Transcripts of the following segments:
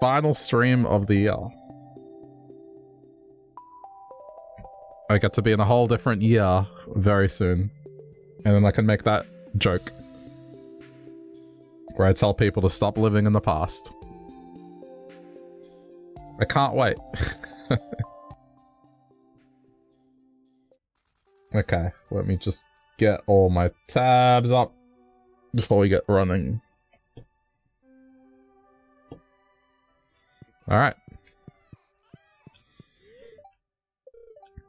Final stream of the year. I get to be in a whole different year very soon. And then I can make that joke. Where I tell people to stop living in the past. I can't wait. okay, let me just get all my tabs up before we get running. Alright.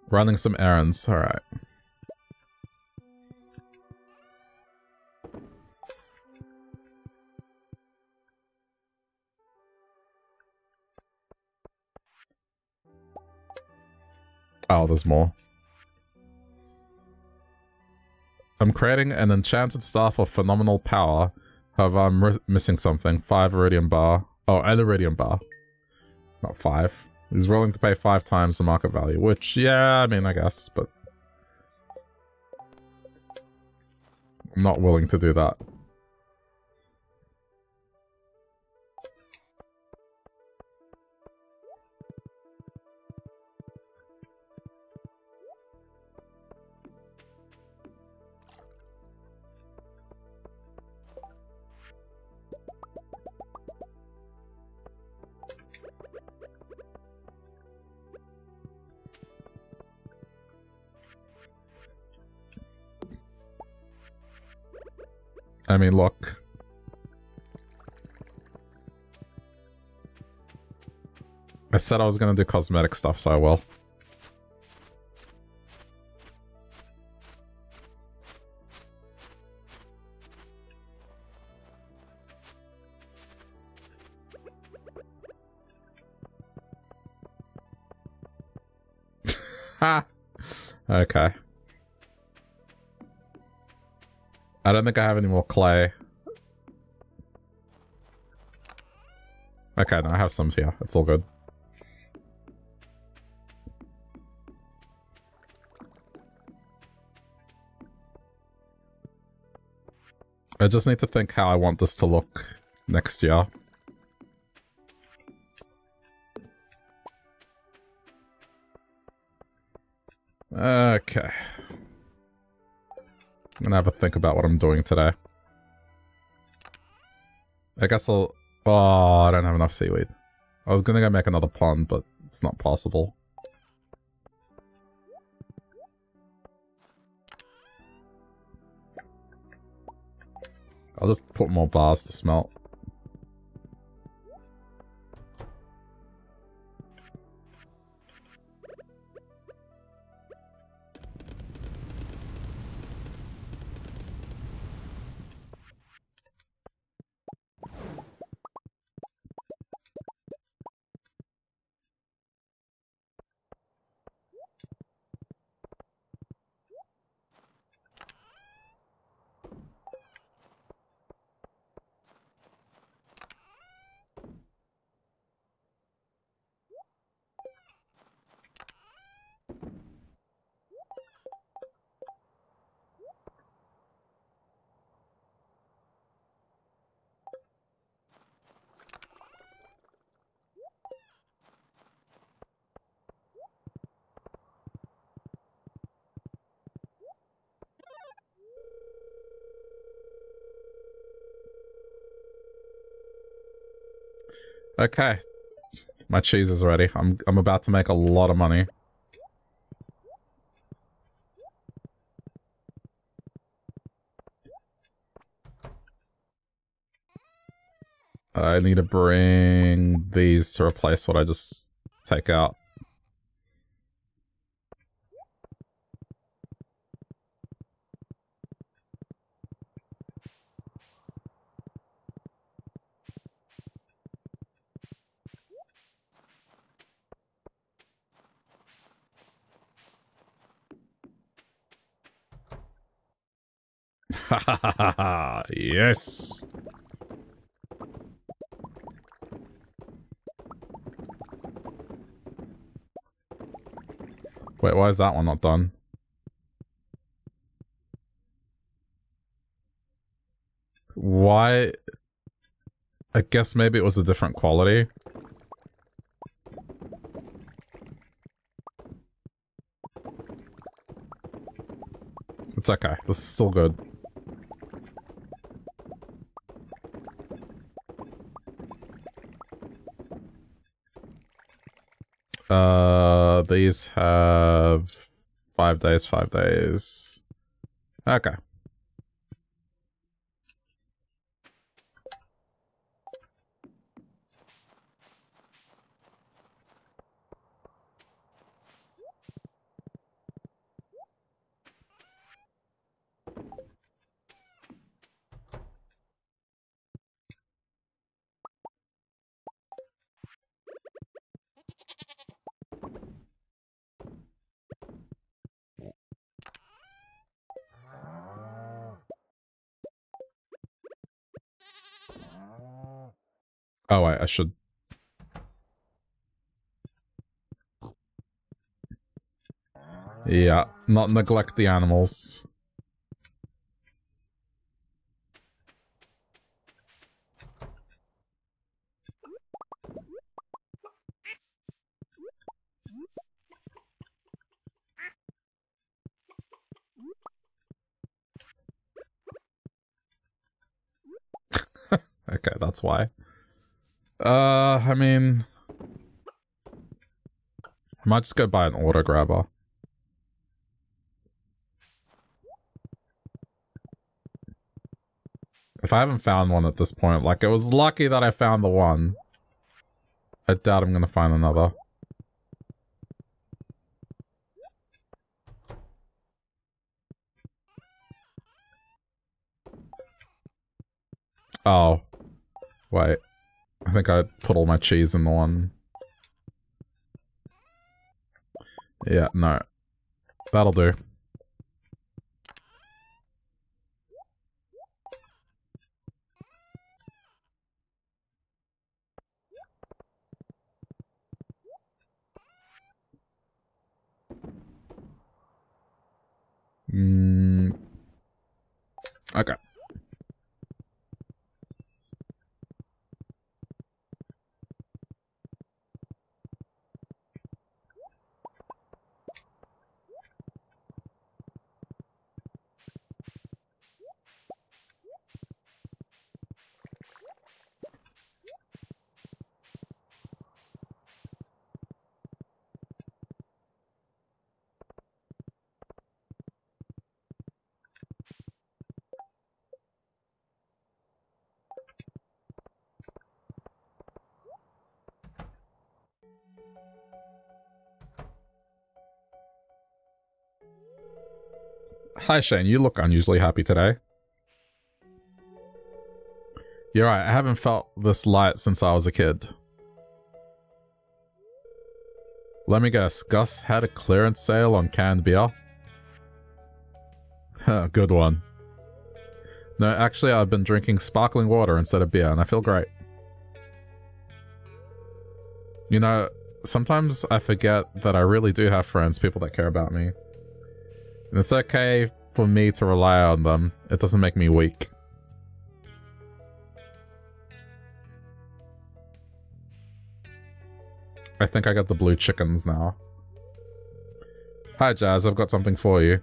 Running some errands, alright. Oh, there's more. I'm creating an enchanted staff of phenomenal power. However, I'm missing something. Five iridium bar. Oh, an iridium bar. Not five. He's willing to pay five times the market value, which, yeah, I mean, I guess, but... I'm not willing to do that. I mean, look. I said I was gonna do cosmetic stuff, so I will. Okay. I don't think I have any more clay. Okay, no, I have some here. It's all good. I just need to think how I want this to look next year. Okay. I'm gonna have a think about what I'm doing today. I guess I'll... Oh, I don't have enough seaweed. I was gonna go make another pond, but it's not possible. I'll just put more bars to smelt. Okay. My cheese is ready. I'm I'm about to make a lot of money. I need to bring these to replace what I just take out. yes. Wait, why is that one not done? Why? I guess maybe it was a different quality. It's okay. This is still good. These have five days, five days. Okay. Oh, wait, I should... Yeah, not neglect the animals. okay, that's why. Uh, I mean... I might just go buy an auto grabber. I haven't found one at this point, like, it was lucky that I found the one. I doubt I'm gonna find another. Oh. Wait. I think I put all my cheese in the one. Yeah, no. That'll do. Mm. Okay. Hi Shane, you look unusually happy today. You're right, I haven't felt this light since I was a kid. Let me guess, Gus had a clearance sale on canned beer? Good one. No, actually I've been drinking sparkling water instead of beer and I feel great. You know, sometimes I forget that I really do have friends, people that care about me. And it's okay for me to rely on them. It doesn't make me weak. I think I got the blue chickens now. Hi Jazz, I've got something for you.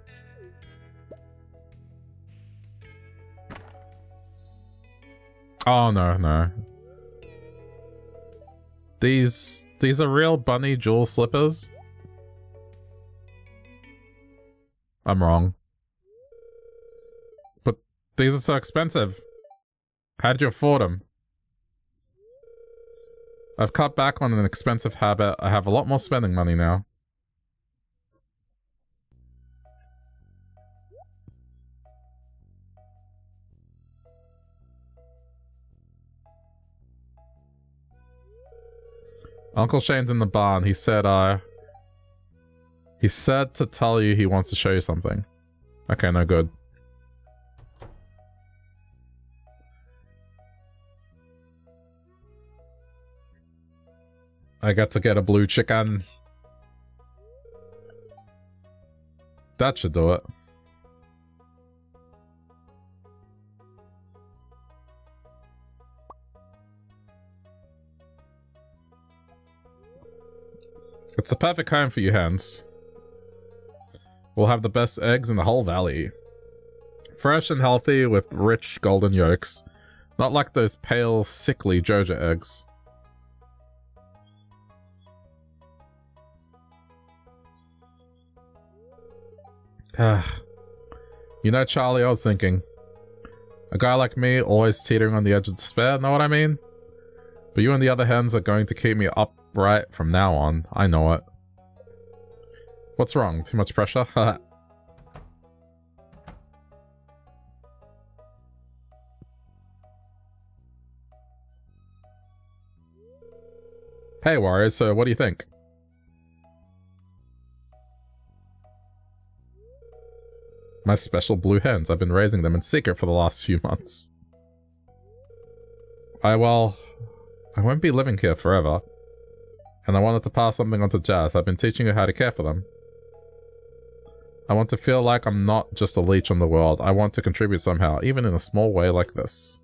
Oh no, no. These these are real bunny jewel slippers? I'm wrong. These are so expensive. How did you afford them? I've cut back on an expensive habit. I have a lot more spending money now. Uncle Shane's in the barn. He said, uh, he said to tell you he wants to show you something. Okay, no good. I got to get a blue chicken. That should do it. It's the perfect home for you hens. We'll have the best eggs in the whole valley. Fresh and healthy with rich golden yolks. Not like those pale, sickly Joja eggs. you know, Charlie, I was thinking. A guy like me, always teetering on the edge of despair, know what I mean? But you and the other hens are going to keep me upright from now on. I know it. What's wrong? Too much pressure? hey, Warriors, so what do you think? My special blue hens. I've been raising them in secret for the last few months. I, well, I won't be living here forever. And I wanted to pass something on to Jazz. I've been teaching her how to care for them. I want to feel like I'm not just a leech on the world. I want to contribute somehow, even in a small way like this.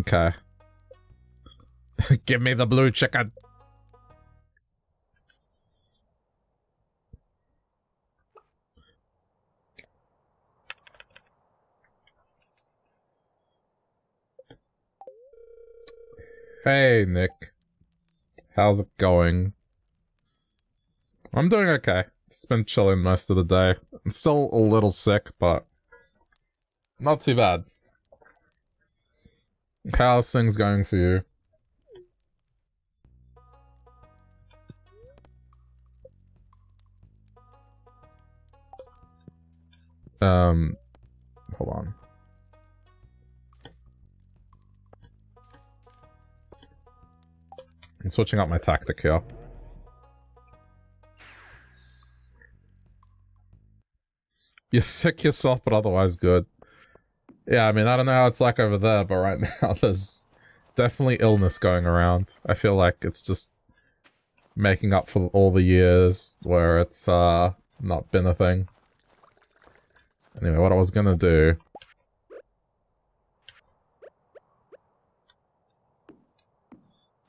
Okay. Give me the blue chicken. Hey, Nick. How's it going? I'm doing okay. It's been chilling most of the day. I'm still a little sick, but not too bad. How's things going for you? Um, hold on. I'm switching up my tactic here. You're sick yourself, but otherwise good. Yeah, I mean, I don't know how it's like over there, but right now there's definitely illness going around. I feel like it's just making up for all the years where it's uh not been a thing. Anyway, what I was gonna do...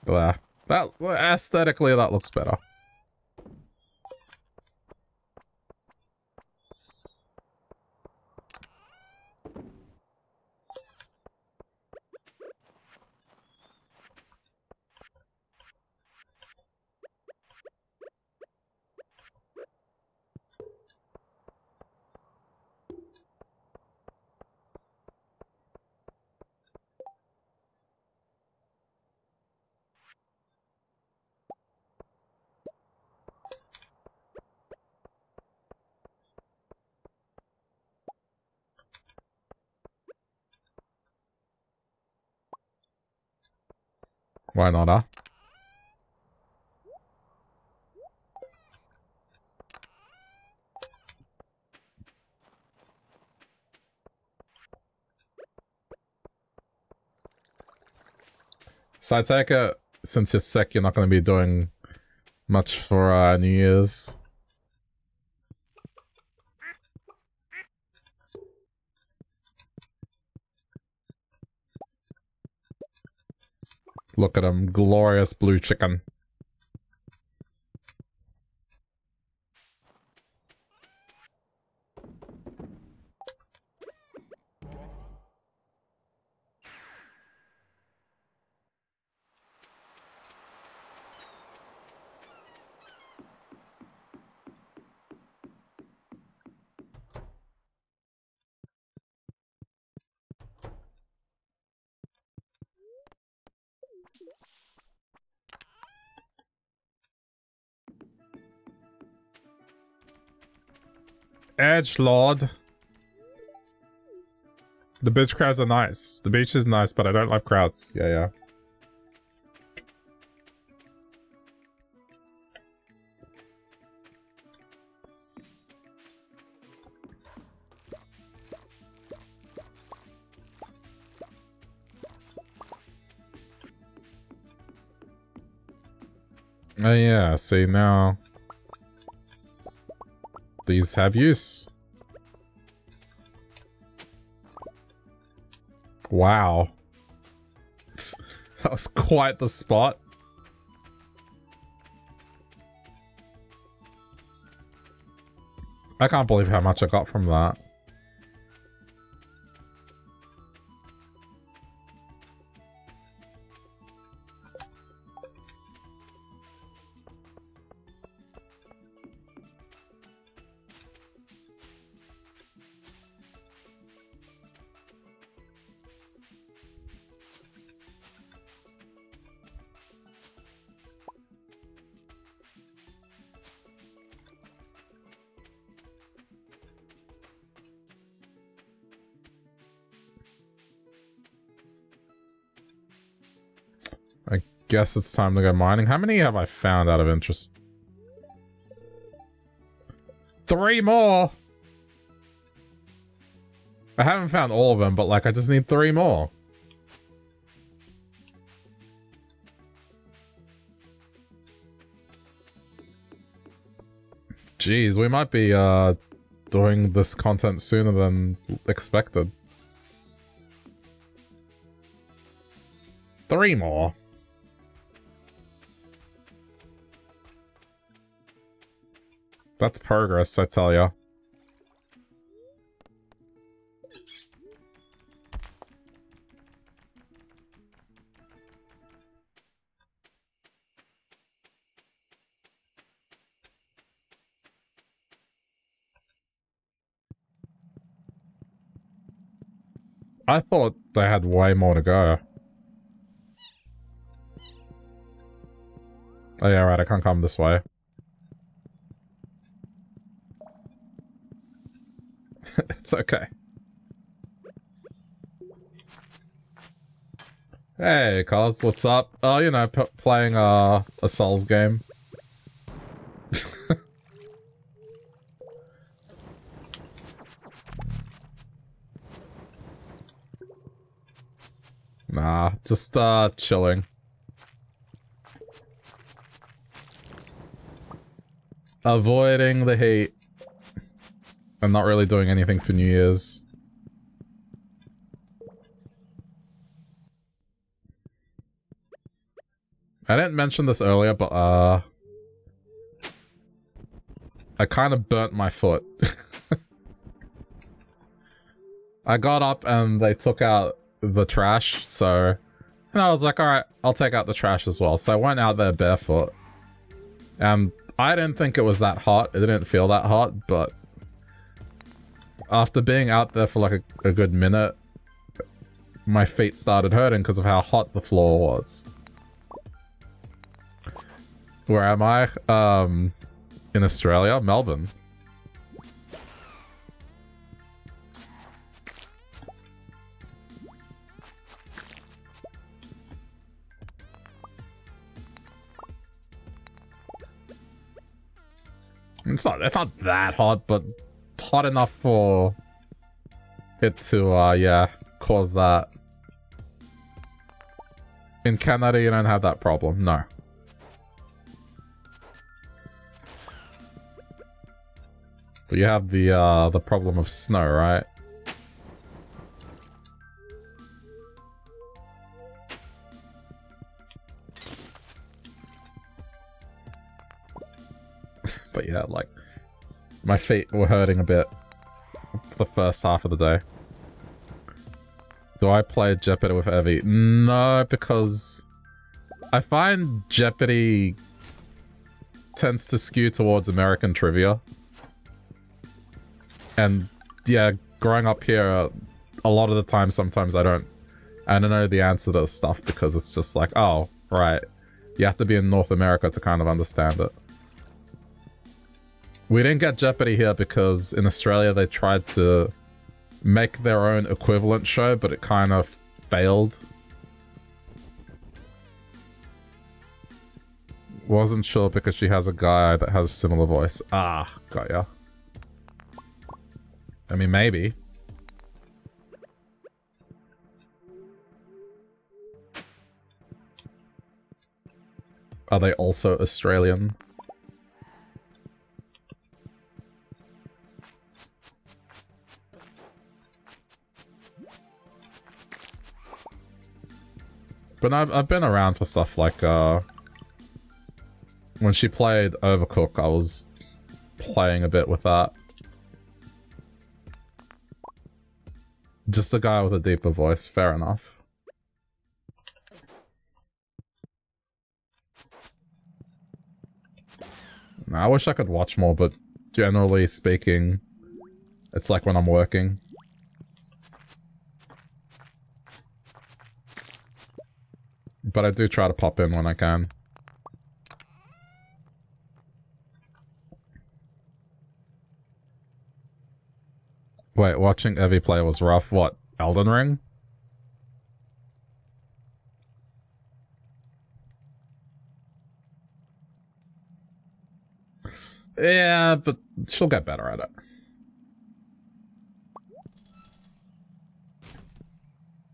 There. That, aesthetically, that looks better. Why not, huh? It, since you're sick, you're not going to be doing much for uh, New Year's. Look at him, glorious blue chicken. Edge Lord. The beach crowds are nice. The beach is nice, but I don't like crowds. Yeah, yeah. Oh yeah, see now these have use. Wow. That was quite the spot. I can't believe how much I got from that. Guess it's time to go mining. How many have I found out of interest? Three more! I haven't found all of them, but like I just need three more. Jeez, we might be uh, doing this content sooner than expected. Three more. That's progress, I tell ya. I thought they had way more to go. Oh yeah, right, I can't come this way. it's okay. Hey, Cos, what's up? Oh, you know, playing uh, a Souls game. nah, just uh, chilling. Avoiding the heat. I'm not really doing anything for New Year's. I didn't mention this earlier, but, uh... I kind of burnt my foot. I got up and they took out the trash, so... And I was like, alright, I'll take out the trash as well. So I went out there barefoot. And I didn't think it was that hot. It didn't feel that hot, but after being out there for like a, a good minute, my feet started hurting because of how hot the floor was. Where am I? Um, in Australia? Melbourne. It's not, it's not that hot, but hot enough for it to, uh, yeah, cause that. In Canada, you don't have that problem, no. But you have the, uh, the problem of snow, right? but yeah, like, my feet were hurting a bit for the first half of the day. Do I play Jeopardy with Evie? No, because I find Jeopardy tends to skew towards American trivia. And yeah, growing up here, a lot of the time, sometimes I don't, I don't know the answer to stuff because it's just like, oh, right. You have to be in North America to kind of understand it. We didn't get Jeopardy here because in Australia they tried to make their own equivalent show, but it kind of failed. Wasn't sure because she has a guy that has a similar voice. Ah, got ya. I mean, maybe. Are they also Australian? But I've, I've been around for stuff like, uh... When she played Overcook, I was playing a bit with that. Just a guy with a deeper voice, fair enough. I wish I could watch more, but generally speaking, it's like when I'm working. But I do try to pop in when I can. Wait, watching Evie play was rough. What, Elden Ring? Yeah, but she'll get better at it.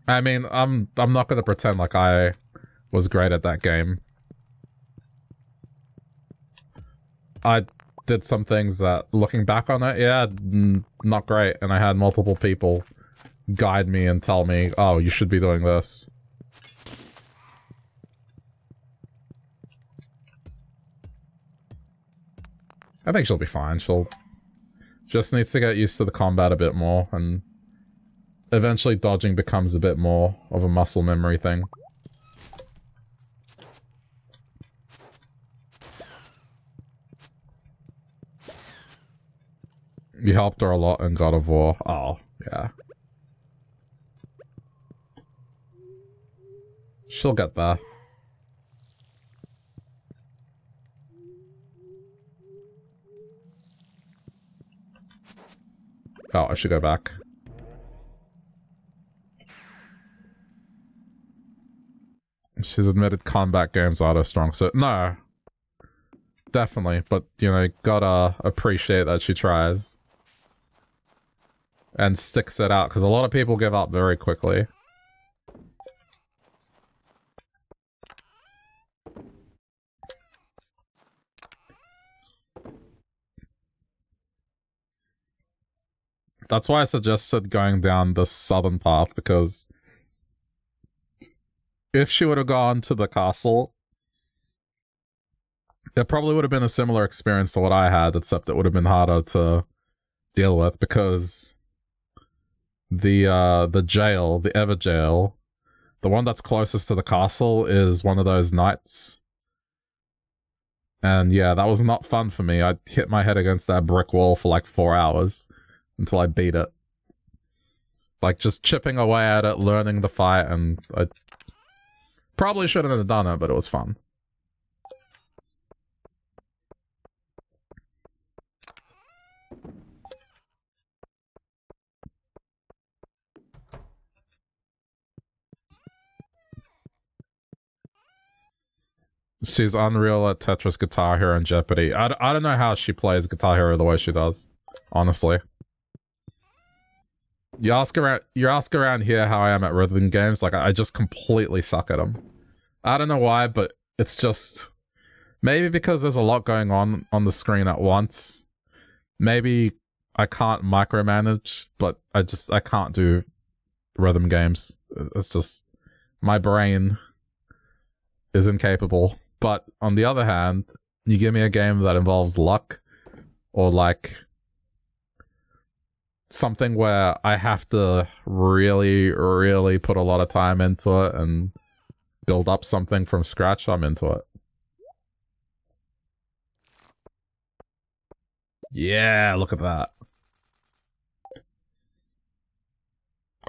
I mean, I'm I'm not gonna pretend like I was great at that game. I did some things that, looking back on it, yeah, not great. And I had multiple people guide me and tell me, oh, you should be doing this. I think she'll be fine. She'll just needs to get used to the combat a bit more, and eventually dodging becomes a bit more of a muscle memory thing. You helped her a lot in God of War. Oh, yeah. She'll get there. Oh, I should go back. She's admitted combat games are too strong, so no. Definitely, but you know, gotta appreciate that she tries and sticks it out because a lot of people give up very quickly. That's why I suggested going down the southern path because if she would have gone to the castle, it probably would have been a similar experience to what I had, except it would have been harder to deal with because the uh the jail, the Evergaol, the one that's closest to the castle is one of those knights. And yeah, that was not fun for me. I hit my head against that brick wall for like four hours until I beat it. Like just chipping away at it, learning the fight, and I probably shouldn't have done it, but it was fun. She's unreal at Tetris Guitar Hero and Jeopardy. I, I don't know how she plays Guitar Hero the way she does, honestly. You ask around, you ask around here how I am at rhythm games, like I just completely suck at them. I don't know why, but it's just maybe because there's a lot going on on the screen at once. Maybe I can't micromanage, but I just I can't do rhythm games. It's just my brain is incapable. But on the other hand, you give me a game that involves luck or like something where I have to really, really put a lot of time into it and build up something from scratch, I'm into it. Yeah, look at that.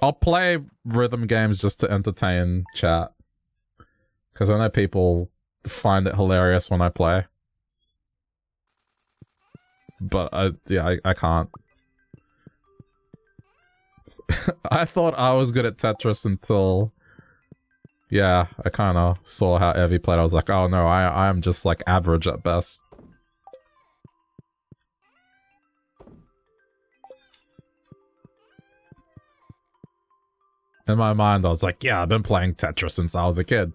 I'll play rhythm games just to entertain chat. Because I know people find it hilarious when I play. But I, yeah, I, I can't. I thought I was good at Tetris until, yeah, I kind of saw how Evie played. I was like, oh no, I, I am just like average at best. In my mind, I was like, yeah, I've been playing Tetris since I was a kid.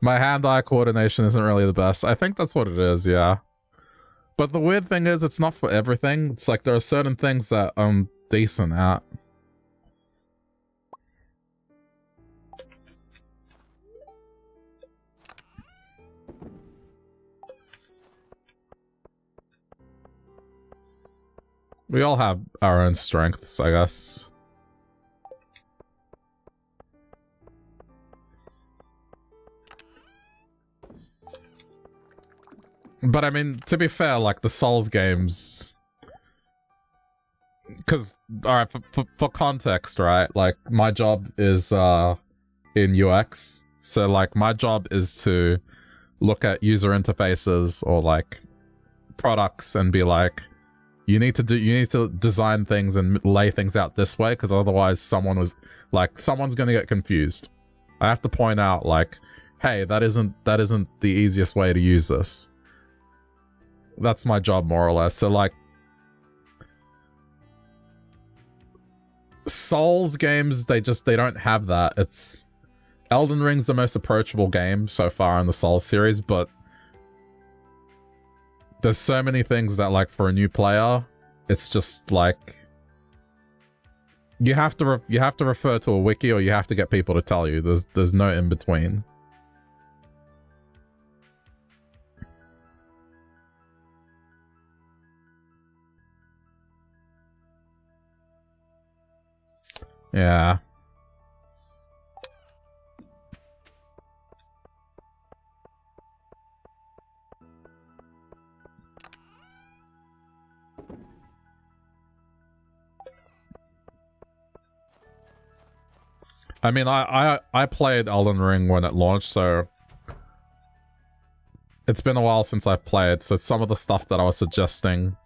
My hand-eye coordination isn't really the best. I think that's what it is, yeah. But the weird thing is, it's not for everything. It's like there are certain things that I'm decent at. We all have our own strengths, I guess. But I mean, to be fair, like the Souls games, because all right, for, for, for context, right? Like my job is uh in UX, so like my job is to look at user interfaces or like products and be like, you need to do, you need to design things and lay things out this way because otherwise someone was like, someone's gonna get confused. I have to point out like, hey, that isn't that isn't the easiest way to use this that's my job more or less. So like Souls games, they just they don't have that. It's Elden Ring's the most approachable game so far in the Souls series, but there's so many things that like for a new player, it's just like you have to you have to refer to a wiki or you have to get people to tell you. There's there's no in between. Yeah. I mean, I, I I played Elden Ring when it launched, so it's been a while since I've played, so some of the stuff that I was suggesting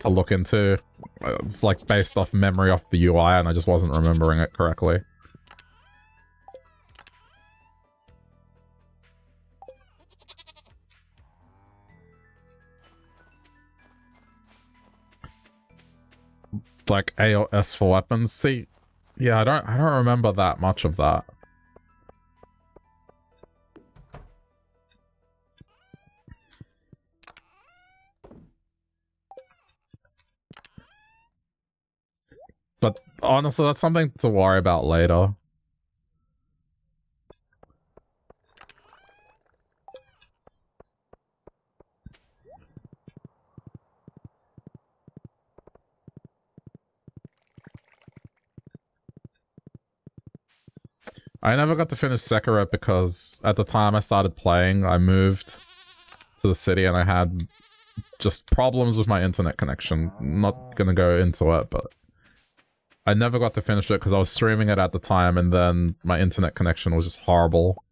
to look into. It's like based off memory off the UI and I just wasn't remembering it correctly. Like AOS for weapons. See, yeah, I don't I don't remember that much of that. Honestly, that's something to worry about later. I never got to finish Sekiro because at the time I started playing, I moved to the city and I had just problems with my internet connection. Not gonna go into it, but I never got to finish it because I was streaming it at the time and then my internet connection was just horrible.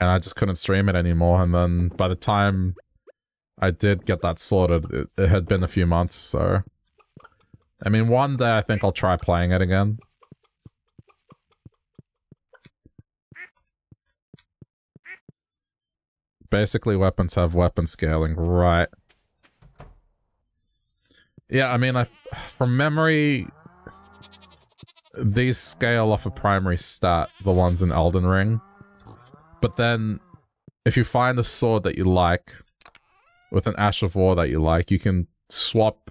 And I just couldn't stream it anymore. And then by the time I did get that sorted, it, it had been a few months, so... I mean, one day I think I'll try playing it again. Basically, weapons have weapon scaling, right. Yeah, I mean, I, from memory, these scale off a primary stat, the ones in Elden Ring. But then, if you find a sword that you like, with an Ash of War that you like, you can swap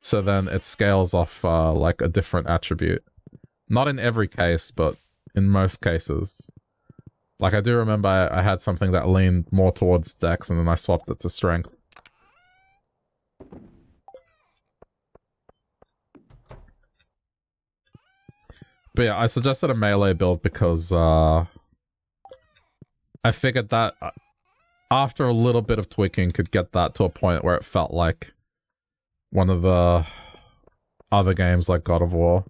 so then it scales off uh, like a different attribute. Not in every case, but in most cases. Like I do remember I, I had something that leaned more towards dex and then I swapped it to strength. But yeah, I suggested a melee build because uh, I figured that uh, after a little bit of tweaking could get that to a point where it felt like one of the other games like God of War.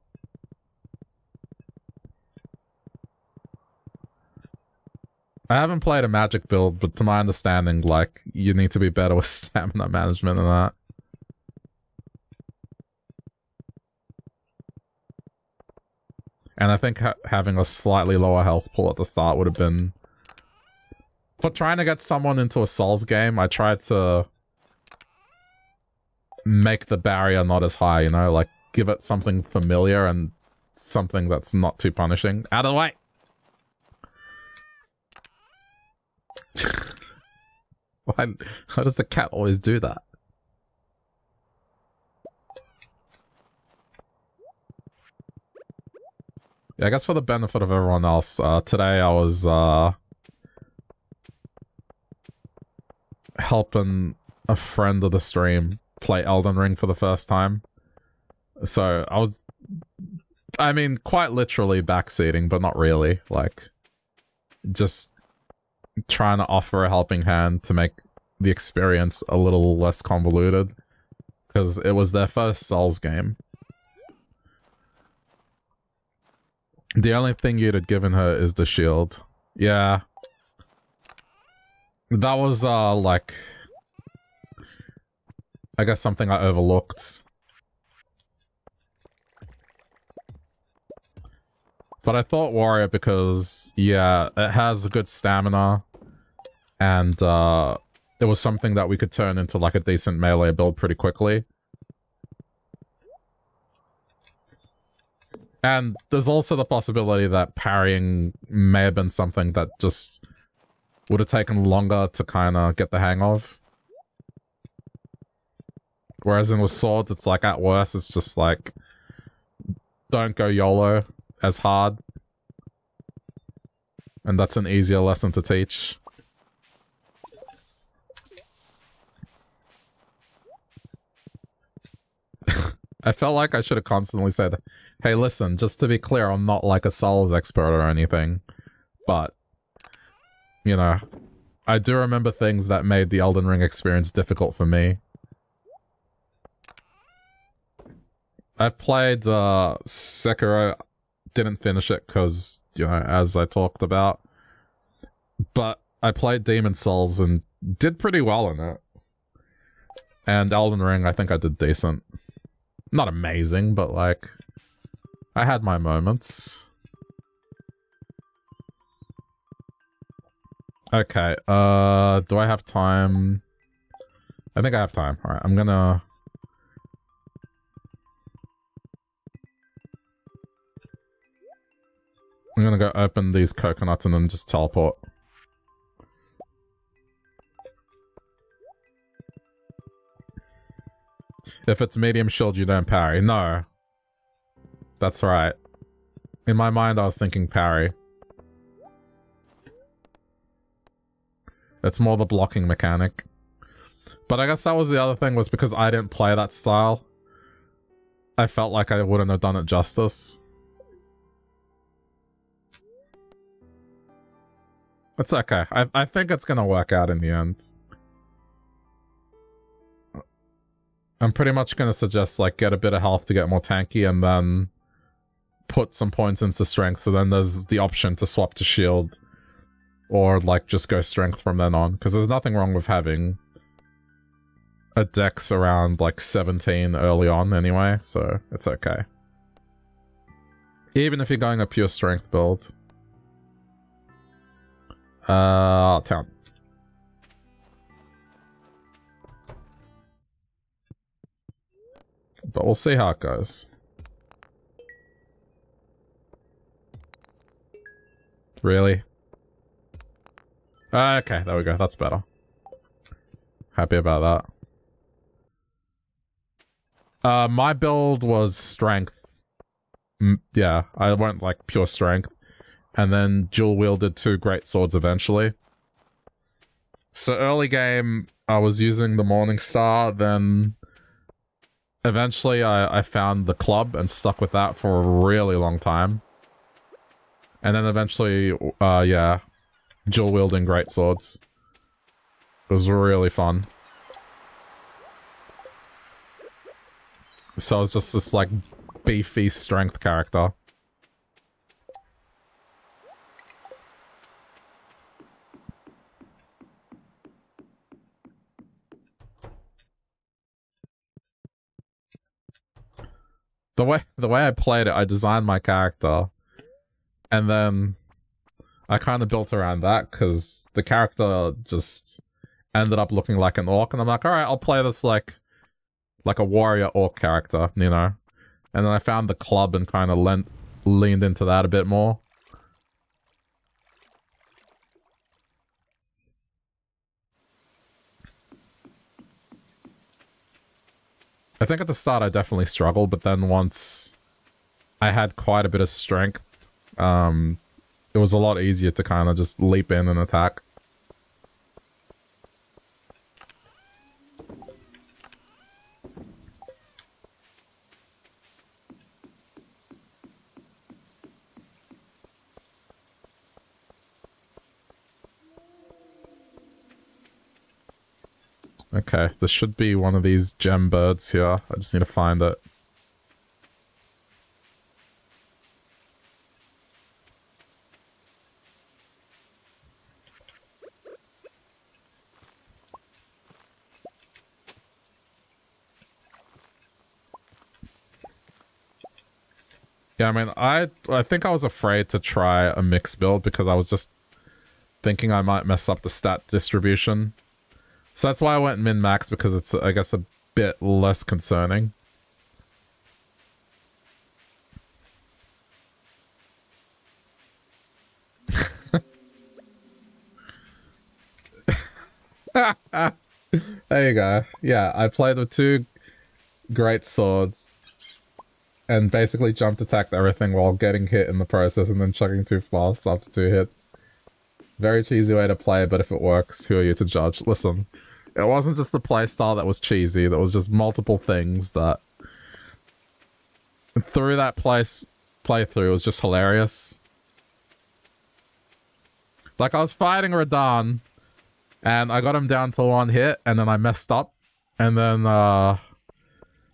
I haven't played a magic build, but to my understanding, like, you need to be better with stamina management than that. And I think ha having a slightly lower health pool at the start would have been... For trying to get someone into a Souls game, I tried to make the barrier not as high, you know? Like, give it something familiar and something that's not too punishing. Out of the way! why, why does the cat always do that? Yeah, I guess for the benefit of everyone else, uh, today I was uh, helping a friend of the stream play Elden Ring for the first time. So I was, I mean, quite literally backseating, but not really. Like, just trying to offer a helping hand to make the experience a little less convoluted. Because it was their first Souls game. The only thing you'd have given her is the shield. Yeah. That was, uh, like... I guess something I overlooked. But I thought warrior because, yeah, it has a good stamina. And, uh, it was something that we could turn into, like, a decent melee build pretty quickly. And there's also the possibility that parrying may have been something that just would have taken longer to kind of get the hang of. Whereas in with swords, it's like, at worst, it's just like, don't go YOLO as hard. And that's an easier lesson to teach. I felt like I should have constantly said, hey, listen, just to be clear, I'm not like a Souls expert or anything. But, you know, I do remember things that made the Elden Ring experience difficult for me. I've played uh, Sekiro, didn't finish it because, you know, as I talked about. But I played Demon Souls and did pretty well in it. And Elden Ring, I think I did decent. Not amazing, but like, I had my moments. Okay, uh, do I have time? I think I have time. Alright, I'm gonna... I'm gonna go open these coconuts and then just teleport. If it's medium shield, you don't parry. No. That's right. In my mind, I was thinking parry. It's more the blocking mechanic. But I guess that was the other thing, was because I didn't play that style. I felt like I wouldn't have done it justice. It's okay. I, I think it's gonna work out in the end. I'm pretty much going to suggest, like, get a bit of health to get more tanky and then put some points into strength. So then there's the option to swap to shield or, like, just go strength from then on. Because there's nothing wrong with having a dex around, like, 17 early on anyway. So it's okay. Even if you're going a pure strength build. Uh, town. But we'll see how it goes. Really? Okay, there we go. That's better. Happy about that. Uh, my build was strength. Yeah, I went like pure strength. And then dual wielded two great swords eventually. So early game, I was using the Morning Star, then eventually I, I found the club and stuck with that for a really long time. And then eventually, uh, yeah, dual wielding great swords. It was really fun. So I was just this like beefy strength character. the way the way I played it, I designed my character, and then I kind of built around that because the character just ended up looking like an orc, and I'm like, all right, I'll play this like like a warrior orc character, you know. And then I found the club and kind of lent leaned into that a bit more. I think at the start I definitely struggled, but then once I had quite a bit of strength, um, it was a lot easier to kind of just leap in and attack. Okay, there should be one of these gem birds here. I just need to find it. Yeah, I mean, I I think I was afraid to try a mixed build because I was just thinking I might mess up the stat distribution. So that's why I went min-max because it's, I guess, a bit less concerning. there you go. Yeah, I played with two great swords and basically jumped attacked everything while getting hit in the process and then chugging too fast after two hits. Very cheesy way to play, but if it works, who are you to judge? Listen, it wasn't just the playstyle that was cheesy, there was just multiple things that through that place playthrough was just hilarious. Like I was fighting Radahn and I got him down to one hit and then I messed up and then uh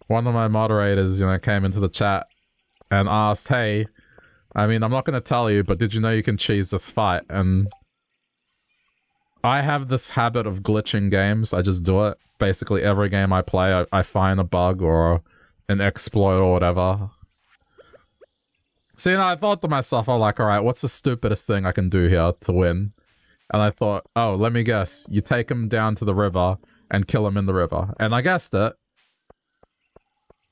one of my moderators, you know, came into the chat and asked, hey, I mean, I'm not going to tell you, but did you know you can cheese this fight? And I have this habit of glitching games. I just do it. Basically, every game I play, I, I find a bug or an exploit or whatever. So, you know, I thought to myself, I'm like, all right, what's the stupidest thing I can do here to win? And I thought, oh, let me guess. You take him down to the river and kill him in the river. And I guessed it.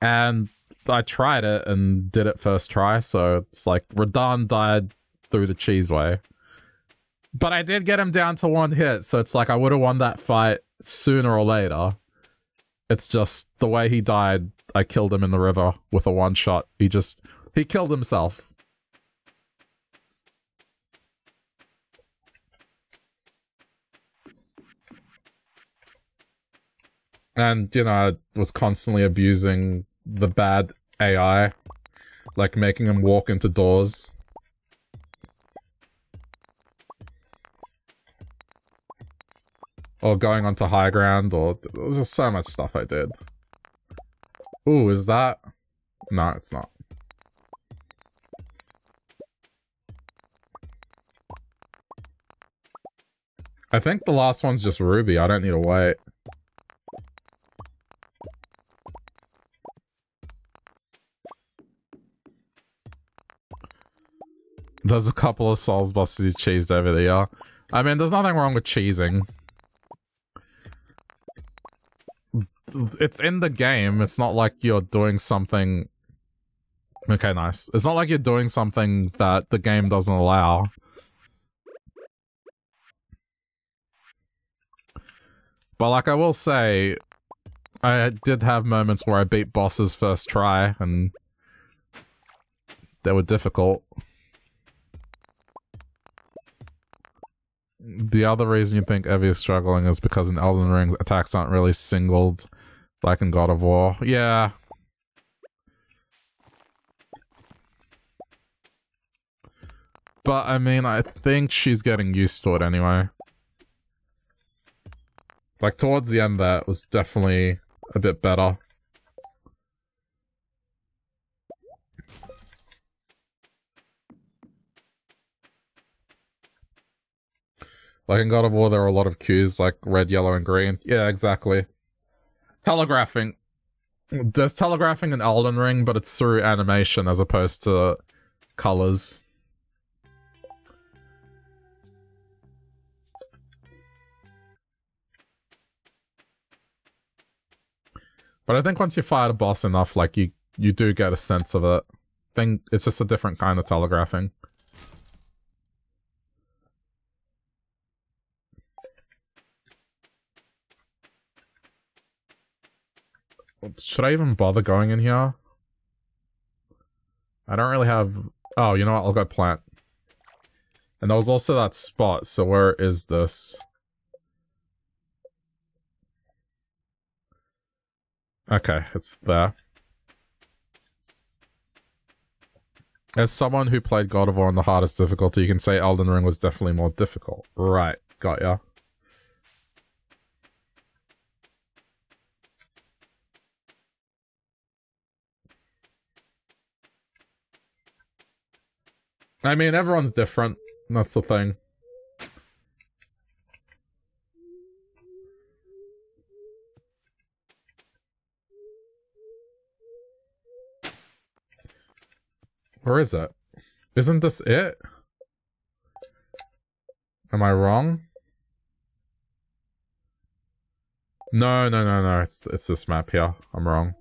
And I tried it and did it first try, so it's like Radahn died through the cheese way. But I did get him down to one hit, so it's like I would have won that fight sooner or later. It's just the way he died, I killed him in the river with a one shot. He just, he killed himself. And, you know, I was constantly abusing the bad AI. Like making him walk into doors. Or going onto high ground, or... There's just so much stuff I did. Ooh, is that... No, it's not. I think the last one's just Ruby, I don't need to wait. There's a couple of Souls bosses you cheesed over there. I mean, there's nothing wrong with cheesing. It's in the game. It's not like you're doing something... Okay, nice. It's not like you're doing something that the game doesn't allow. But like I will say, I did have moments where I beat bosses first try, and they were difficult. The other reason you think Evie is struggling is because in Elden Ring, attacks aren't really singled like in God of War. Yeah. But, I mean, I think she's getting used to it anyway. Like, towards the end there, it was definitely a bit better. Like in God of War, there are a lot of cues like red, yellow, and green. Yeah, exactly. Telegraphing. There's telegraphing in Elden Ring, but it's through animation as opposed to colors. But I think once you fight a boss enough, like, you, you do get a sense of it. I think it's just a different kind of telegraphing. Should I even bother going in here? I don't really have... Oh, you know what? I'll go plant. And there was also that spot, so where is this? Okay, it's there. As someone who played God of War on the hardest difficulty, you can say Elden Ring was definitely more difficult. Right, got ya. I mean, everyone's different. That's the thing. Where is it? Isn't this it? Am I wrong? No, no, no, no. It's, it's this map here. I'm wrong.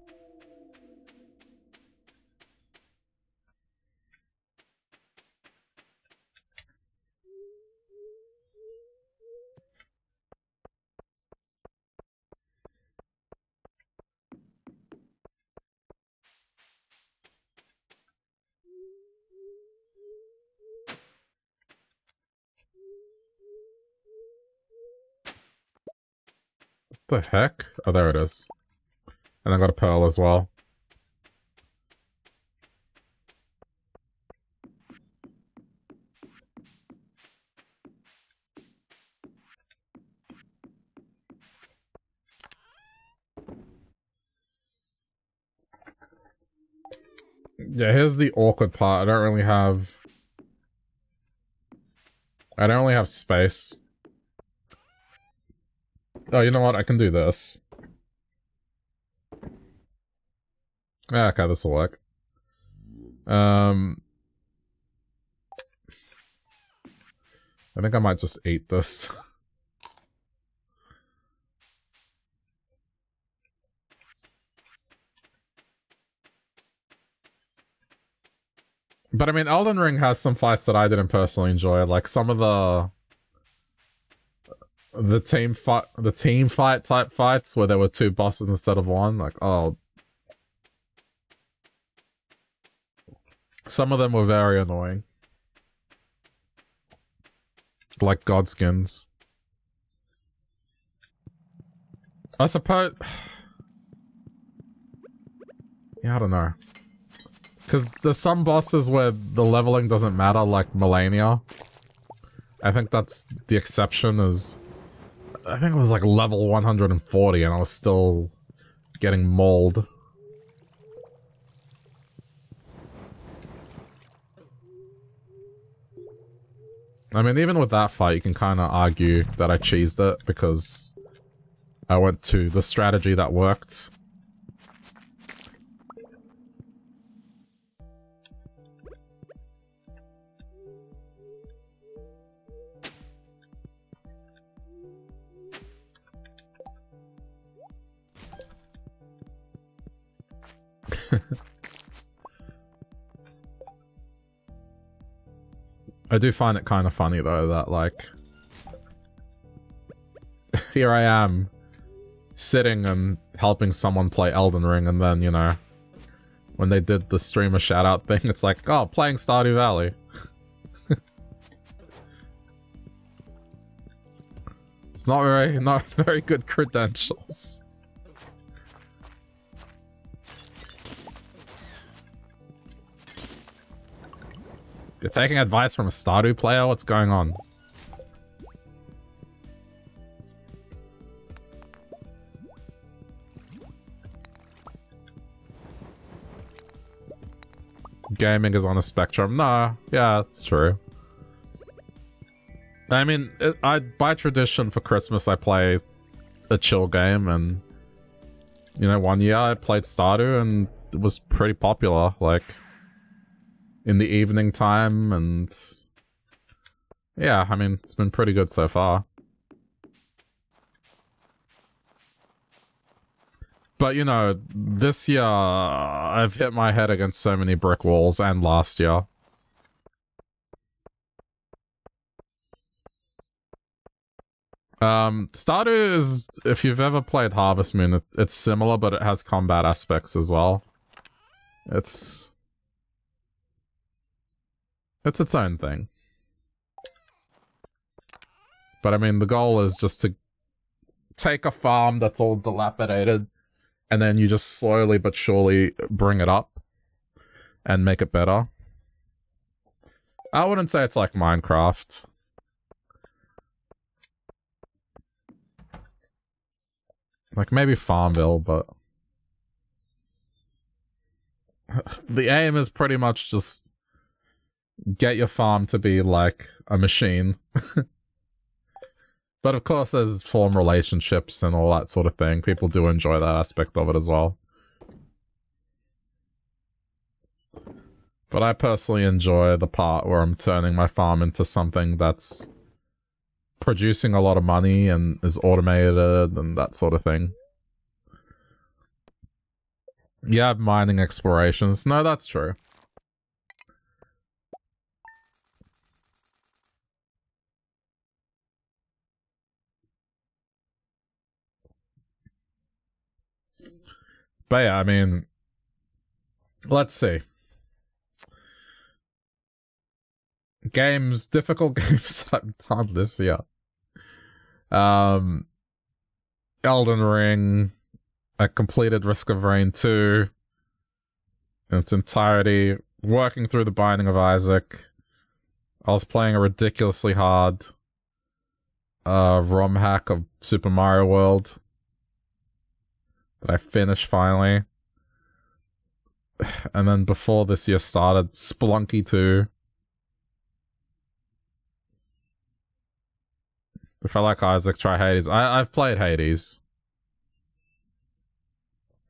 The heck? Oh, there it is. And I got a pearl as well. Yeah, here's the awkward part. I don't really have... I don't really have space. Oh, you know what? I can do this. Yeah, okay, this will work. Um... I think I might just eat this. but I mean, Elden Ring has some fights that I didn't personally enjoy, like some of the the team fight the team fight type fights where there were two bosses instead of one like oh. Some of them were very annoying. Like godskins i suppose yeah i don't know. Because there's some bosses where the leveling doesn't matter like Malenia i think that's the exception is I think it was like level 140 and I was still getting mauled. I mean, even with that fight, you can kind of argue that I cheesed it because I went to the strategy that worked. I do find it kind of funny though that like here I am sitting and helping someone play Elden Ring and then, you know, when they did the streamer shout out thing, it's like, oh, playing Stardew Valley. it's not very, not very good credentials. You're taking advice from a Stardew player? What's going on? Gaming is on a spectrum. No, yeah, it's true. I mean, it, I by tradition for Christmas I play a chill game, and you know, one year I played Stardew, and it was pretty popular. Like, in the evening time and yeah, I mean, it's been pretty good so far. But, you know, this year, I've hit my head against so many brick walls, and last year. Um, Stardew is, if you've ever played Harvest Moon, it, it's similar, but it has combat aspects as well. It's it's its own thing. But I mean, the goal is just to take a farm that's all dilapidated and then you just slowly but surely bring it up and make it better. I wouldn't say it's like Minecraft. Like maybe Farmville, but the aim is pretty much just get your farm to be like a machine. but of course, there's form relationships and all that sort of thing. People do enjoy that aspect of it as well. But I personally enjoy the part where I'm turning my farm into something that's producing a lot of money and is automated and that sort of thing. You have mining explorations. No, that's true. But yeah, I mean, let's see. Games, difficult games I've done this year. Um, Elden Ring, I completed Risk of Rain 2 in its entirety, working through the Binding of Isaac. I was playing a ridiculously hard uh, ROM hack of Super Mario World that I finished finally. And then before this year started, Spelunky 2. If I like Isaac, try Hades. I, I've played Hades.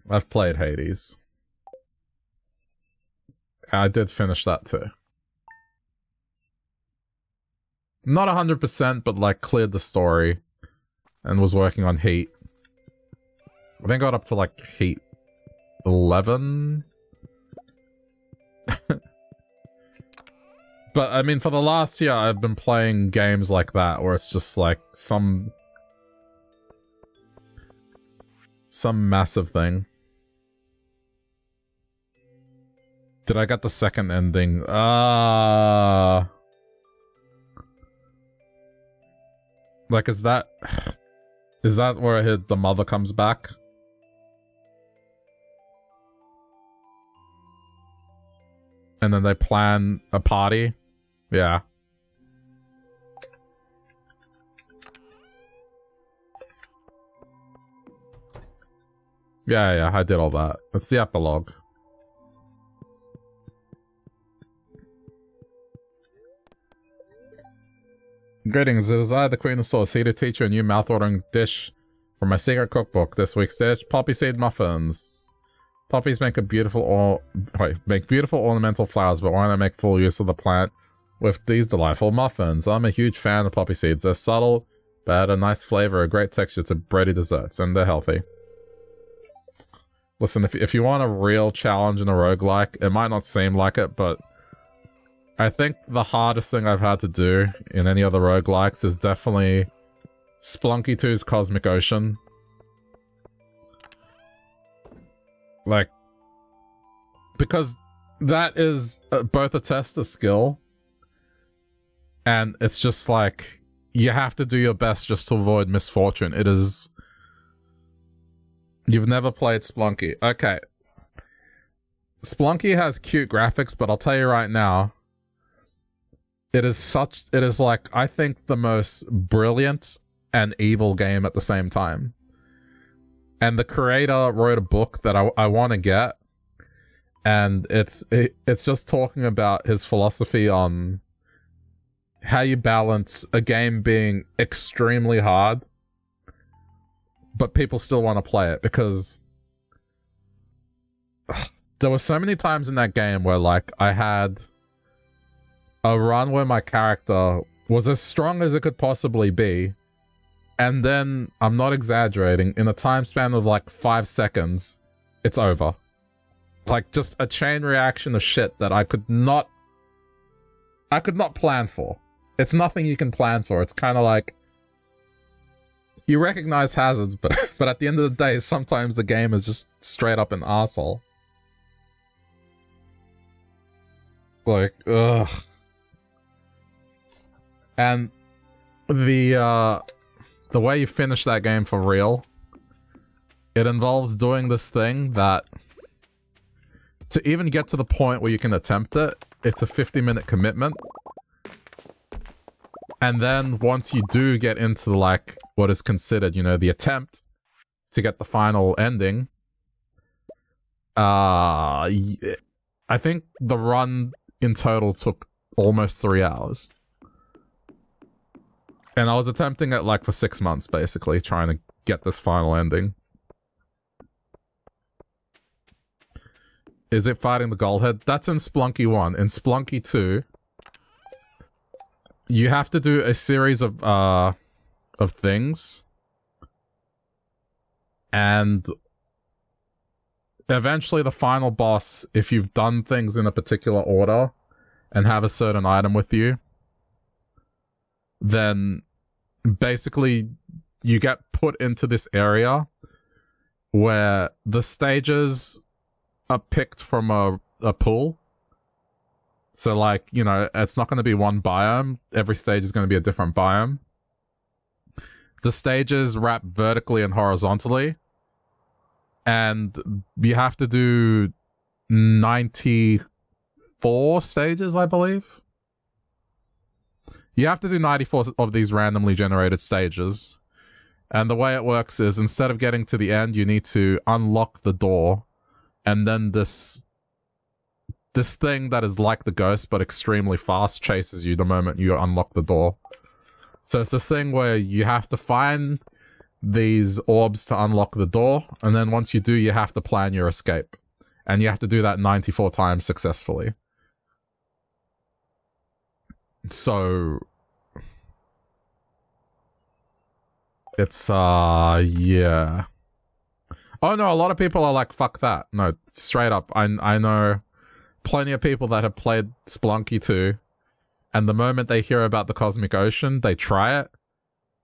I've played Hades. I did finish that too. Not 100%, but like cleared the story and was working on Heat. I think I got up to like Heat 11? But I mean, for the last year, I've been playing games like that where it's just like some some massive thing. Did I get the second ending? Ah. Uh, like, is that is that where the mother comes back? And then they plan a party? Yeah. Yeah, yeah, I did all that. That's the epilogue. Greetings, it is I, the Queen of Sauce, here to teach you a new mouth-watering dish from my secret cookbook. This week's dish, poppy seed muffins. Poppies make a beautiful or make beautiful ornamental flowers, but why not make full use of the plant with these delightful muffins. I'm a huge fan of poppy seeds. They're subtle, but add a nice flavor, a great texture to bready desserts, and they're healthy. Listen, if, if you want a real challenge in a roguelike, it might not seem like it, but I think the hardest thing I've had to do in any other roguelikes is definitely Spelunky 2's Cosmic Ocean. Like, because that is uh, both a test of skill and it's just like you have to do your best just to avoid misfortune. It is. You've never played Spelunky. Okay. Spelunky has cute graphics, but I'll tell you right now, it is such. It is like, I think, the most brilliant and evil game at the same time. And the creator wrote a book that I, I want to get. And it's it, it's just talking about his philosophy on how you balance a game being extremely hard, but people still want to play it because ugh, there were so many times in that game where like I had a run where my character was as strong as it could possibly be, and then I'm not exaggerating, in a time span of like five seconds, it's over. Like just a chain reaction of shit that I could not I could not plan for. It's nothing you can plan for. It's kind of like you recognize hazards, but but at the end of the day, sometimes the game is just straight up an asshole. Like, ugh. And the uh the way you finish that game for real, it involves doing this thing that to even get to the point where you can attempt it, it's a 50 minute commitment. And then once you do get into like what is considered, you know, the attempt to get the final ending, uh, I think the run in total took almost three hours. And I was attempting it like for six months, basically, trying to get this final ending. Is it fighting the Goldhead? That's in Spelunky 1. In Spelunky 2, you have to do a series of, uh, of things. And eventually the final boss, if you've done things in a particular order and have a certain item with you, then basically you get put into this area where the stages are picked from a, a pool. So like, you know, it's not going to be one biome. Every stage is going to be a different biome. The stages wrap vertically and horizontally. And you have to do 94 stages, I believe. You have to do 94 of these randomly generated stages. And the way it works is instead of getting to the end, you need to unlock the door. And then this this thing that is like the ghost but extremely fast chases you the moment you unlock the door. So it's this thing where you have to find these orbs to unlock the door, and then once you do, you have to plan your escape. And you have to do that 94 times successfully. So it's uh yeah. Oh no, a lot of people are like fuck that. No, straight up. I I know plenty of people that have played Spelunky 2 and the moment they hear about the cosmic ocean, they try it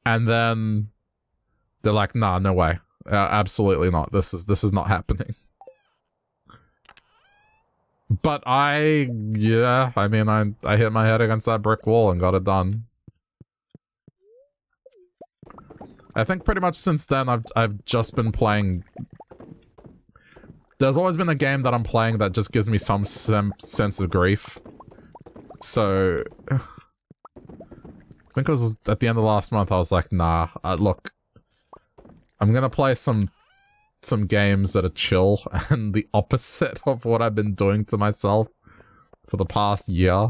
and then they're like, "Nah, no way. Uh, absolutely not. This is this is not happening." But I, yeah, I mean, I I hit my head against that brick wall and got it done. I think pretty much since then I've I've just been playing. There's always been a game that I'm playing that just gives me some sense of grief. So, I think it was at the end of last month. I was like, nah, uh, look, I'm gonna play some some games that are chill and the opposite of what I've been doing to myself for the past year.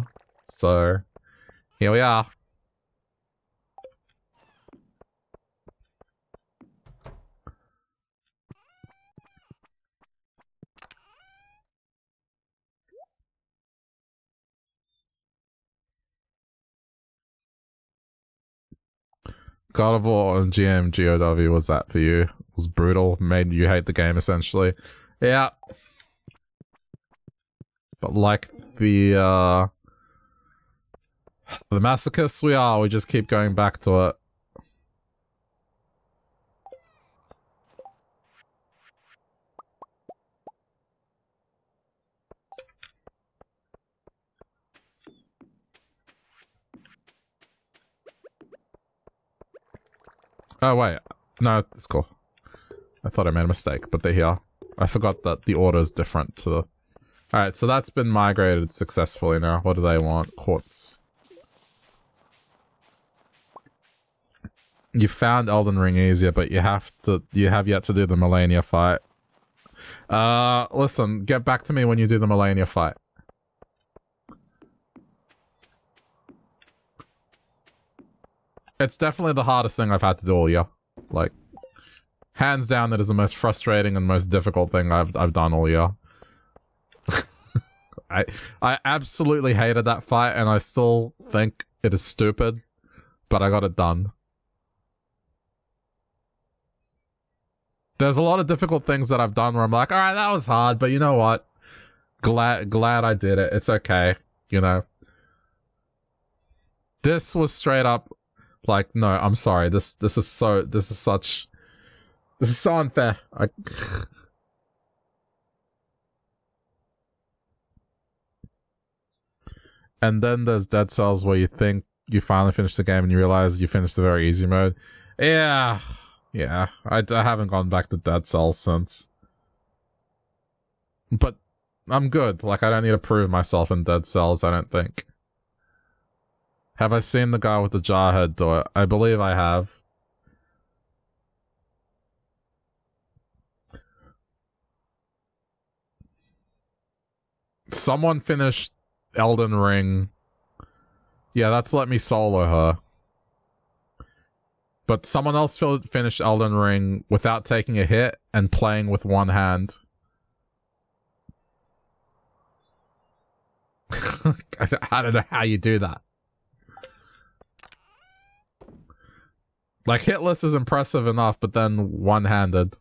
So, here we are. God of War and GM GOW was that for you? Was brutal, made you hate the game essentially. Yeah. But like the uh the masochists we are, we just keep going back to it. Oh wait, no, it's cool. I thought I made a mistake, but they're here. I forgot that the order is different to the... Alright, so that's been migrated successfully now. What do they want? Quartz. You found Elden Ring easier, but you have to- you have yet to do the Malenia fight. Uh, listen, get back to me when you do the Malenia fight. It's definitely the hardest thing I've had to do all year. Like, hands down, that is the most frustrating and most difficult thing I've I've done all year. I I absolutely hated that fight, and I still think it is stupid, but I got it done. There's a lot of difficult things that I've done where I'm like, all right, that was hard, but you know what? Glad glad I did it. It's okay, you know. This was straight up like, no, I'm sorry. This this is so this is such this is so unfair. I... and then there's Dead Cells where you think you finally finished the game and you realize you finished the very easy mode. Yeah, yeah. I, I haven't gone back to Dead Cells since. But I'm good. Like, I don't need to prove myself in Dead Cells, I don't think. Have I seen the guy with the Jarhead do it? I believe I have. Someone finished Elden Ring Yeah, that's let me solo her. But someone else finished Elden Ring without taking a hit and playing with one hand. I don't know how you do that. Like, hitless is impressive enough, but then one-handed.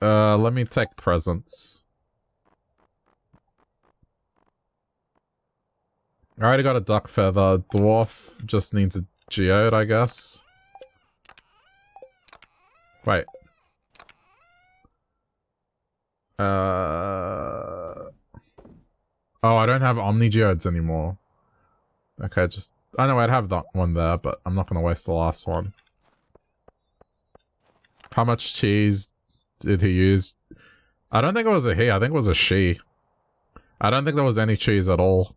Uh, let me take presents. I already got a duck feather. Dwarf just needs a geode, I guess. Wait. Uh... Oh, I don't have Omni Geodes anymore. Okay, just... I know I'd have that one there, but I'm not going to waste the last one. How much cheese did he use? I don't think it was a he, I think it was a she. I don't think there was any cheese at all.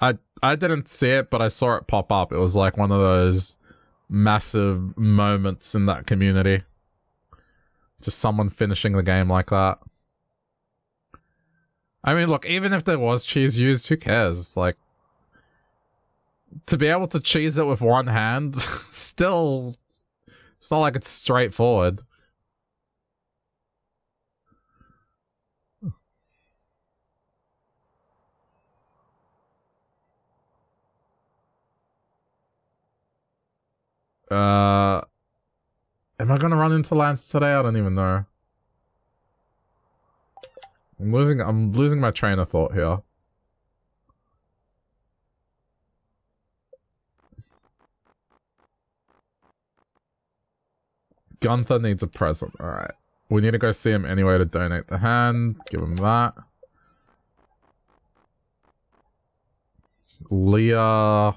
I I didn't see it, but I saw it pop up. It was like one of those massive moments in that community. Just someone finishing the game like that. I mean, look, even if there was cheese used, who cares? It's like to be able to cheese it with one hand, still, it's not like it's straightforward. Uh, am I gonna run into Lance today? I don't even know. I'm losing. I'm losing my train of thought here. Gunther needs a present. Alright. We need to go see him anyway to donate the hand. Give him that. Leah.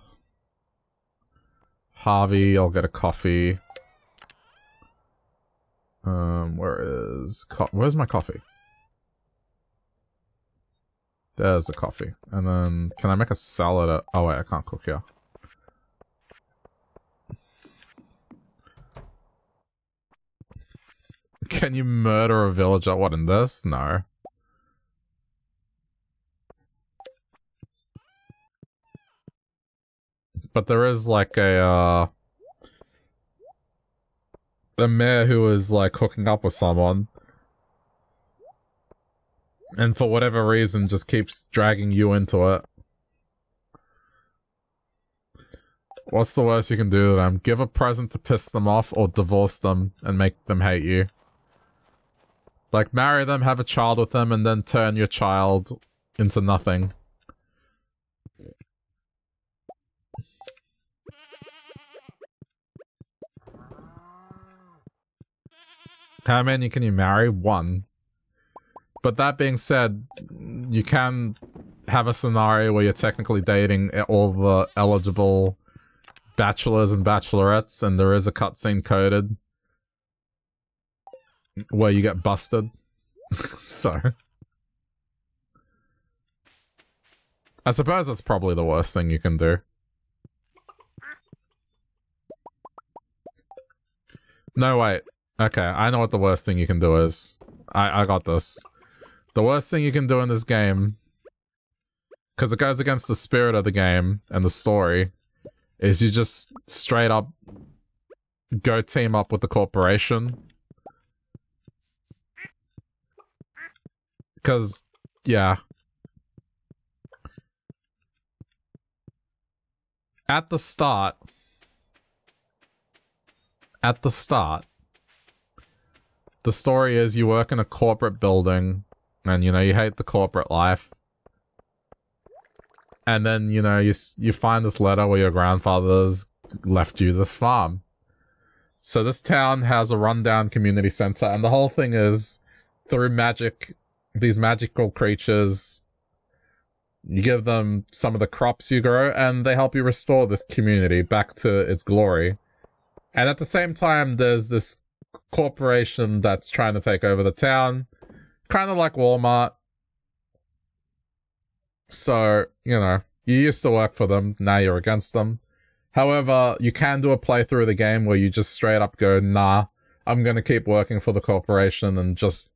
Harvey, I'll get a coffee. Um, where is... Where's my coffee? There's a coffee. And then, can I make a salad? oh wait, I can't cook here. Can you murder a villager? What, in this? No. But there is like a, uh... A mayor who is like hooking up with someone. And for whatever reason just keeps dragging you into it. What's the worst you can do to them? Give a present to piss them off or divorce them and make them hate you. Like, marry them, have a child with them, and then turn your child into nothing. How many can you marry? One. But that being said, you can have a scenario where you're technically dating all the eligible bachelors and bachelorettes, and there is a cutscene coded where you get busted. so. I suppose that's probably the worst thing you can do. No, wait. Okay, I know what the worst thing you can do is. I, I got this. The worst thing you can do in this game, because it goes against the spirit of the game and the story, is you just straight up go team up with the corporation Because, yeah. At the start, at the start, the story is you work in a corporate building and, you know, you hate the corporate life. And then, you know, you, you find this letter where your grandfather's left you this farm. So this town has a rundown community center and the whole thing is through magic these magical creatures. You give them some of the crops you grow, and they help you restore this community back to its glory. And at the same time, there's this corporation that's trying to take over the town. Kind of like Walmart. So, you know, you used to work for them, now you're against them. However, you can do a playthrough of the game where you just straight up go, nah, I'm gonna keep working for the corporation and just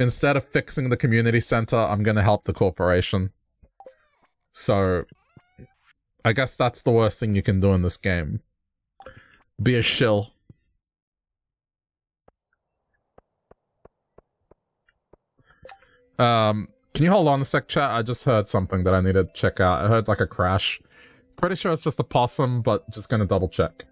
instead of fixing the community center, I'm gonna help the corporation. So I guess that's the worst thing you can do in this game. Be a shill. Um, can you hold on a sec, chat? I just heard something that I need to check out. I heard like a crash. Pretty sure it's just a possum, but just gonna double check.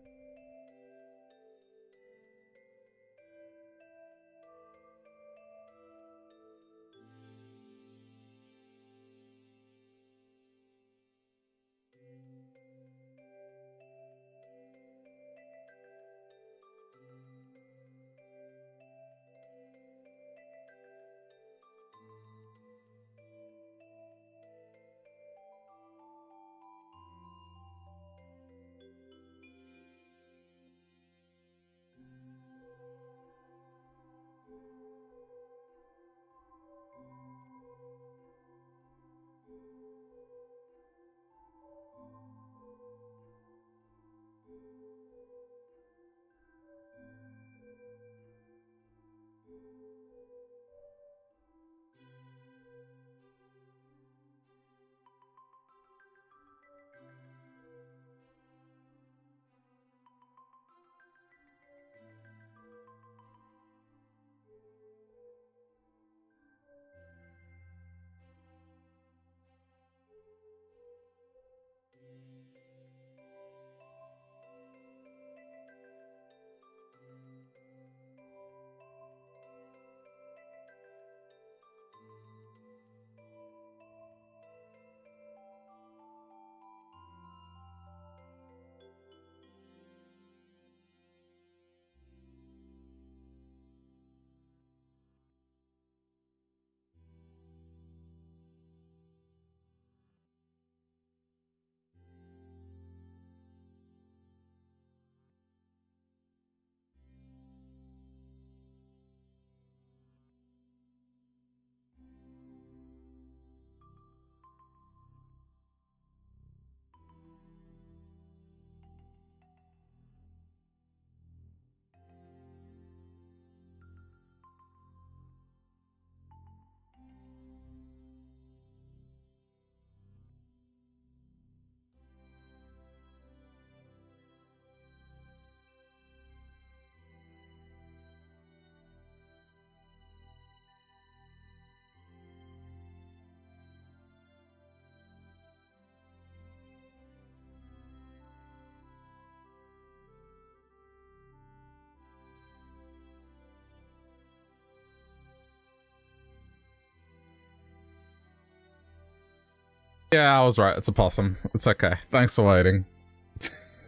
Yeah, I was right. It's a possum. It's okay. Thanks for waiting.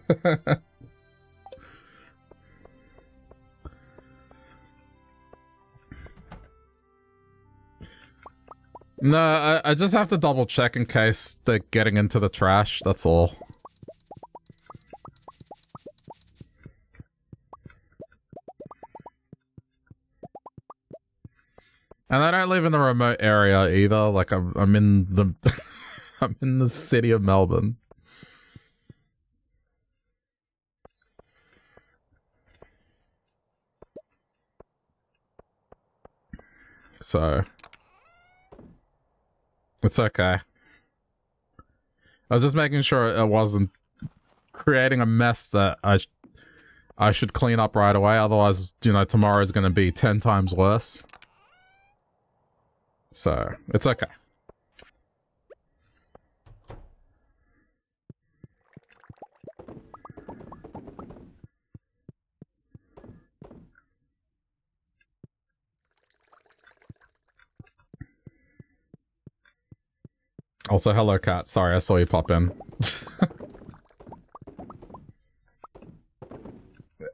no, I, I just have to double check in case they're getting into the trash. That's all. And I don't live in the remote area either. Like I'm, I'm in the I'm in the city of Melbourne. So, it's okay. I was just making sure it wasn't creating a mess that I, I should clean up right away. Otherwise, you know, tomorrow is going to be 10 times worse. So, it's okay. Also, hello, cat. Sorry, I saw you pop in.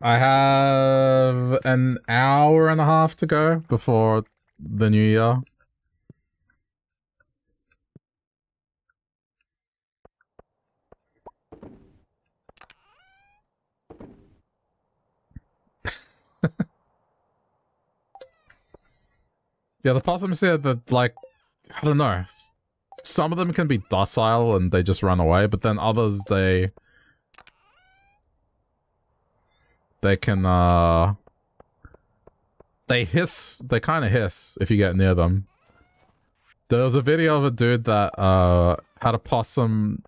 I have an hour and a half to go before the new year. yeah, the possum said that, like, I don't know, some of them can be docile and they just run away, but then others, they... They can, uh... They hiss, they kind of hiss if you get near them. There was a video of a dude that, uh, had a possum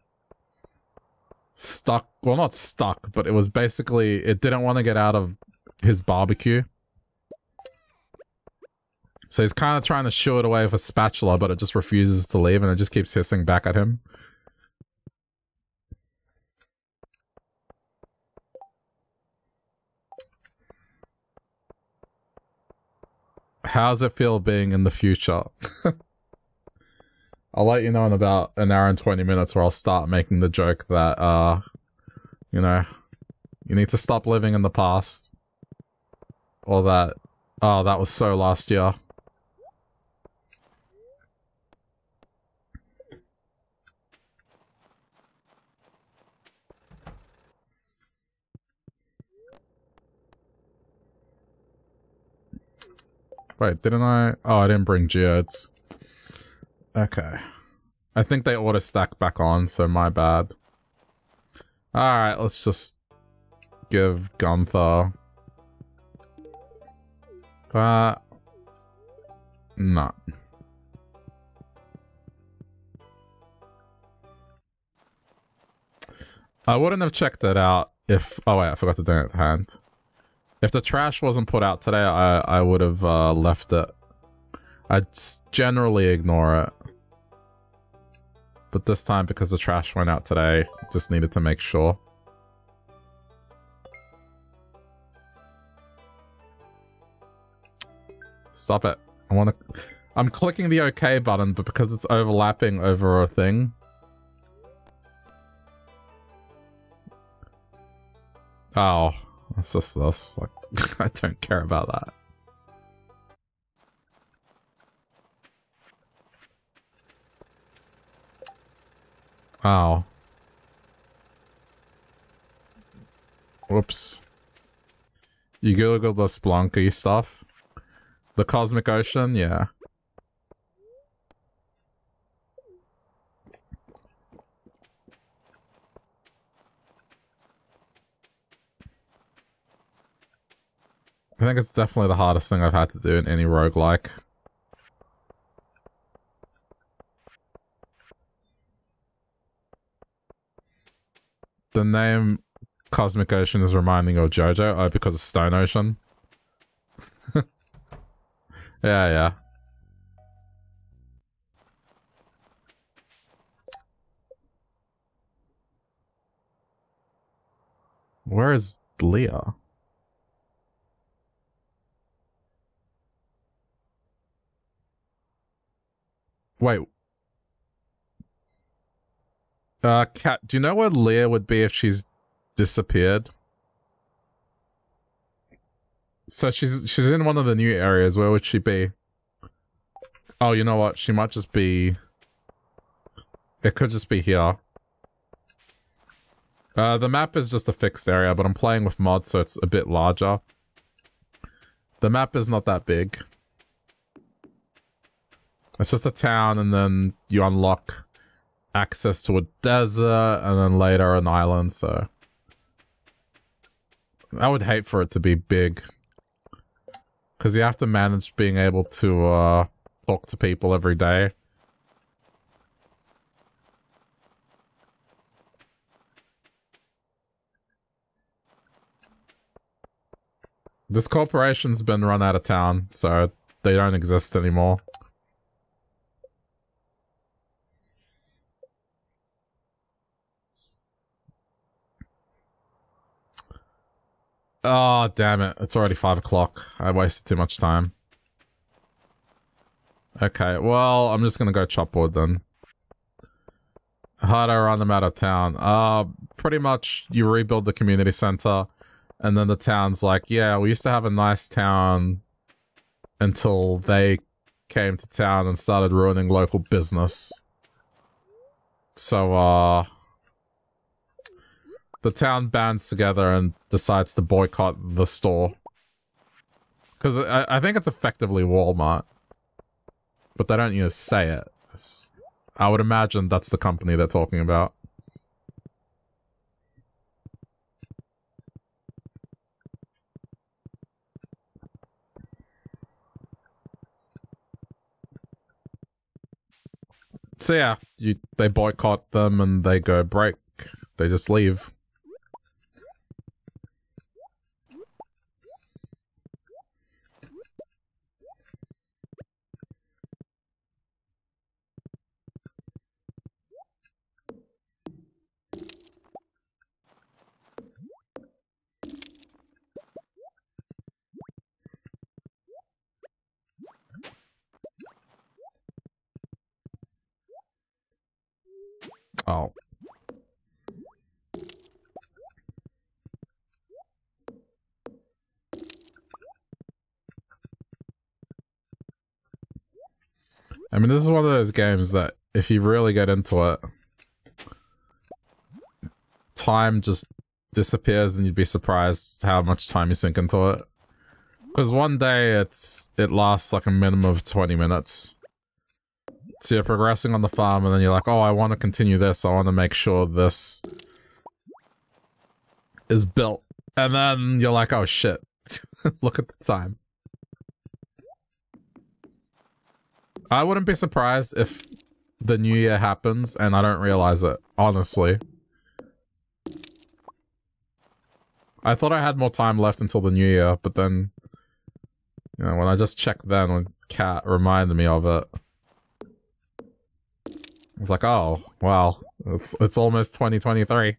stuck, well not stuck, but it was basically, it didn't want to get out of his barbecue. So he's kind of trying to shoo it away with a spatula, but it just refuses to leave and it just keeps hissing back at him. How's it feel being in the future? I'll let you know in about an hour and 20 minutes where I'll start making the joke that, uh, you know, you need to stop living in the past. Or that, oh, that was so last year. Wait, didn't I? Oh, I didn't bring geodes. Okay. I think they auto stack back on, so my bad. Alright, let's just give Gunther. Uh, no. I wouldn't have checked it out if... Oh wait, I forgot to donate the hand. If the trash wasn't put out today, I, I would have uh, left it. I'd generally ignore it. But this time, because the trash went out today, just needed to make sure. Stop it. I want to... I'm clicking the OK button, but because it's overlapping over a thing... Oh. It's just this. Like, I don't care about that. Oh. Whoops. You googled the Spelunky stuff? The Cosmic Ocean? Yeah. I think it's definitely the hardest thing I've had to do in any roguelike. The name Cosmic Ocean is reminding you of JoJo? Oh, because of Stone Ocean? yeah, yeah. Where is Leah? Wait. Uh, Cat, do you know where Leah would be if she's disappeared? So she's she's in one of the new areas. Where would she be? Oh, you know what? She might just be... It could just be here. Uh, the map is just a fixed area, but I'm playing with mods, so it's a bit larger. The map is not that big. It's just a town and then you unlock access to a desert and then later an island, so... I would hate for it to be big. Because you have to manage being able to uh, talk to people every day. This corporation's been run out of town, so they don't exist anymore. Oh, damn it. It's already 5 o'clock. I wasted too much time. Okay, well, I'm just gonna go chop wood then. How I run them out of town? Uh, pretty much you rebuild the community center, and then the town's like, yeah, we used to have a nice town until they came to town and started ruining local business. So, uh, the town bands together and decides to boycott the store. Because I, I, think it's effectively Walmart. But they don't even say it. I would imagine that's the company they're talking about. So yeah, you, they boycott them and they go break. They just leave. Oh. I mean, this is one of those games that if you really get into it, time just disappears and you'd be surprised how much time you sink into it. Because one day it's it lasts like a minimum of 20 minutes. So you're progressing on the farm and then you're like, oh, I want to continue this. I want to make sure this is built. And then you're like, oh shit, look at the time. I wouldn't be surprised if the new year happens and I don't realize it, honestly. I thought I had more time left until the new year, but then, you know, when I just checked then, when Cat reminded me of it, I was like, oh, well, it's, it's almost 2023.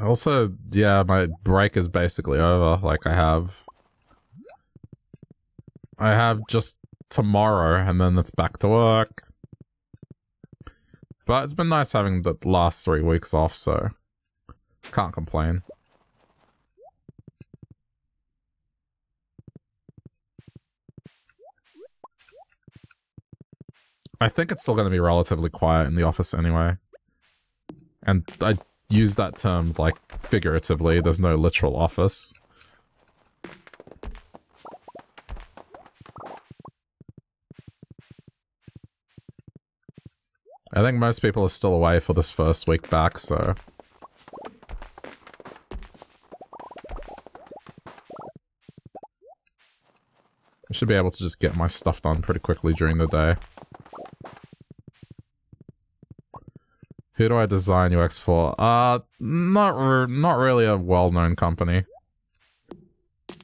Also, yeah, my break is basically over. Like, I have... I have just tomorrow, and then it's back to work. But it's been nice having the last three weeks off, so... Can't complain. I think it's still going to be relatively quiet in the office anyway. And I use that term, like, figuratively. There's no literal office. I think most people are still away for this first week back, so... I should be able to just get my stuff done pretty quickly during the day. Who do I design UX for? Uh, not re not really a well-known company.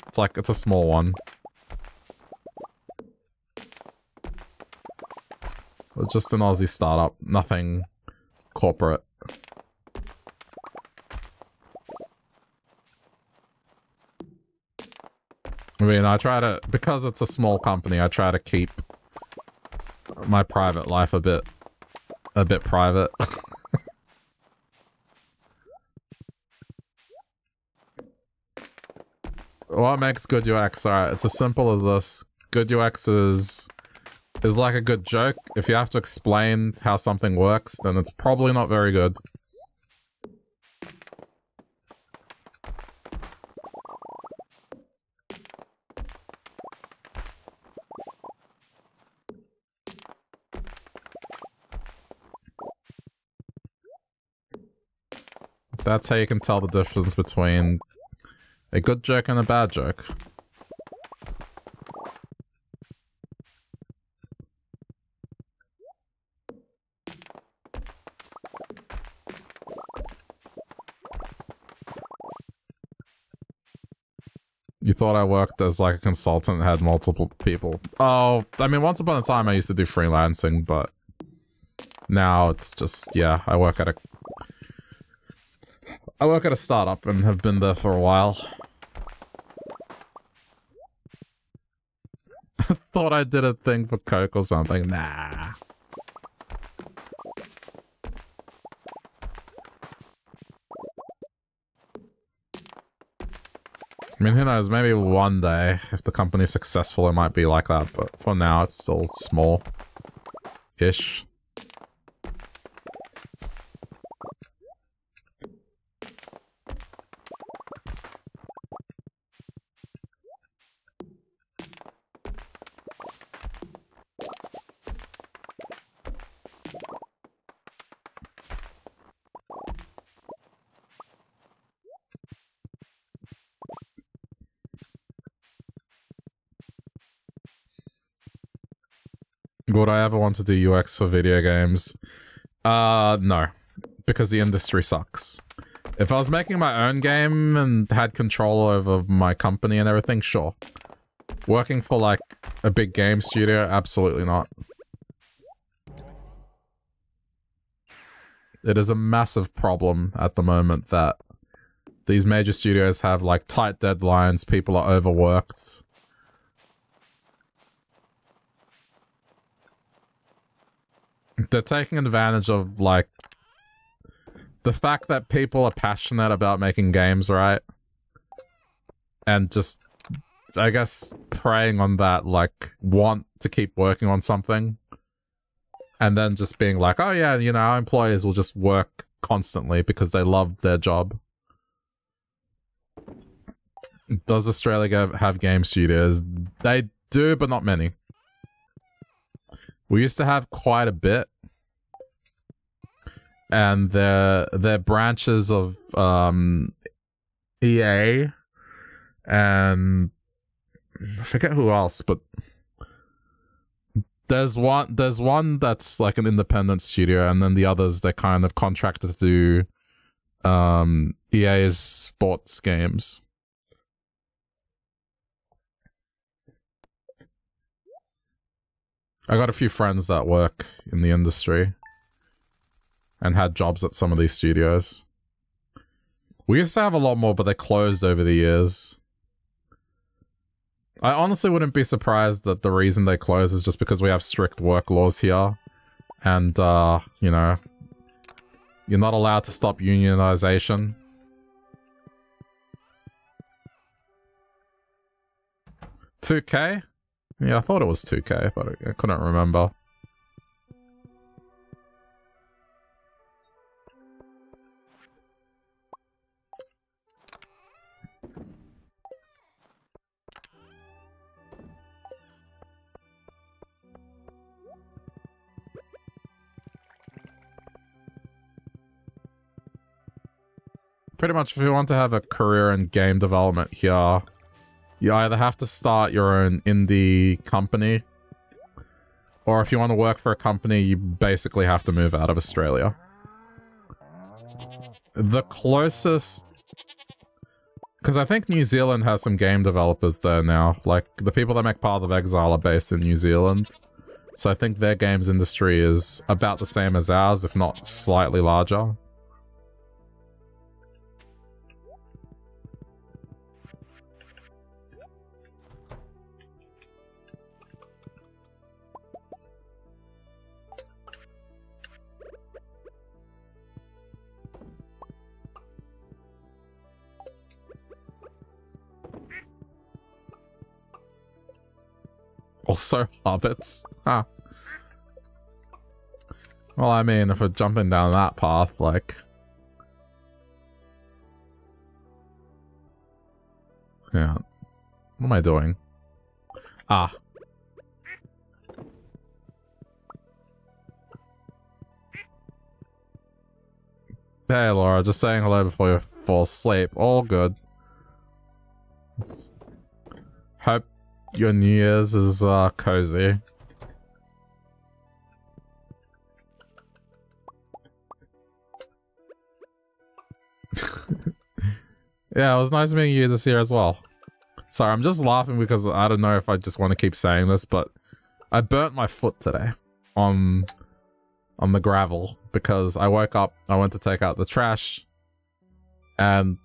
It's like, it's a small one. It's just an Aussie startup, nothing corporate. I mean, I try to, because it's a small company, I try to keep my private life a bit, a bit private. what makes good UX? Alright, it's as simple as this. Good UX is is like a good joke. If you have to explain how something works, then it's probably not very good. That's how you can tell the difference between a good joke and a bad joke. Thought I worked as like a consultant had multiple people. Oh, I mean, once upon a time I used to do freelancing, but now it's just, yeah, I work at a I work at a startup and have been there for a while. I thought I did a thing for Coke or something. Nah. I mean, who knows? Maybe one day, if the company's successful, it might be like that. But for now, it's still small-ish. Would I ever want to do UX for video games? Uh, no. Because the industry sucks. If I was making my own game and had control over my company and everything, sure. Working for, like, a big game studio? Absolutely not. It is a massive problem at the moment that these major studios have, like, tight deadlines, people are overworked, they're taking advantage of like the fact that people are passionate about making games, right? And just I guess preying on that like want to keep working on something. And then just being like, oh yeah, you know, our employees will just work constantly because they love their job. Does Australia have game studios? They do, but not many. We used to have quite a bit. And they're, they're branches of um, EA and I forget who else, but there's one there's one that's like an independent studio and then the others they're kind of contracted to do um EA's sports games. I got a few friends that work in the industry and had jobs at some of these studios. We used to have a lot more, but they closed over the years. I honestly wouldn't be surprised that the reason they close is just because we have strict work laws here. And, uh, you know, you're not allowed to stop unionization. Two K? Yeah, I thought it was 2k, but I couldn't remember. Pretty much if you want to have a career in game development here, you either have to start your own indie company, or if you want to work for a company, you basically have to move out of Australia. The closest... Because I think New Zealand has some game developers there now. Like, the people that make Path of Exile are based in New Zealand. So I think their games industry is about the same as ours, if not slightly larger. Also hobbits. Huh. Well, I mean, if we're jumping down that path, like... Yeah. What am I doing? Ah. Hey, Laura, just saying hello before you fall asleep. All good. Hope your New Year's is uh, cozy. yeah, it was nice meeting you this year as well. Sorry, I'm just laughing because I don't know if I just want to keep saying this, but I burnt my foot today on on the gravel because I woke up, I went to take out the trash, and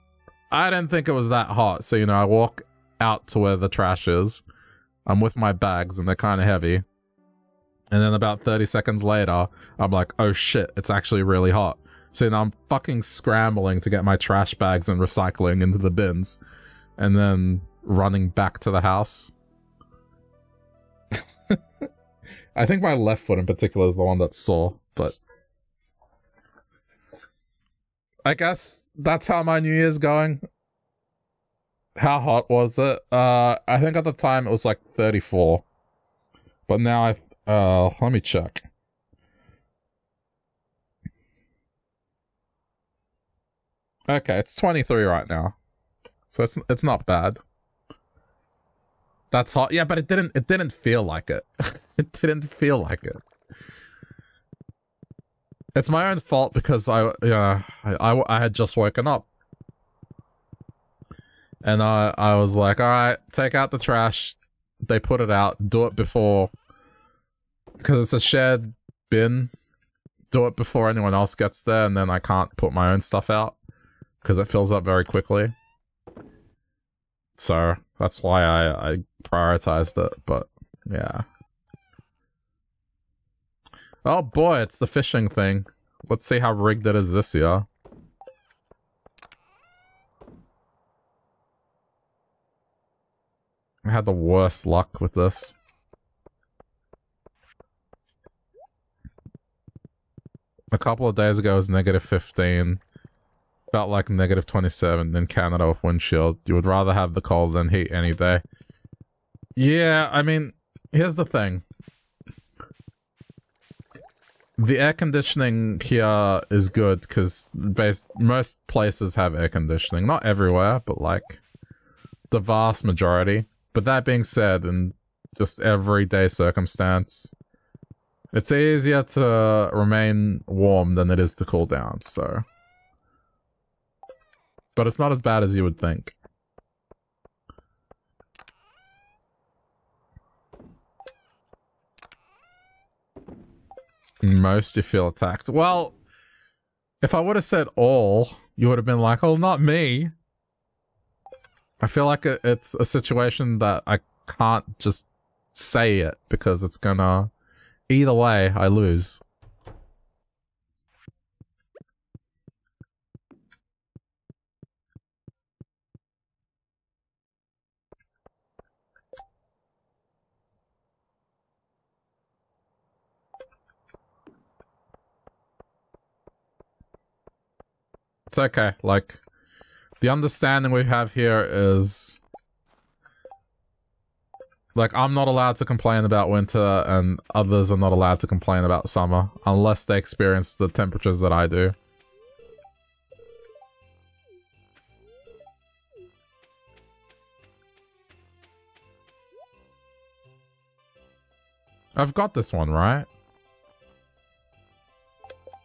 I didn't think it was that hot. So, you know, I walk out to where the trash is, I'm with my bags and they're kind of heavy. And then about 30 seconds later, I'm like, oh shit, it's actually really hot. So now I'm fucking scrambling to get my trash bags and recycling into the bins. And then running back to the house. I think my left foot in particular is the one that's sore, but... I guess that's how my New Year's going. How hot was it? Uh, I think at the time it was like 34. But now I, uh, let me check. Okay, it's 23 right now. So it's, it's not bad. That's hot. Yeah, but it didn't it didn't feel like it. it didn't feel like it. It's my own fault because I yeah, I, I, I had just woken up. And I I was like, "All right, take out the trash." They put it out. Do it before cuz it's a shared bin. Do it before anyone else gets there and then I can't put my own stuff out cuz it fills up very quickly. So, that's why I I prioritized it, but yeah. Oh boy, it's the fishing thing. Let's see how rigged it is this year. I had the worst luck with this. A couple of days ago it was negative 15. Felt like negative 27 in Canada with windshield. You would rather have the cold than heat any day. Yeah, I mean, here's the thing. The air conditioning here is good because most places have air conditioning. Not everywhere, but like the vast majority. But that being said, in just everyday circumstance, it's easier to remain warm than it is to cool down, so... But it's not as bad as you would think. Most you feel attacked. Well, if I would have said all, you would have been like, oh, not me. I feel like it's a situation that I can't just say it because it's gonna... Either way, I lose. It's okay. Like, the understanding we have here is... Like, I'm not allowed to complain about winter, and others are not allowed to complain about summer, unless they experience the temperatures that I do. I've got this one, right?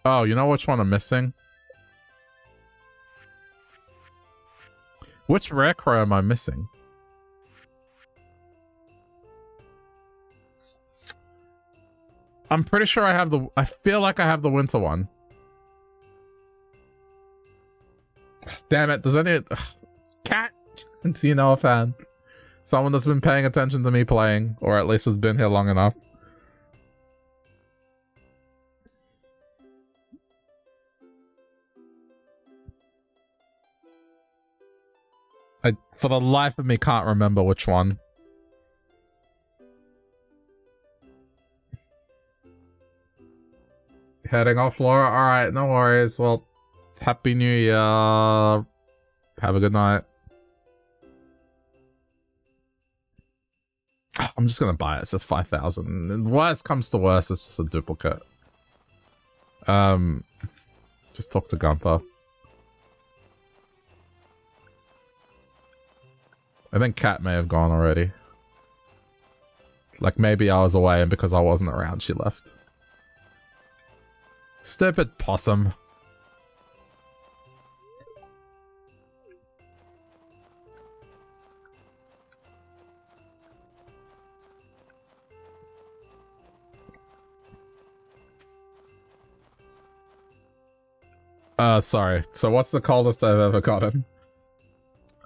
Oh, you know which one I'm missing? Which rare crow am I missing? I'm pretty sure I have the... I feel like I have the winter one. Damn it, does any... Cat! Do you know a fan? Someone that's been paying attention to me playing, or at least has been here long enough. I, for the life of me, can't remember which one. Heading off, Laura? Alright, no worries. Well, Happy New Year. Have a good night. I'm just gonna buy it. It's just 5,000. Worst comes to worst, it's just a duplicate. Um, just talk to Gunther. I think Cat may have gone already. Like maybe I was away and because I wasn't around she left. Stupid possum. Uh, sorry. So what's the coldest I've ever gotten?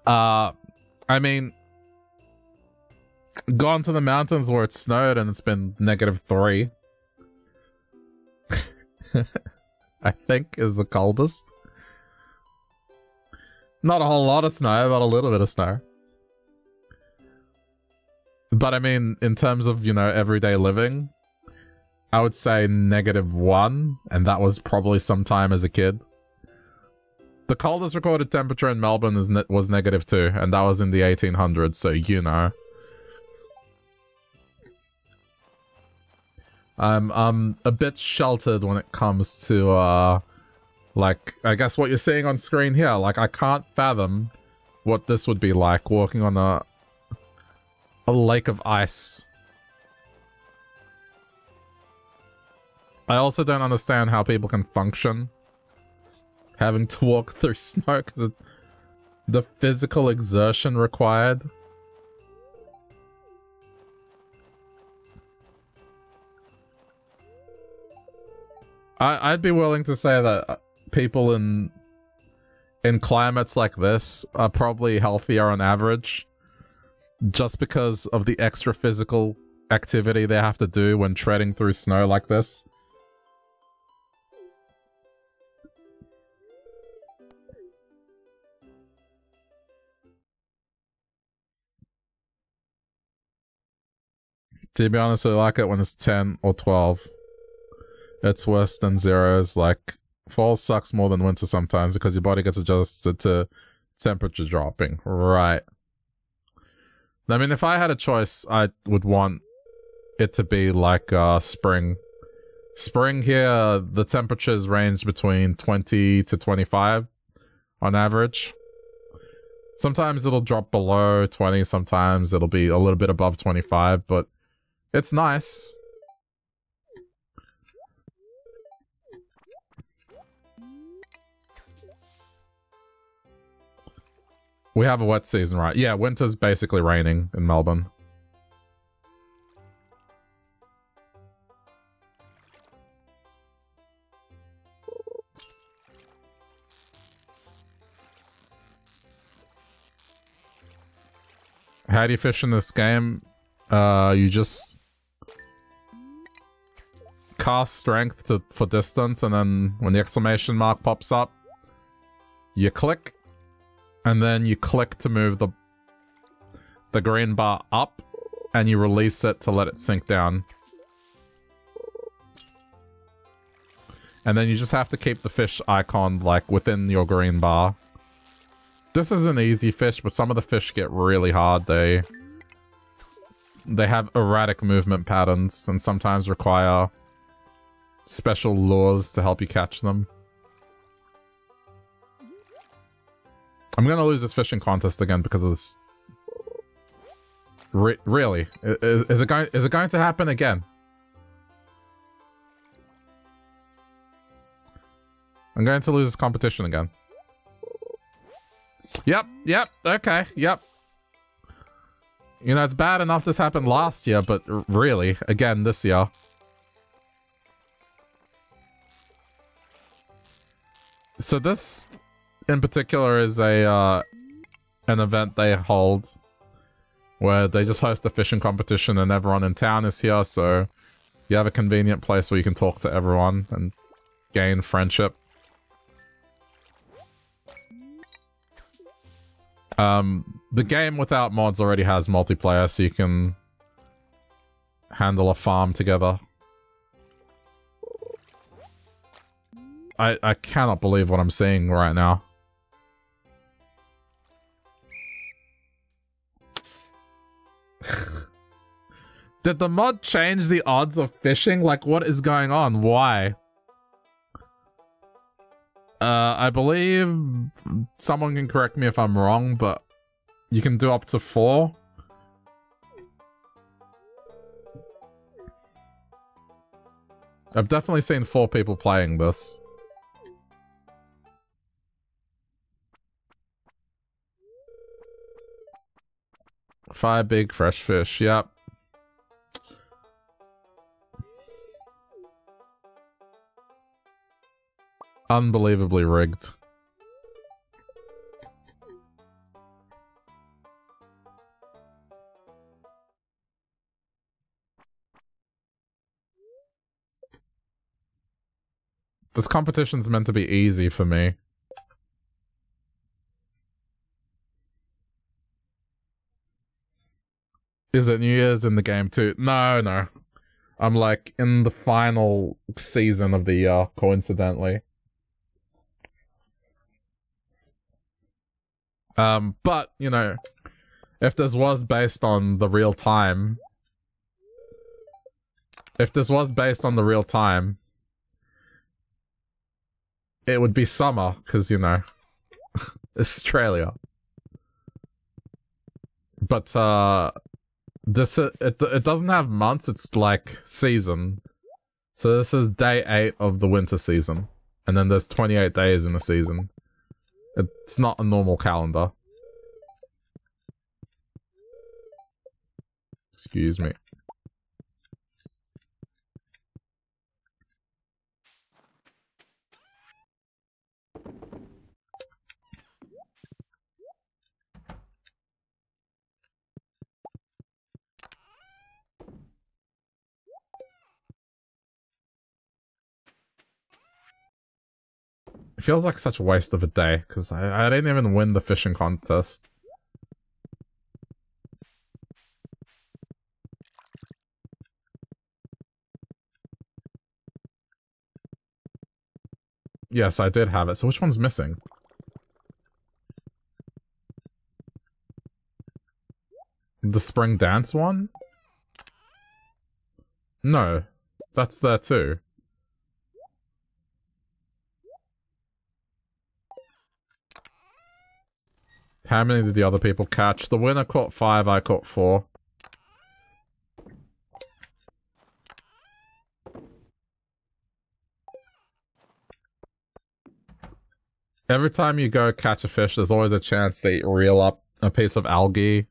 Uh, I mean, gone to the mountains where it snowed and it's been negative three. I think is the coldest. Not a whole lot of snow, but a little bit of snow. But I mean, in terms of, you know, everyday living, I would say negative one, and that was probably sometime as a kid. The coldest recorded temperature in Melbourne is ne was negative 2, and that was in the 1800s, so you know. I'm, I'm a bit sheltered when it comes to, uh, like, I guess what you're seeing on screen here. Like, I can't fathom what this would be like walking on a a lake of ice. I also don't understand how people can function having to walk through snow because of the physical exertion required. I, I'd be willing to say that uh, people in in climates like this are probably healthier on average just because of the extra physical activity they have to do when treading through snow like this. To be honest, I like it when it's 10 or 12. It's worse than zeros. Like, fall sucks more than winter sometimes because your body gets adjusted to temperature dropping. Right. I mean, if I had a choice, I would want it to be like uh, spring. Spring here, the temperatures range between 20 to 25 on average. Sometimes it'll drop below 20, sometimes it'll be a little bit above 25, but it's nice. We have a wet season, right? Yeah, winter's basically raining in Melbourne. How do you fish in this game? Uh, you just cast strength to, for distance, and then when the exclamation mark pops up, you click, and then you click to move the the green bar up and you release it to let it sink down. And then you just have to keep the fish icon like within your green bar. This is an easy fish, but some of the fish get really hard. They they have erratic movement patterns and sometimes require special lures to help you catch them. I'm gonna lose this fishing contest again because of this. Re really? Is, is it going? Is it going to happen again? I'm going to lose this competition again. Yep, yep, okay, yep. You know, it's bad enough this happened last year, but really, again, this year. So this in particular is a uh, an event they hold where they just host a fishing competition and everyone in town is here, so you have a convenient place where you can talk to everyone and gain friendship. Um, the game without mods already has multiplayer, so you can handle a farm together. I, I cannot believe what I'm seeing right now. Did the mod change the odds of fishing? Like, what is going on? Why? Uh, I believe someone can correct me if I'm wrong, but you can do up to four. I've definitely seen four people playing this. Five big fresh fish, yep. Unbelievably rigged. This competition's meant to be easy for me. Is it New Year's in the game too? No, no. I'm like in the final season of the year, coincidentally. Um, but, you know, if this was based on the real time, if this was based on the real time, it would be summer, because, you know, Australia. But, uh, This uh, it it doesn't have months. It's like season. So this is day eight of the winter season, and then there's 28 days in a season. It's not a normal calendar. Excuse me. It feels like such a waste of a day, because I, I didn't even win the fishing contest. Yes, I did have it. So which one's missing? The spring dance one? No, that's there too. How many did the other people catch? The winner caught five, I caught four. Every time you go catch a fish, there's always a chance they reel up a piece of algae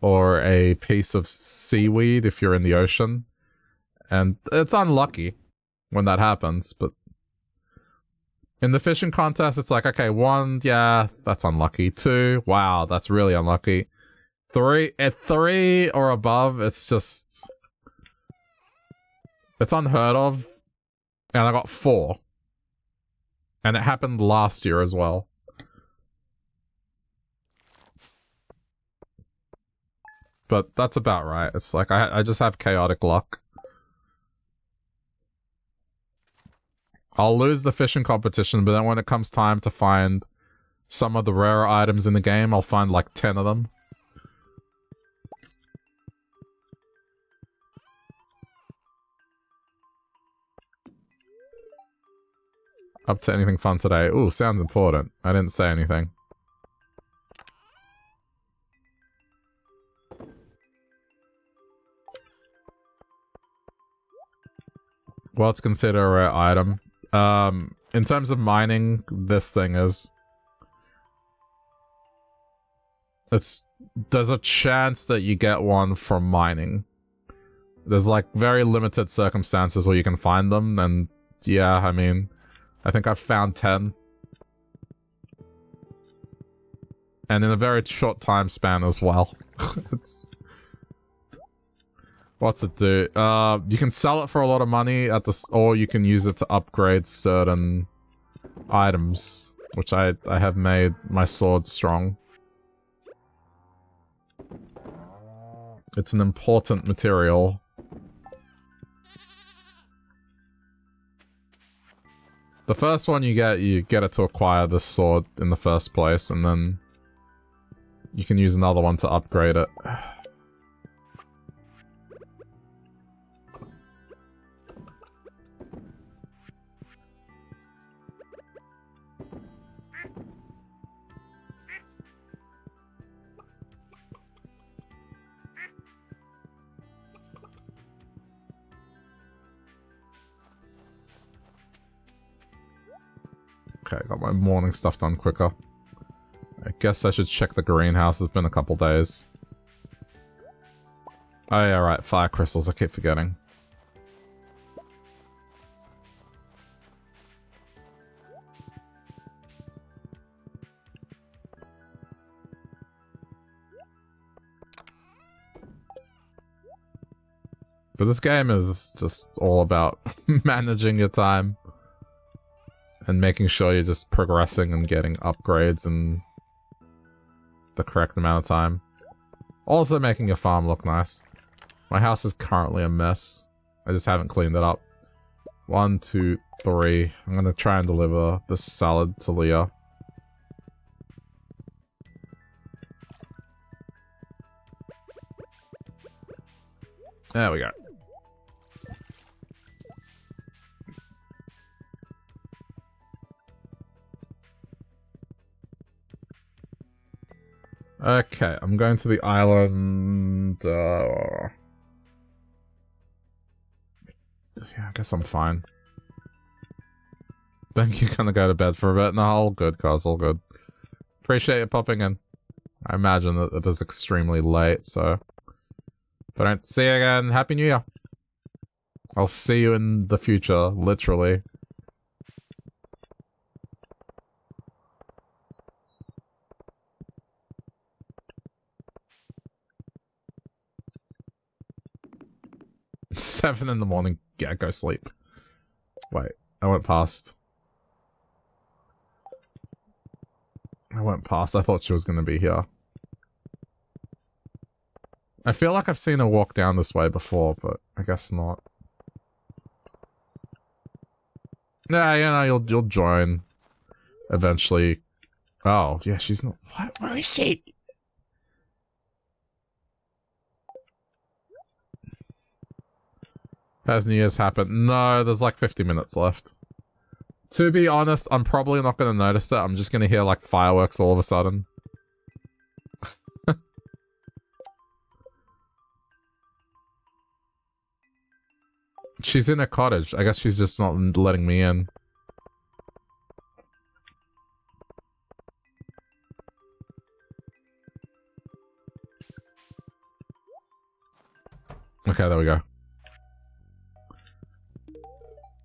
or a piece of seaweed if you're in the ocean. And it's unlucky when that happens, but in the fishing contest, it's like, okay, one, yeah, that's unlucky. Two, wow, that's really unlucky. Three, at three or above, it's just... It's unheard of. And I got four. And it happened last year as well. But that's about right. It's like, I, I just have chaotic luck. I'll lose the fishing competition, but then when it comes time to find some of the rarer items in the game, I'll find like 10 of them. Up to anything fun today? Ooh, sounds important. I didn't say anything. What's considered a rare item? Um, in terms of mining, this thing is... It's... There's a chance that you get one from mining. There's like very limited circumstances where you can find them, and yeah, I mean, I think I've found 10. And in a very short time span as well. it's... What's it do? Uh, you can sell it for a lot of money at the, or you can use it to upgrade certain items, which I I have made my sword strong. It's an important material. The first one you get, you get it to acquire this sword in the first place, and then you can use another one to upgrade it. morning stuff done quicker. I guess I should check the greenhouse. It's been a couple days. Oh yeah, right. Fire crystals. I keep forgetting. But this game is just all about managing your time and making sure you're just progressing and getting upgrades in the correct amount of time. Also making your farm look nice. My house is currently a mess. I just haven't cleaned it up. One, two, three. I'm gonna try and deliver this salad to Leah. There we go. Okay, I'm going to the island uh, yeah, I guess I'm fine. Think you're gonna go to bed for a bit? No, all good, cuz, all good. Appreciate you popping in. I imagine that it is extremely late, so... If I don't see you again, Happy New Year! I'll see you in the future, literally. Seven in the morning. Yeah, go sleep. Wait, I went past. I went past. I thought she was going to be here. I feel like I've seen her walk down this way before, but I guess not. Yeah, you know, you'll you'll join eventually. Oh, yeah, she's not. What? Where is she? Has New Year's happened? No, there's like 50 minutes left. To be honest, I'm probably not going to notice it. I'm just going to hear like fireworks all of a sudden. she's in a cottage. I guess she's just not letting me in. Okay, there we go.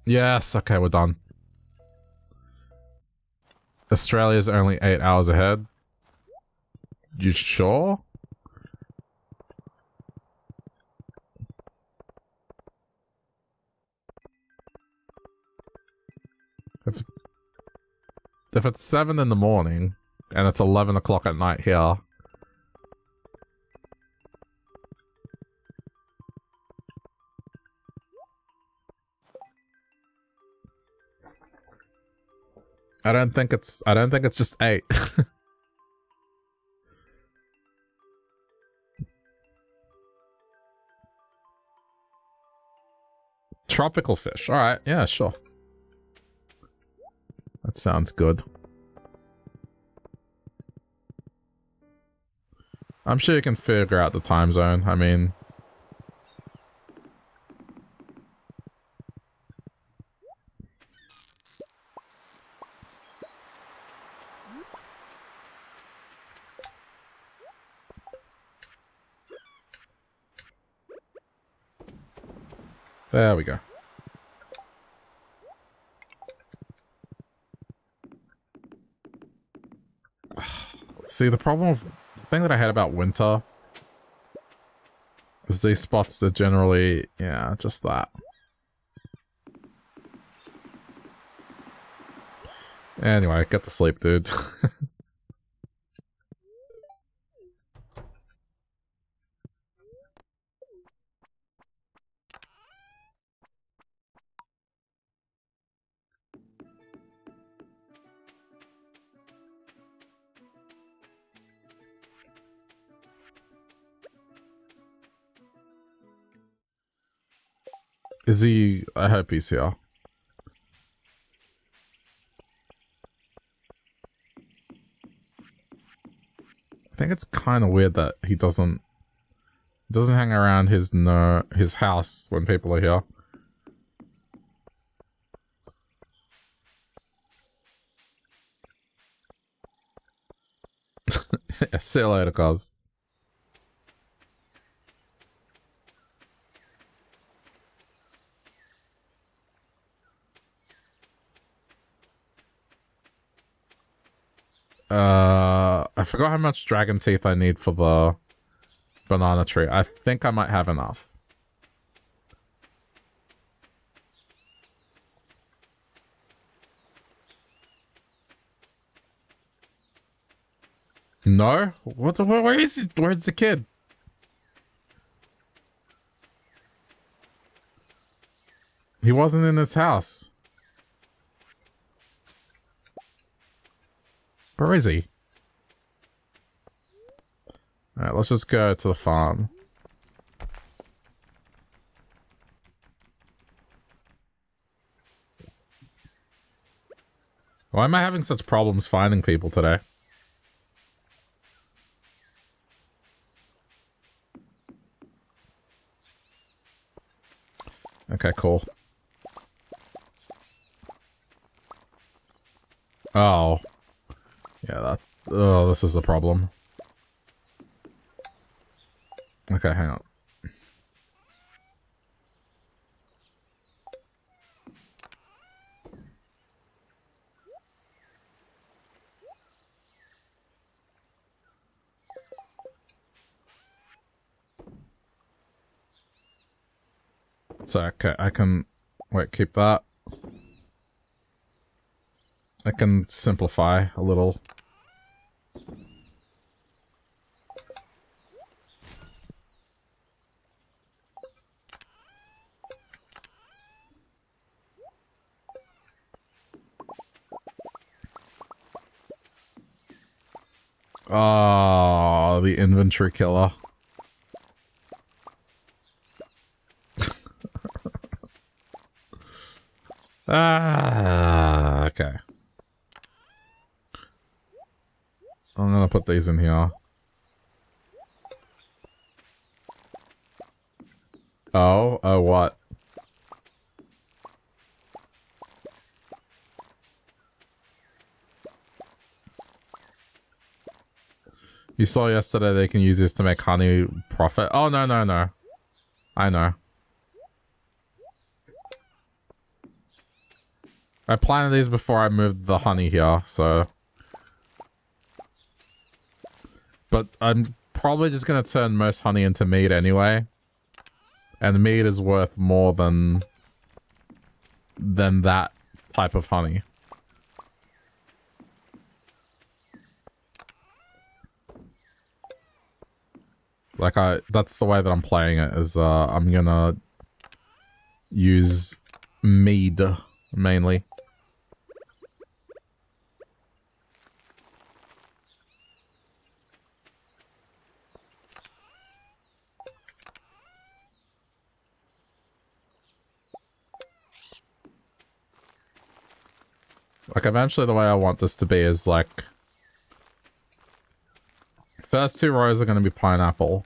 Yes, okay, we're done. Australia's only eight hours ahead. You sure? If, if it's 7 in the morning, and it's 11 o'clock at night here, I don't think it's I don't think it's just eight. Tropical fish. Alright, yeah, sure. That sounds good. I'm sure you can figure out the time zone. I mean, There we go. See, the problem, of, the thing that I had about winter is these spots are generally, yeah, just that. Anyway, get to sleep, dude. Is he... I hope he's here. I think it's kind of weird that he doesn't... Doesn't hang around his no his house when people are here. See you later, cuz. Uh, I forgot how much dragon teeth I need for the banana tree. I think I might have enough. No? What the, where is it? Where's the kid? He wasn't in his house. Where is he? Alright, let's just go to the farm. Why am I having such problems finding people today? Okay, cool. Oh. Yeah, that... Oh, this is a problem. Okay, hang on. So okay, I can wait, keep that. I can simplify a little. Oh, the inventory killer. ah, okay. I'm gonna put these in here. Oh, oh what? You saw yesterday they can use this to make honey profit. Oh, no, no, no. I know. I planted these before I moved the honey here, so... But I'm probably just going to turn most honey into mead anyway. And mead is worth more than... than that type of honey. Like I, that's the way that I'm playing it. Is uh, I'm gonna use mead mainly. Like eventually the way I want this to be is like First two rows are going to be pineapple.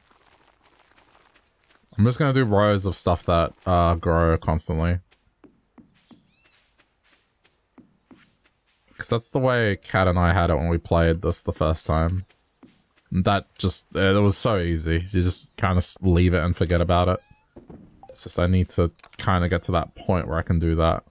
I'm just going to do rows of stuff that uh, grow constantly. Because that's the way Kat and I had it when we played this the first time. That just, it was so easy. You just kind of leave it and forget about it. It's just I need to kind of get to that point where I can do that.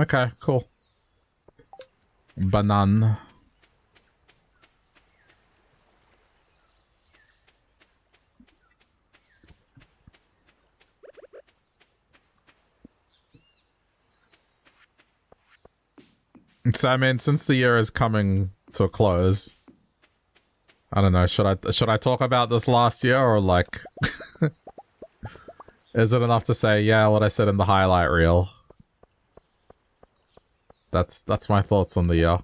Okay, cool. Banan. So I mean, since the year is coming to a close, I don't know. Should I should I talk about this last year or like, is it enough to say yeah what I said in the highlight reel? That's that's my thoughts on the uh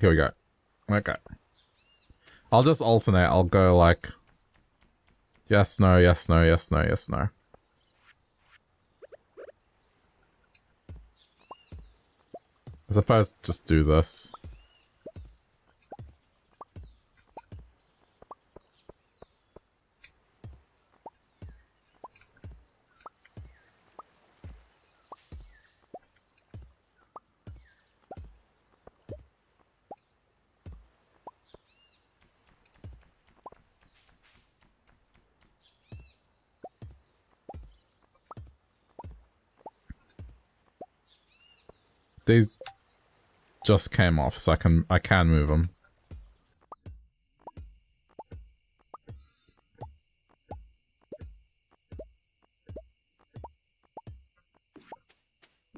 Here we go. Okay. I'll just alternate. I'll go like yes, no, yes, no, yes, no, yes, no. I suppose just do this. These just came off, so I can I can move them.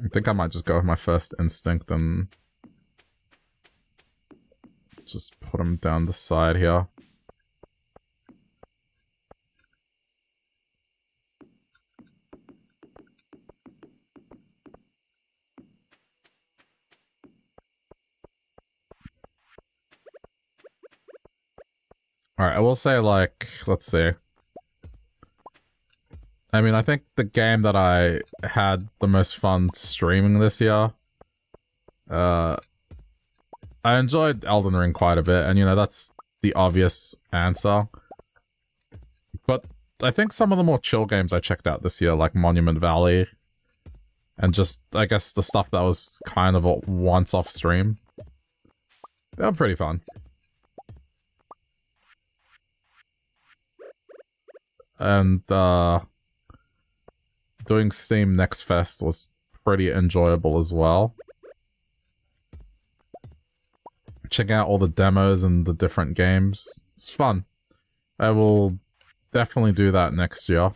I think I might just go with my first instinct and just put them down the side here. I will say, like, let's see. I mean, I think the game that I had the most fun streaming this year, uh, I enjoyed Elden Ring quite a bit, and you know, that's the obvious answer. But I think some of the more chill games I checked out this year, like Monument Valley, and just, I guess, the stuff that was kind of a once-off stream, they were pretty fun. And, uh, doing Steam Next Fest was pretty enjoyable as well. Checking out all the demos and the different games. It's fun. I will definitely do that next year.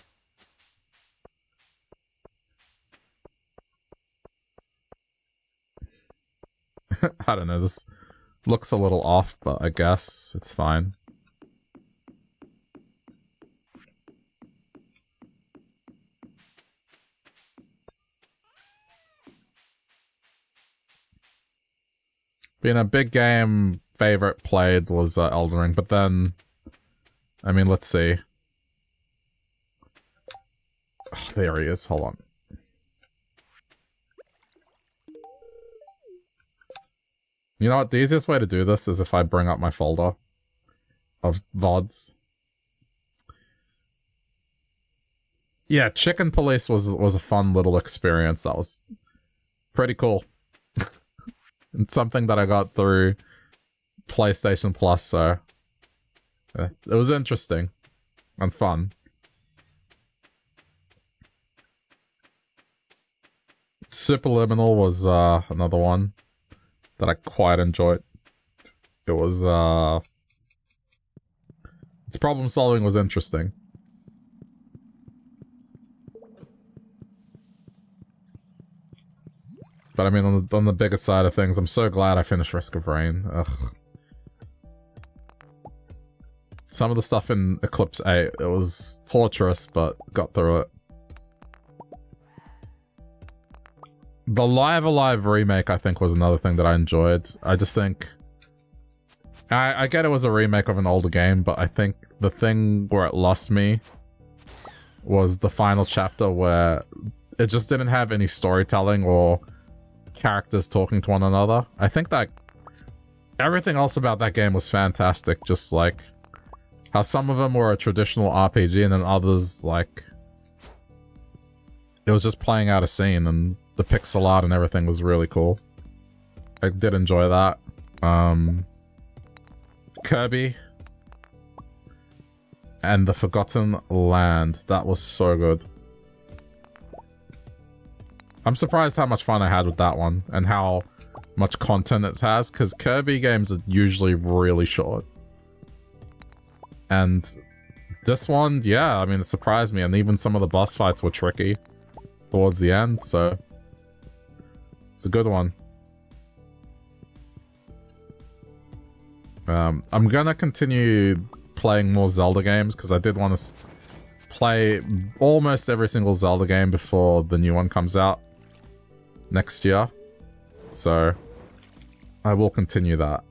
I don't know, this looks a little off, but I guess it's fine. Being a big game favorite played was uh, Elden Ring, but then, I mean, let's see. Oh, there he is. Hold on. You know what? The easiest way to do this is if I bring up my folder of VODs. Yeah, Chicken Police was was a fun little experience. That was pretty cool. It's something that I got through PlayStation Plus, so it was interesting and fun. Superliminal was uh, another one that I quite enjoyed. It was, uh... Its problem solving was interesting. But I mean, on the, on the bigger side of things, I'm so glad I finished Risk of Rain. Ugh. Some of the stuff in Eclipse 8, it was torturous, but got through it. The Live A Live remake, I think, was another thing that I enjoyed. I just think... I, I get it was a remake of an older game, but I think the thing where it lost me was the final chapter where it just didn't have any storytelling or characters talking to one another. I think that everything else about that game was fantastic. Just like how some of them were a traditional RPG and then others like it was just playing out a scene and the pixel art and everything was really cool. I did enjoy that. Um, Kirby and the Forgotten Land. That was so good. I'm surprised how much fun I had with that one and how much content it has because Kirby games are usually really short. And this one, yeah, I mean, it surprised me and even some of the boss fights were tricky towards the end, so it's a good one. Um, I'm gonna continue playing more Zelda games because I did want to play almost every single Zelda game before the new one comes out next year. So I will continue that.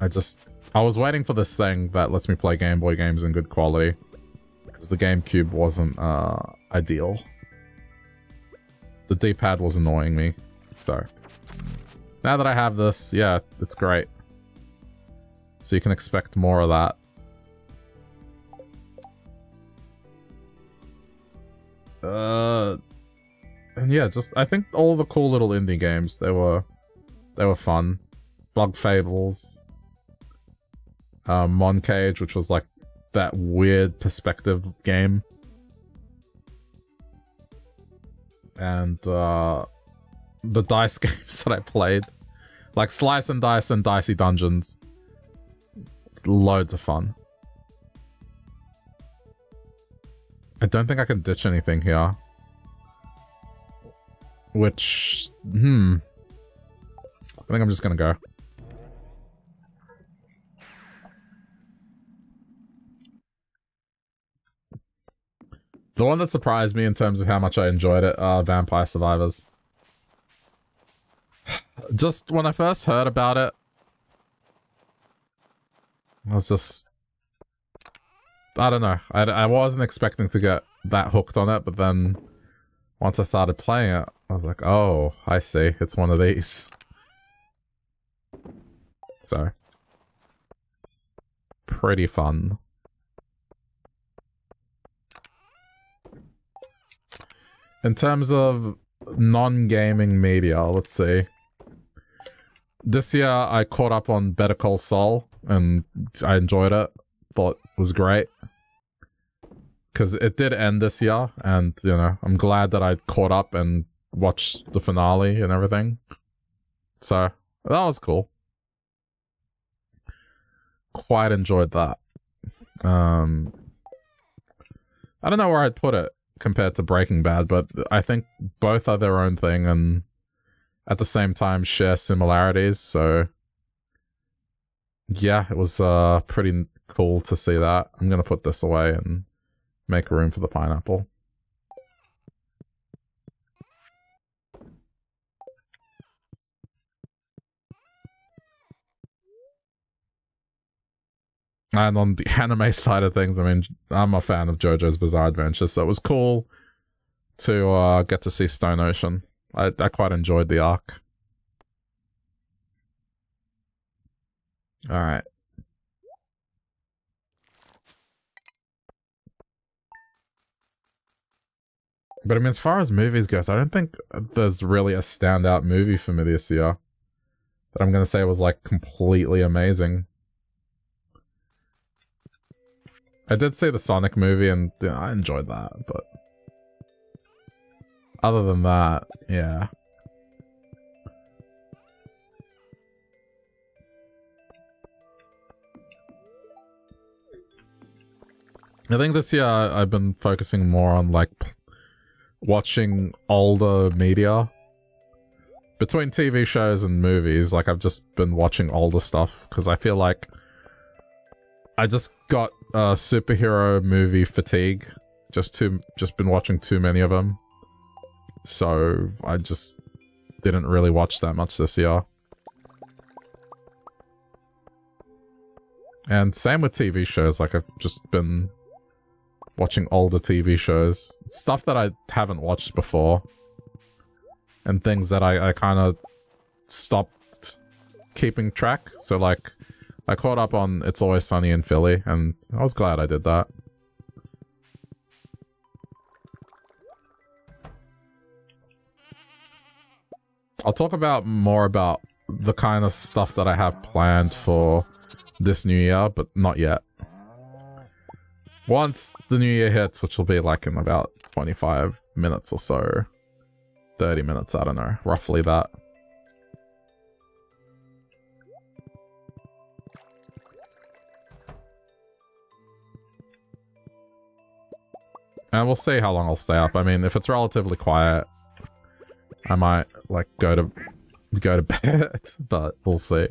I just... I was waiting for this thing that lets me play Game Boy games in good quality. Because the GameCube wasn't uh, ideal. The D-pad was annoying me. So now that I have this, yeah, it's great. So you can expect more of that. Uh, and yeah, just I think all the cool little indie games they were they were fun. Bug Fables, uh, Moncage, which was like that weird perspective game, and uh, the dice games that I played, like Slice and Dice and Dicey Dungeons. Loads of fun. I don't think I can ditch anything here. Which, hmm. I think I'm just gonna go. The one that surprised me in terms of how much I enjoyed it Vampire Survivors. just when I first heard about it, I was just... I don't know. I, I wasn't expecting to get that hooked on it, but then once I started playing it, I was like, oh, I see. It's one of these. So, pretty fun. In terms of non-gaming media, let's see. This year I caught up on Better Call Saul and I enjoyed it. Thought it was great. Because it did end this year and, you know, I'm glad that I caught up and watched the finale and everything. So, that was cool. Quite enjoyed that. Um, I don't know where I'd put it compared to Breaking Bad, but I think both are their own thing and at the same time share similarities. So yeah, it was uh, pretty cool to see that. I'm going to put this away and make room for the pineapple. And on the anime side of things, I mean, I'm a fan of JoJo's Bizarre Adventure, so it was cool to uh, get to see Stone Ocean. I, I quite enjoyed the arc. Alright. But I mean, as far as movies goes, I don't think there's really a standout movie for me this year that I'm going to say was like completely amazing. I did see the Sonic movie and you know, I enjoyed that, but other than that, yeah. I think this year I've been focusing more on like watching older media. Between TV shows and movies, like I've just been watching older stuff because I feel like I just got uh, superhero movie fatigue. Just too, just been watching too many of them. So I just didn't really watch that much this year. And same with TV shows, like I've just been watching older TV shows. Stuff that I haven't watched before. And things that I, I kind of stopped keeping track. So like, I caught up on It's Always Sunny in Philly, and I was glad I did that. I'll talk about more about the kind of stuff that I have planned for this new year, but not yet. Once the new year hits, which will be like in about 25 minutes or so, 30 minutes, I don't know, roughly that. And we'll see how long I'll stay up. I mean, if it's relatively quiet, I might, like, go to go to bed, but we'll see.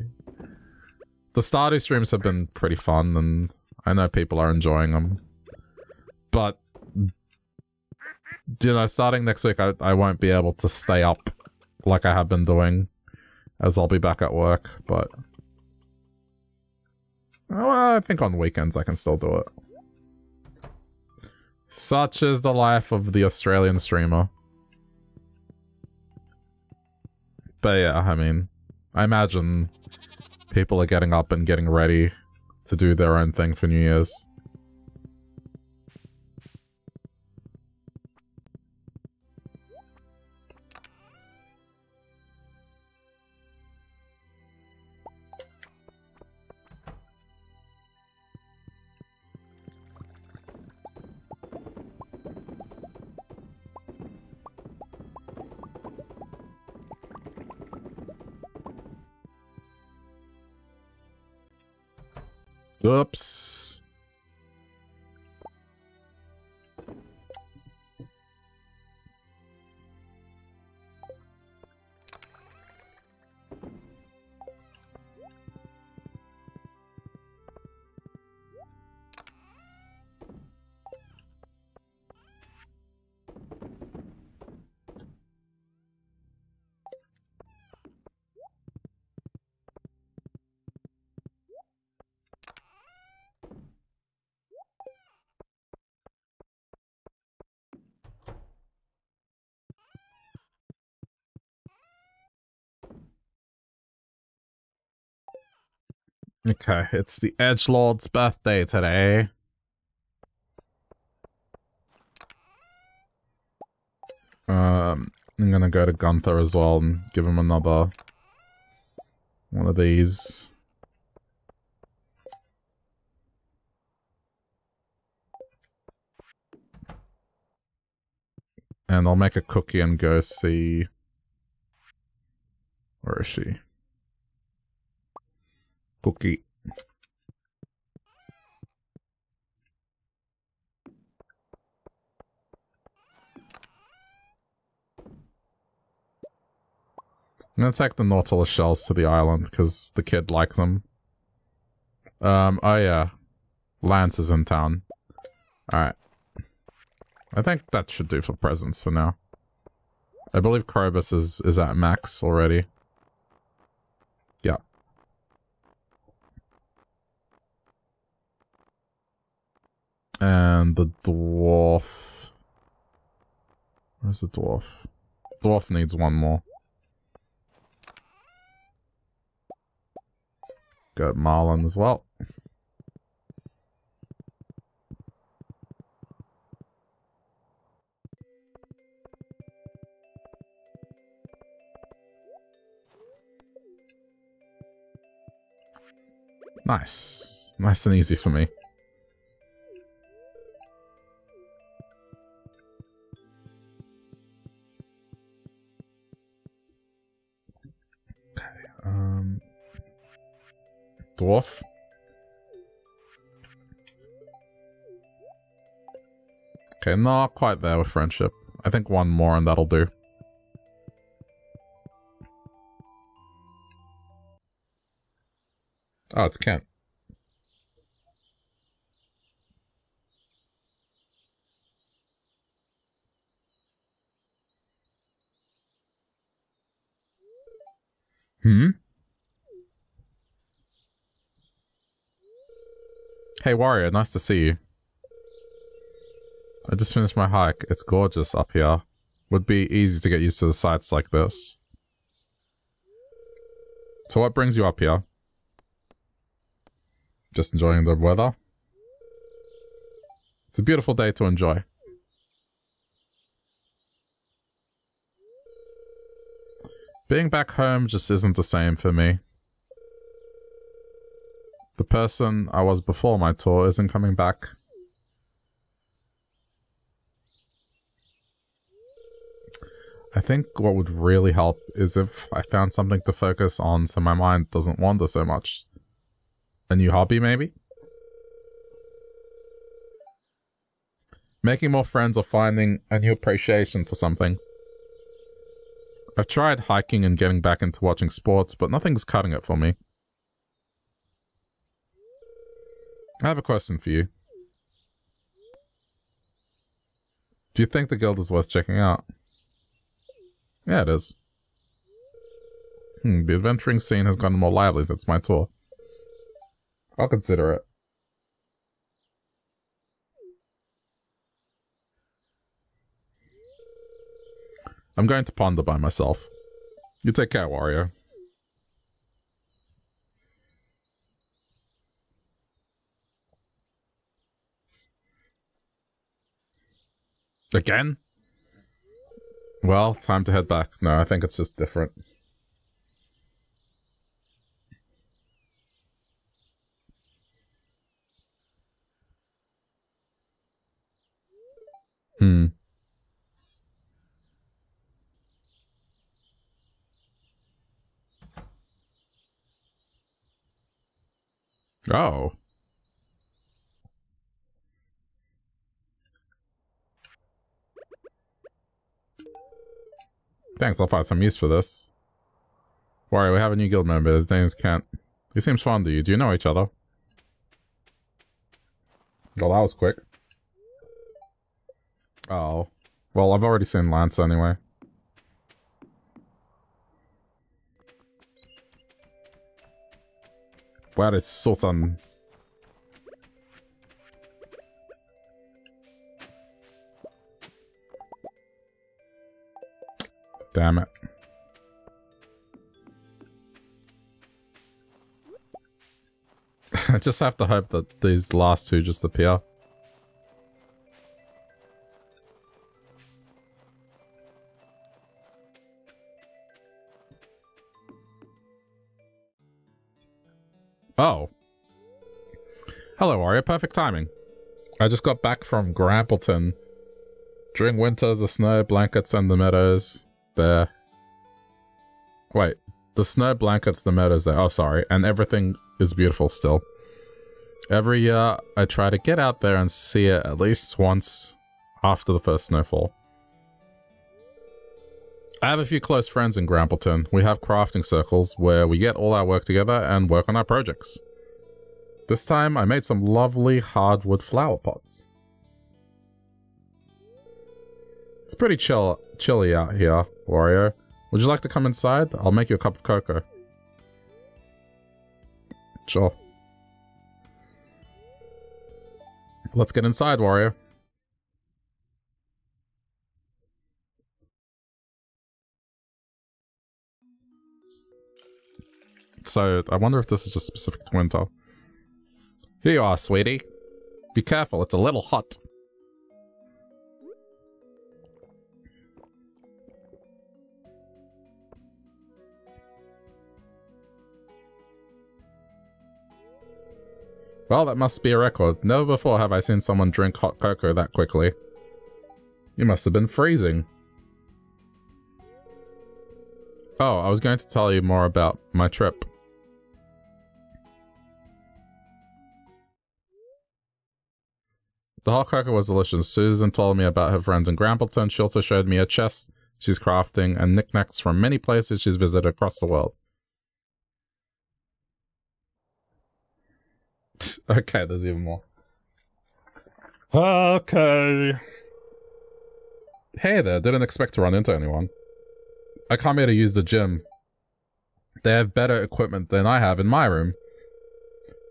The Stardew streams have been pretty fun, and I know people are enjoying them. But, you know, starting next week, I, I won't be able to stay up like I have been doing, as I'll be back at work, but... Well, I think on weekends I can still do it. Such is the life of the Australian streamer. But yeah, I mean, I imagine people are getting up and getting ready to do their own thing for New Year's. Oops. Okay, it's the Edge Lord's birthday today. Um, I'm gonna go to Gunther as well and give him another one of these. And I'll make a cookie and go see... Where is she? Cookie. I'm gonna take the Nautilus shells to the island, because the kid likes them. Um, oh yeah. Lance is in town. Alright. I think that should do for presents for now. I believe Krobus is, is at max already. Yeah. And the dwarf... Where's the dwarf? Dwarf needs one more. Got Marlon as well. Nice. Nice and easy for me. Dwarf. Okay, not quite there with friendship. I think one more and that'll do. Oh, it's Kent. Hmm? Hey, Warrior, nice to see you. I just finished my hike. It's gorgeous up here. Would be easy to get used to the sights like this. So what brings you up here? Just enjoying the weather? It's a beautiful day to enjoy. Being back home just isn't the same for me. The person I was before my tour isn't coming back. I think what would really help is if I found something to focus on so my mind doesn't wander so much. A new hobby, maybe? Making more friends or finding a new appreciation for something. I've tried hiking and getting back into watching sports, but nothing's cutting it for me. I have a question for you. Do you think the guild is worth checking out? Yeah, it is. Hmm, the adventuring scene has gotten more lively since my tour. I'll consider it. I'm going to ponder by myself. You take care, Wario. Again? Well, time to head back. No, I think it's just different. Hmm. Oh. Thanks, I'll find some use for this. Worry, we have a new guild member. His name's Kent. He seems fond of you. Do you know each other? Well, that was quick. Oh. Well, I've already seen Lance anyway. Where is Sultan? Damn it. I just have to hope that these last two just appear. Oh. Hello, Wario. Perfect timing. I just got back from Grampleton. During winter, the snow blankets and the meadows there. Wait, the snow blankets the meadows there. Oh, sorry. And everything is beautiful still. Every year, I try to get out there and see it at least once after the first snowfall. I have a few close friends in Grampleton. We have crafting circles where we get all our work together and work on our projects. This time, I made some lovely hardwood flower pots. It's pretty chill, chilly out here, Wario. Would you like to come inside? I'll make you a cup of cocoa. Sure. Let's get inside, Wario. So, I wonder if this is just specific to winter. Here you are, sweetie. Be careful, it's a little hot. Well, that must be a record. Never before have I seen someone drink hot cocoa that quickly. You must have been freezing. Oh, I was going to tell you more about my trip. The hot cocoa was delicious. Susan told me about her friends in Grampleton. She also showed me a chest she's crafting and knickknacks from many places she's visited across the world. Okay, there's even more. Okay. Hey there, didn't expect to run into anyone. I come here to use the gym. They have better equipment than I have in my room.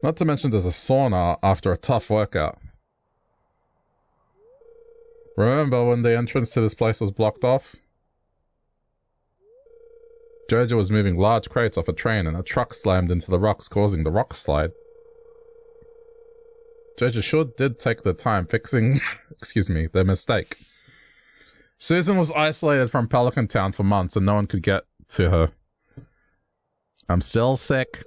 Not to mention there's a sauna after a tough workout. Remember when the entrance to this place was blocked off? Joja was moving large crates off a train and a truck slammed into the rocks causing the rock slide. Joja sure did take the time fixing, excuse me, their mistake. Susan was isolated from Pelican Town for months and no one could get to her. I'm still sick.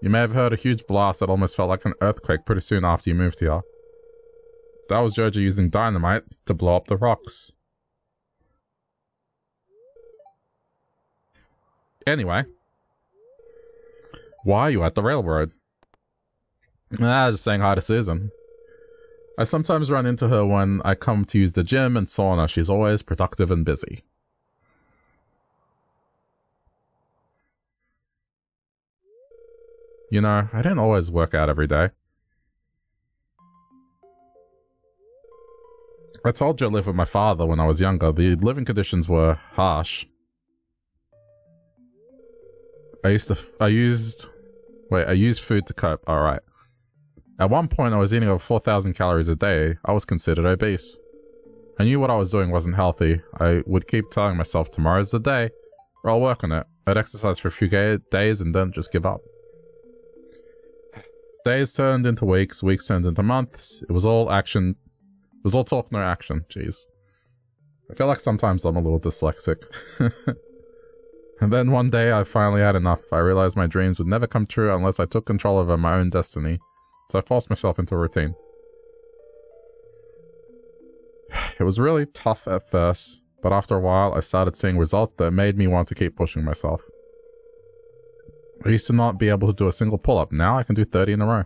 You may have heard a huge blast that almost felt like an earthquake pretty soon after you moved here. That was Joja using dynamite to blow up the rocks. Anyway. Why are you at the railroad? Ah, just saying hi to Susan. I sometimes run into her when I come to use the gym and sauna. She's always productive and busy. You know, I don't always work out every day. I told you I lived with my father when I was younger. The living conditions were harsh. I used to... I used... Wait, I used food to cope. Alright. At one point, I was eating over 4,000 calories a day. I was considered obese. I knew what I was doing wasn't healthy. I would keep telling myself, tomorrow's the day, or I'll work on it. I'd exercise for a few days and then just give up. Days turned into weeks, weeks turned into months. It was all action it was all talk, no action. Jeez. I feel like sometimes I'm a little dyslexic. and then one day I finally had enough. I realized my dreams would never come true unless I took control over my own destiny. So I forced myself into a routine. It was really tough at first, but after a while I started seeing results that made me want to keep pushing myself. I used to not be able to do a single pull-up. Now I can do 30 in a row.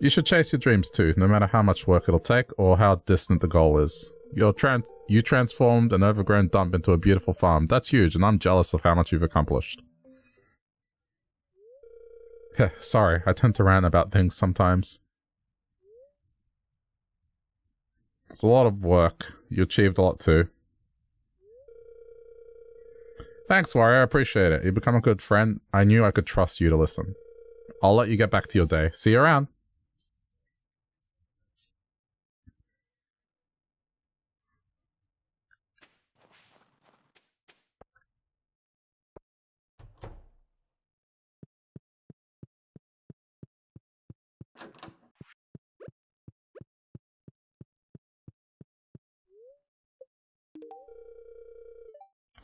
You should chase your dreams too, no matter how much work it'll take or how distant the goal is. You're trans you transformed an overgrown dump into a beautiful farm. That's huge, and I'm jealous of how much you've accomplished. Sorry, I tend to rant about things sometimes. It's a lot of work. You achieved a lot too. Thanks, Wario. I appreciate it. You've become a good friend. I knew I could trust you to listen. I'll let you get back to your day. See you around.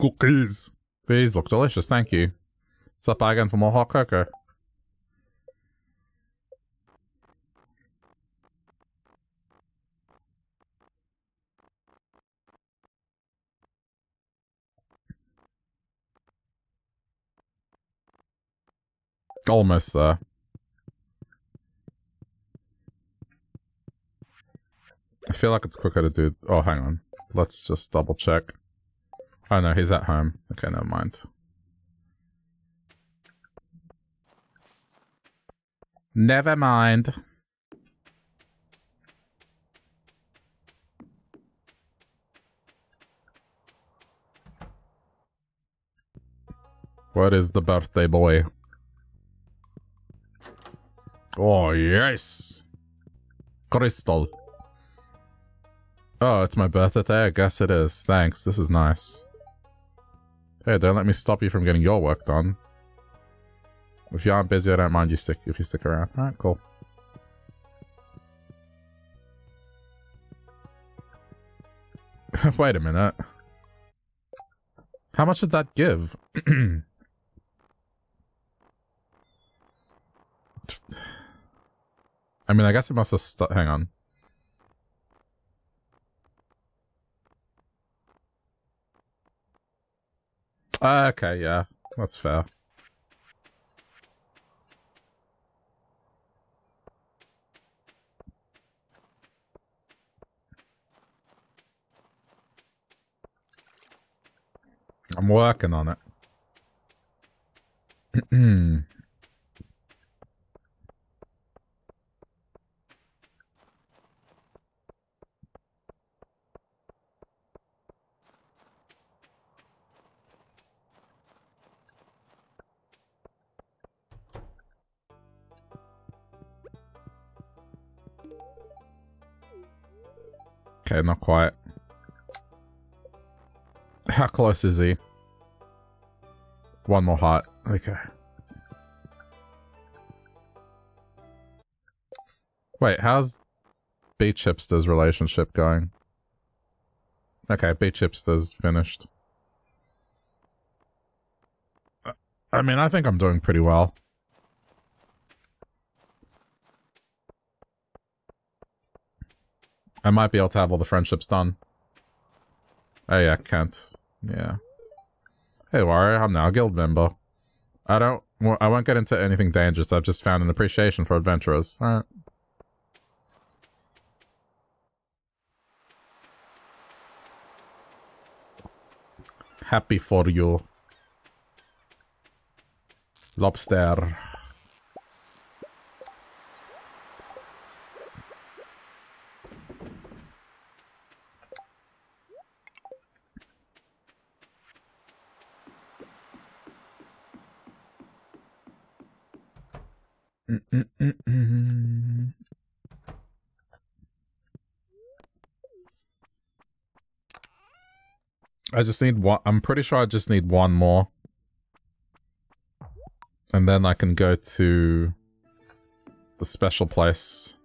Cookies. These look delicious, thank you. Stop by again for more hot cocoa. Almost there. I feel like it's quicker to do... Oh, hang on. Let's just double check. Oh no, he's at home. Okay, never mind. Never mind. What is the birthday boy? Oh, yes! Crystal. Oh, it's my birthday? I guess it is. Thanks, this is nice. Hey, don't let me stop you from getting your work done. If you aren't busy, I don't mind you stick if you stick around. Alright, cool. Wait a minute. How much did that give? I mean, I guess it must have... Hang on. Uh, okay, yeah. That's fair. I'm working on it. Okay, not quite. How close is he? One more heart. Okay. Wait, how's Beach Hipster's relationship going? Okay, Beach Hipster's finished. I mean, I think I'm doing pretty well. I might be able to have all the friendships done. Oh yeah, Kent. Yeah. Hey Warrior, I'm now a guild member. I don't... I won't get into anything dangerous, I've just found an appreciation for adventurers. Alright. Happy for you. Lobster. I just need one. I'm pretty sure I just need one more. And then I can go to the special place.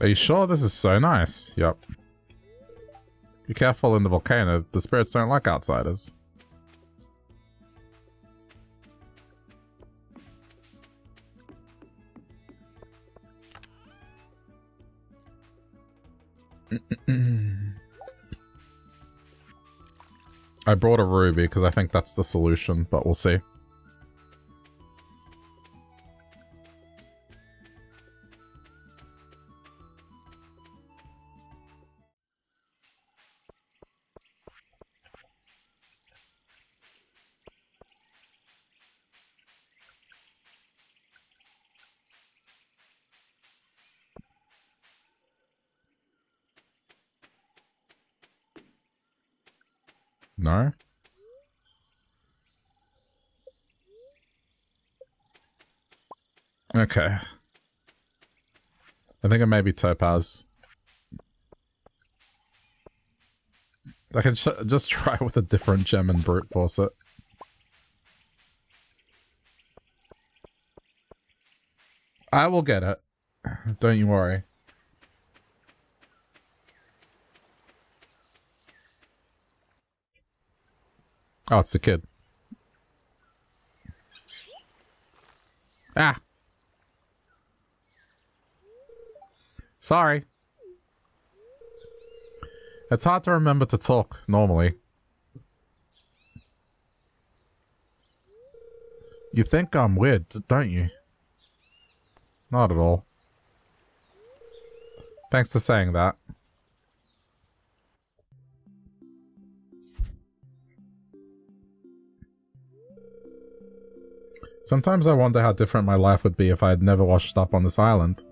Are you sure? This is so nice. Yep. Be careful in the volcano. The spirits don't like outsiders. I brought a ruby because I think that's the solution, but we'll see. No? Okay. I think it may be Topaz. I can just try with a different gem and brute force it. I will get it. Don't you worry. Oh, it's the kid. Ah. Sorry. It's hard to remember to talk, normally. You think I'm weird, don't you? Not at all. Thanks for saying that. Sometimes I wonder how different my life would be if I had never washed up on this island.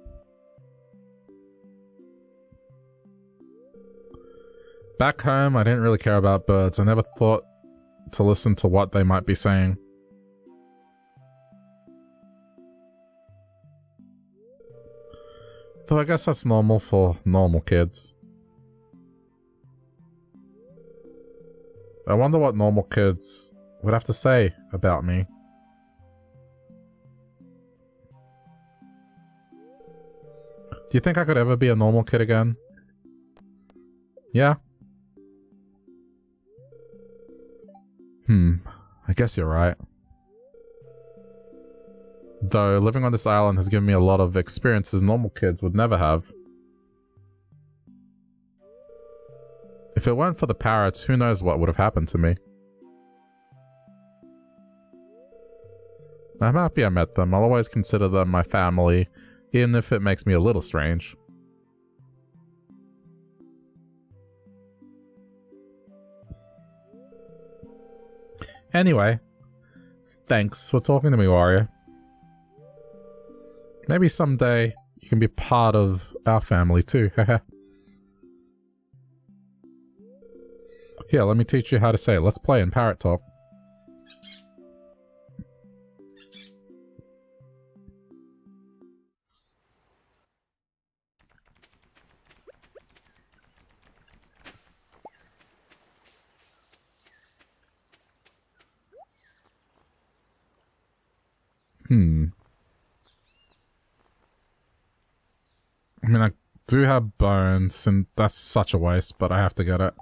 Back home, I didn't really care about birds. I never thought to listen to what they might be saying. Though I guess that's normal for normal kids. I wonder what normal kids would have to say about me. Do you think I could ever be a normal kid again? Yeah, Hmm, I guess you're right. Though, living on this island has given me a lot of experiences normal kids would never have. If it weren't for the parrots, who knows what would have happened to me. I'm happy I met them. I'll always consider them my family, even if it makes me a little strange. Anyway, thanks for talking to me, Warrior. Maybe someday you can be part of our family too, Here, let me teach you how to say it. Let's play in Parrot Talk. Hmm. I mean, I do have bones, and that's such a waste, but I have to get it.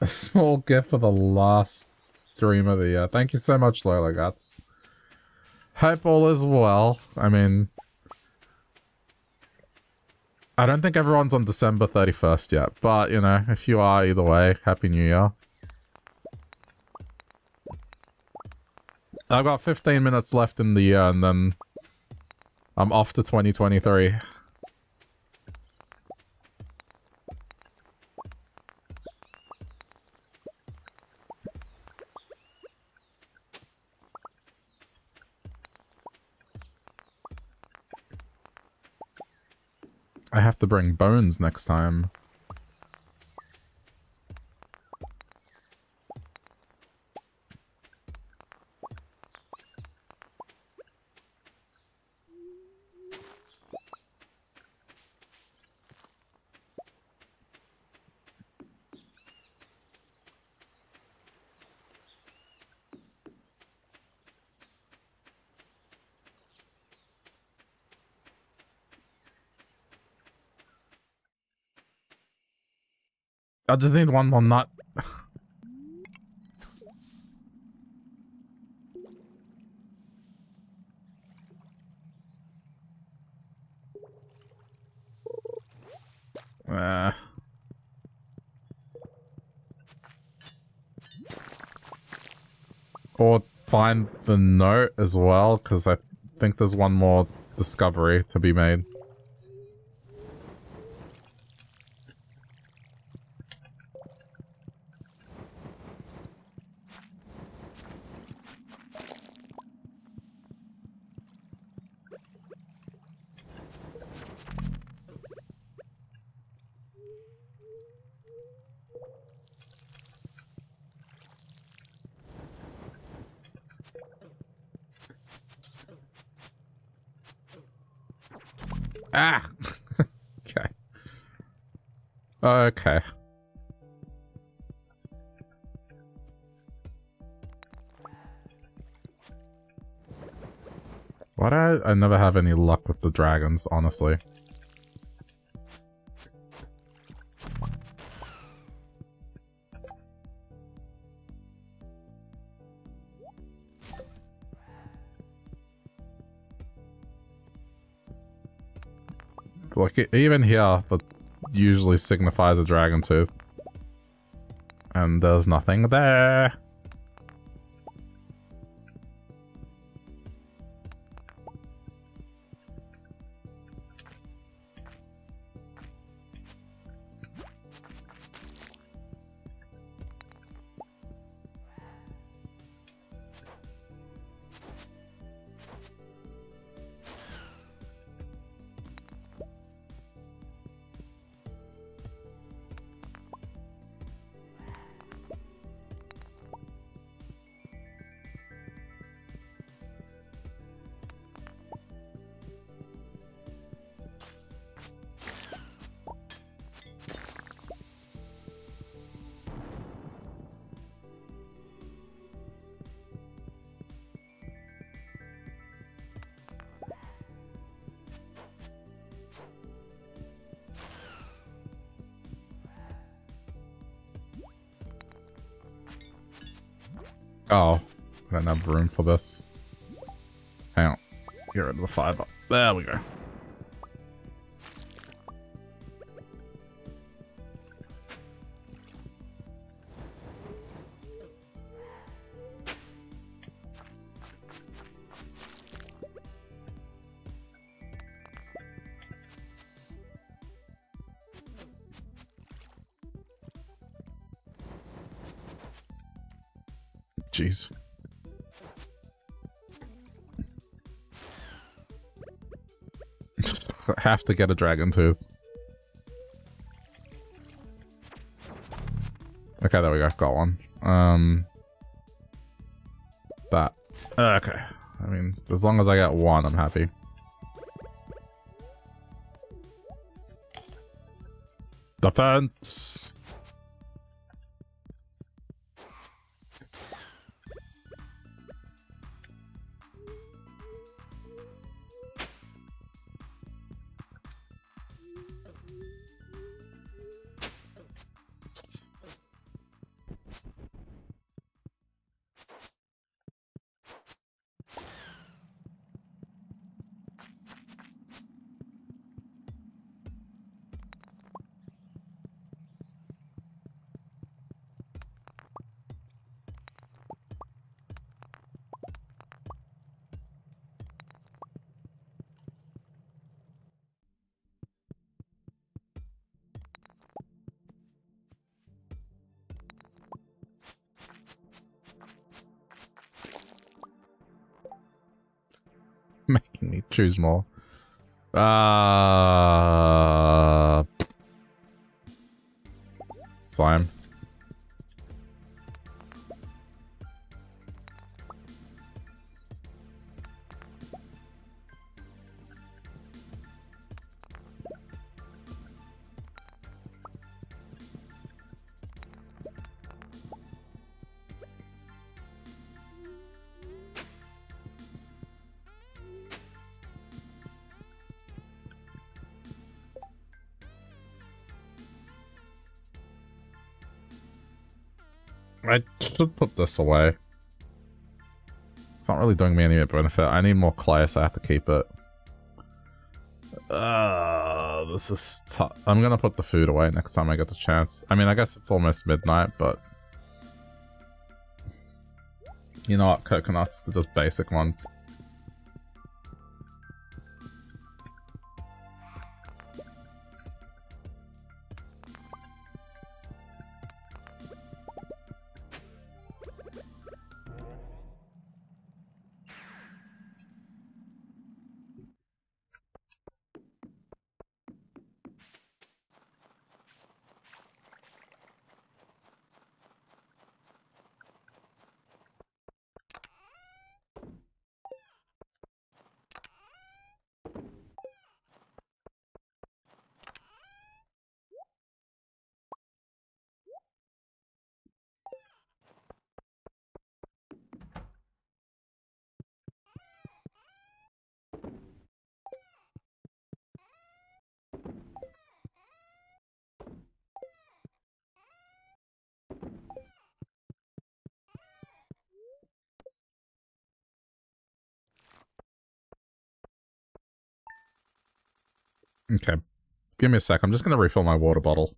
A small gift for the last stream of the year. Thank you so much, Lola Guts. Hope all is well. I mean... I don't think everyone's on December 31st yet, but, you know, if you are, either way, Happy New Year. I've got 15 minutes left in the year and then I'm off to 2023. I have to bring bones next time. I just need one more nut. uh. Or find the note as well, because I think there's one more discovery to be made. Ah! okay. Okay. Why do I, I never have any luck with the dragons, honestly? Even here, that usually signifies a dragon tooth. And there's nothing there. For this. Hang on. Get rid of the fiber. There we go. Have to get a dragon tooth. Okay, there we go. Got one. Um, that. Okay. I mean, as long as I get one, I'm happy. Defense! Choose more. Uh... Slime. This away. It's not really doing me any benefit. I need more clay, so I have to keep it. Uh, this is tough. I'm gonna put the food away next time I get the chance. I mean, I guess it's almost midnight, but... You know what, coconuts, they're just basic ones. Okay. Give me a sec. I'm just going to refill my water bottle.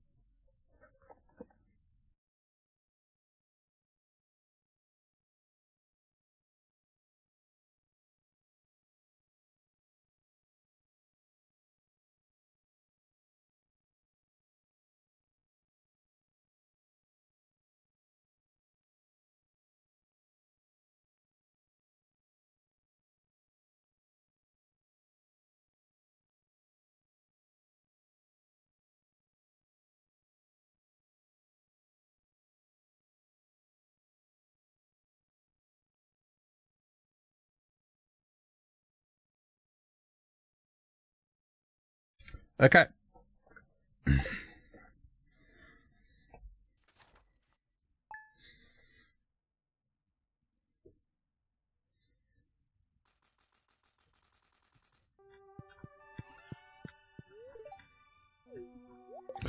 Okay.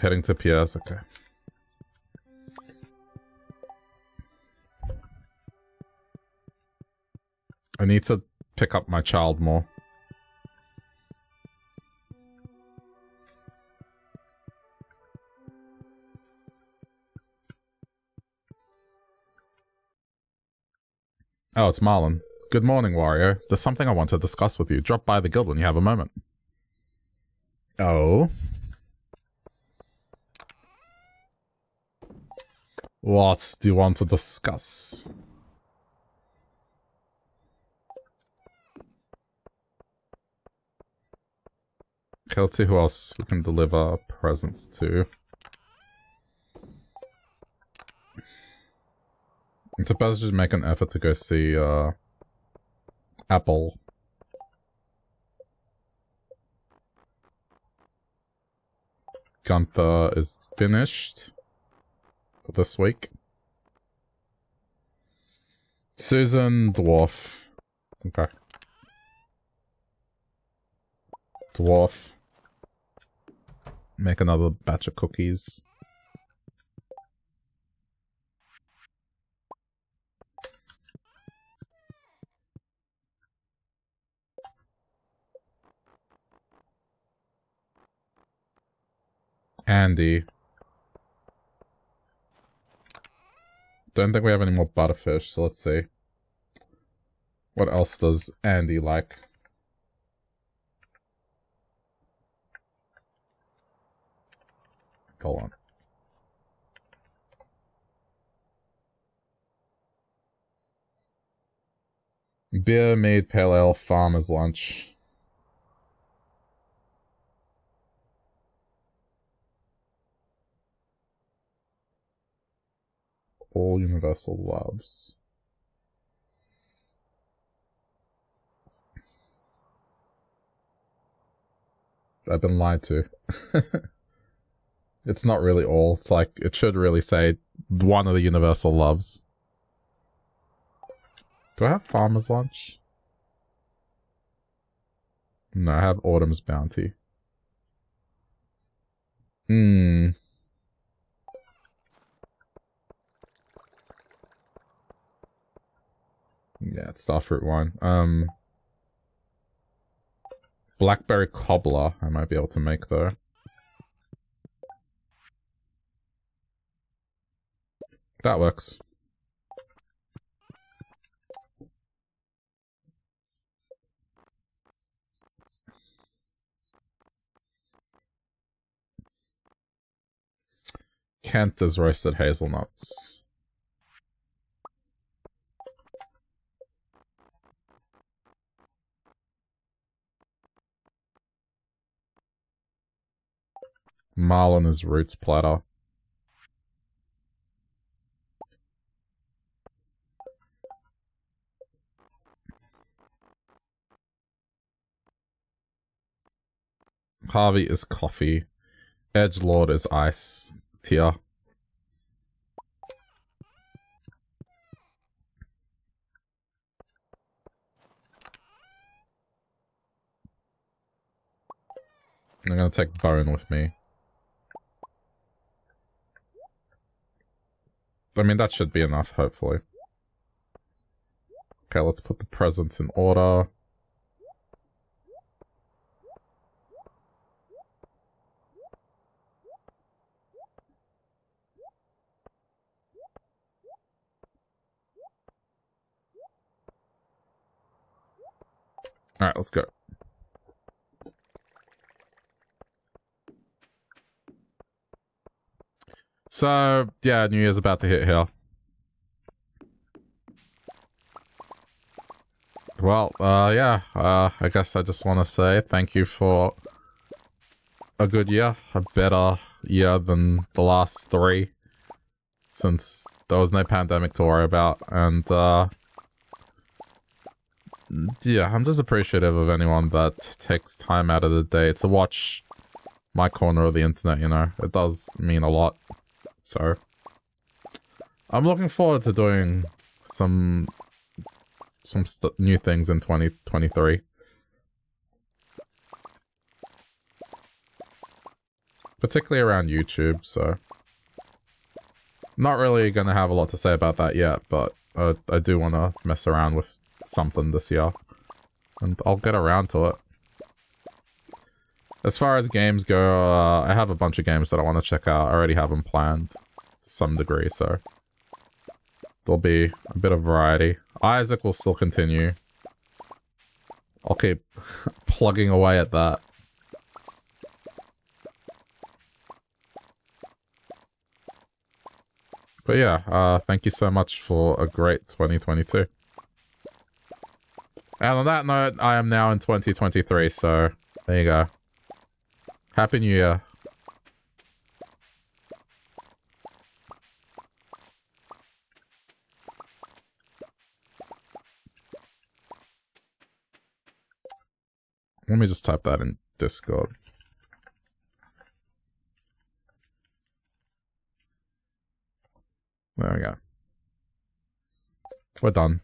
Heading to PS, okay. I need to pick up my child more. Oh, it's Marlon. Good morning, Wario. There's something I want to discuss with you. Drop by the guild when you have a moment. Oh? What do you want to discuss? Okay, let's see who else we can deliver presents to. I suppose just make an effort to go see uh, Apple. Gunther is finished for this week. Susan Dwarf. Okay. Dwarf. Make another batch of cookies. Andy. Don't think we have any more butterfish, so let's see. What else does Andy like? Hold on. Beer made pale ale farmer's lunch. All universal loves. I've been lied to. it's not really all. It's like, it should really say one of the universal loves. Do I have farmer's lunch? No, I have autumn's bounty. Hmm. Yeah, it's starfruit wine. Um, blackberry cobbler I might be able to make though. That works. Kent is roasted hazelnuts. Marlon is roots platter. Harvey is coffee. Edge Lord is ice tier. I'm gonna take Bone with me. I mean, that should be enough, hopefully. Okay, let's put the presents in order. Alright, let's go. So, yeah, New Year's about to hit here. Well, uh, yeah, uh, I guess I just want to say thank you for a good year, a better year than the last three, since there was no pandemic to worry about, and, uh, yeah, I'm just appreciative of anyone that takes time out of the day to watch my corner of the internet, you know, it does mean a lot, so, I'm looking forward to doing some some new things in 2023. Particularly around YouTube, so... Not really gonna have a lot to say about that yet, but uh, I do want to mess around with something this year. And I'll get around to it. As far as games go, uh, I have a bunch of games that I want to check out. I already have them planned to some degree, so... There'll be a bit of variety. Isaac will still continue. I'll keep plugging away at that. But yeah, uh, thank you so much for a great 2022. And on that note, I am now in 2023, so there you go. Happy New Year. Let me just type that in Discord. There we go. We're done.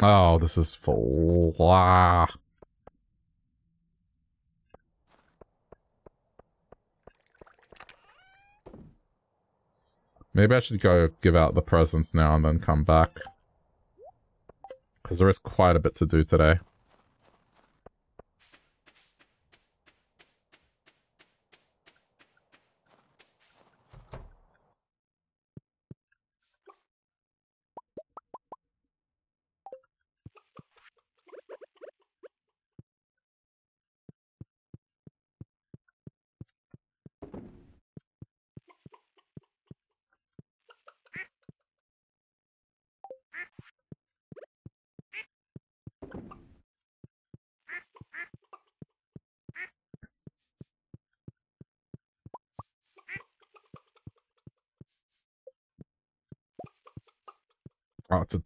Oh, this is full. Ah. Maybe I should go give out the presents now and then come back. Because there is quite a bit to do today.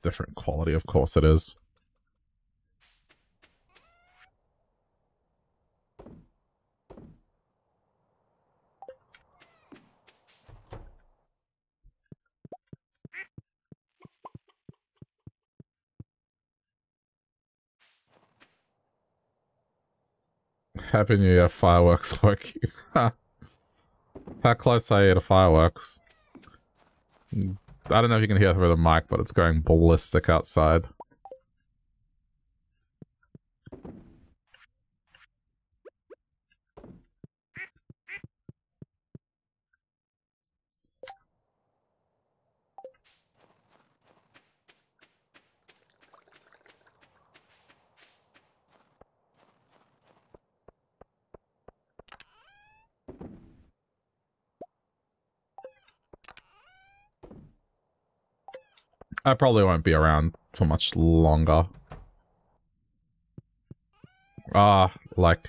Different quality, of course it is. Happy New Year, fireworks working. How close are you to fireworks? I don't know if you can hear through the mic, but it's going ballistic outside. I probably won't be around for much longer. Ah, uh, like...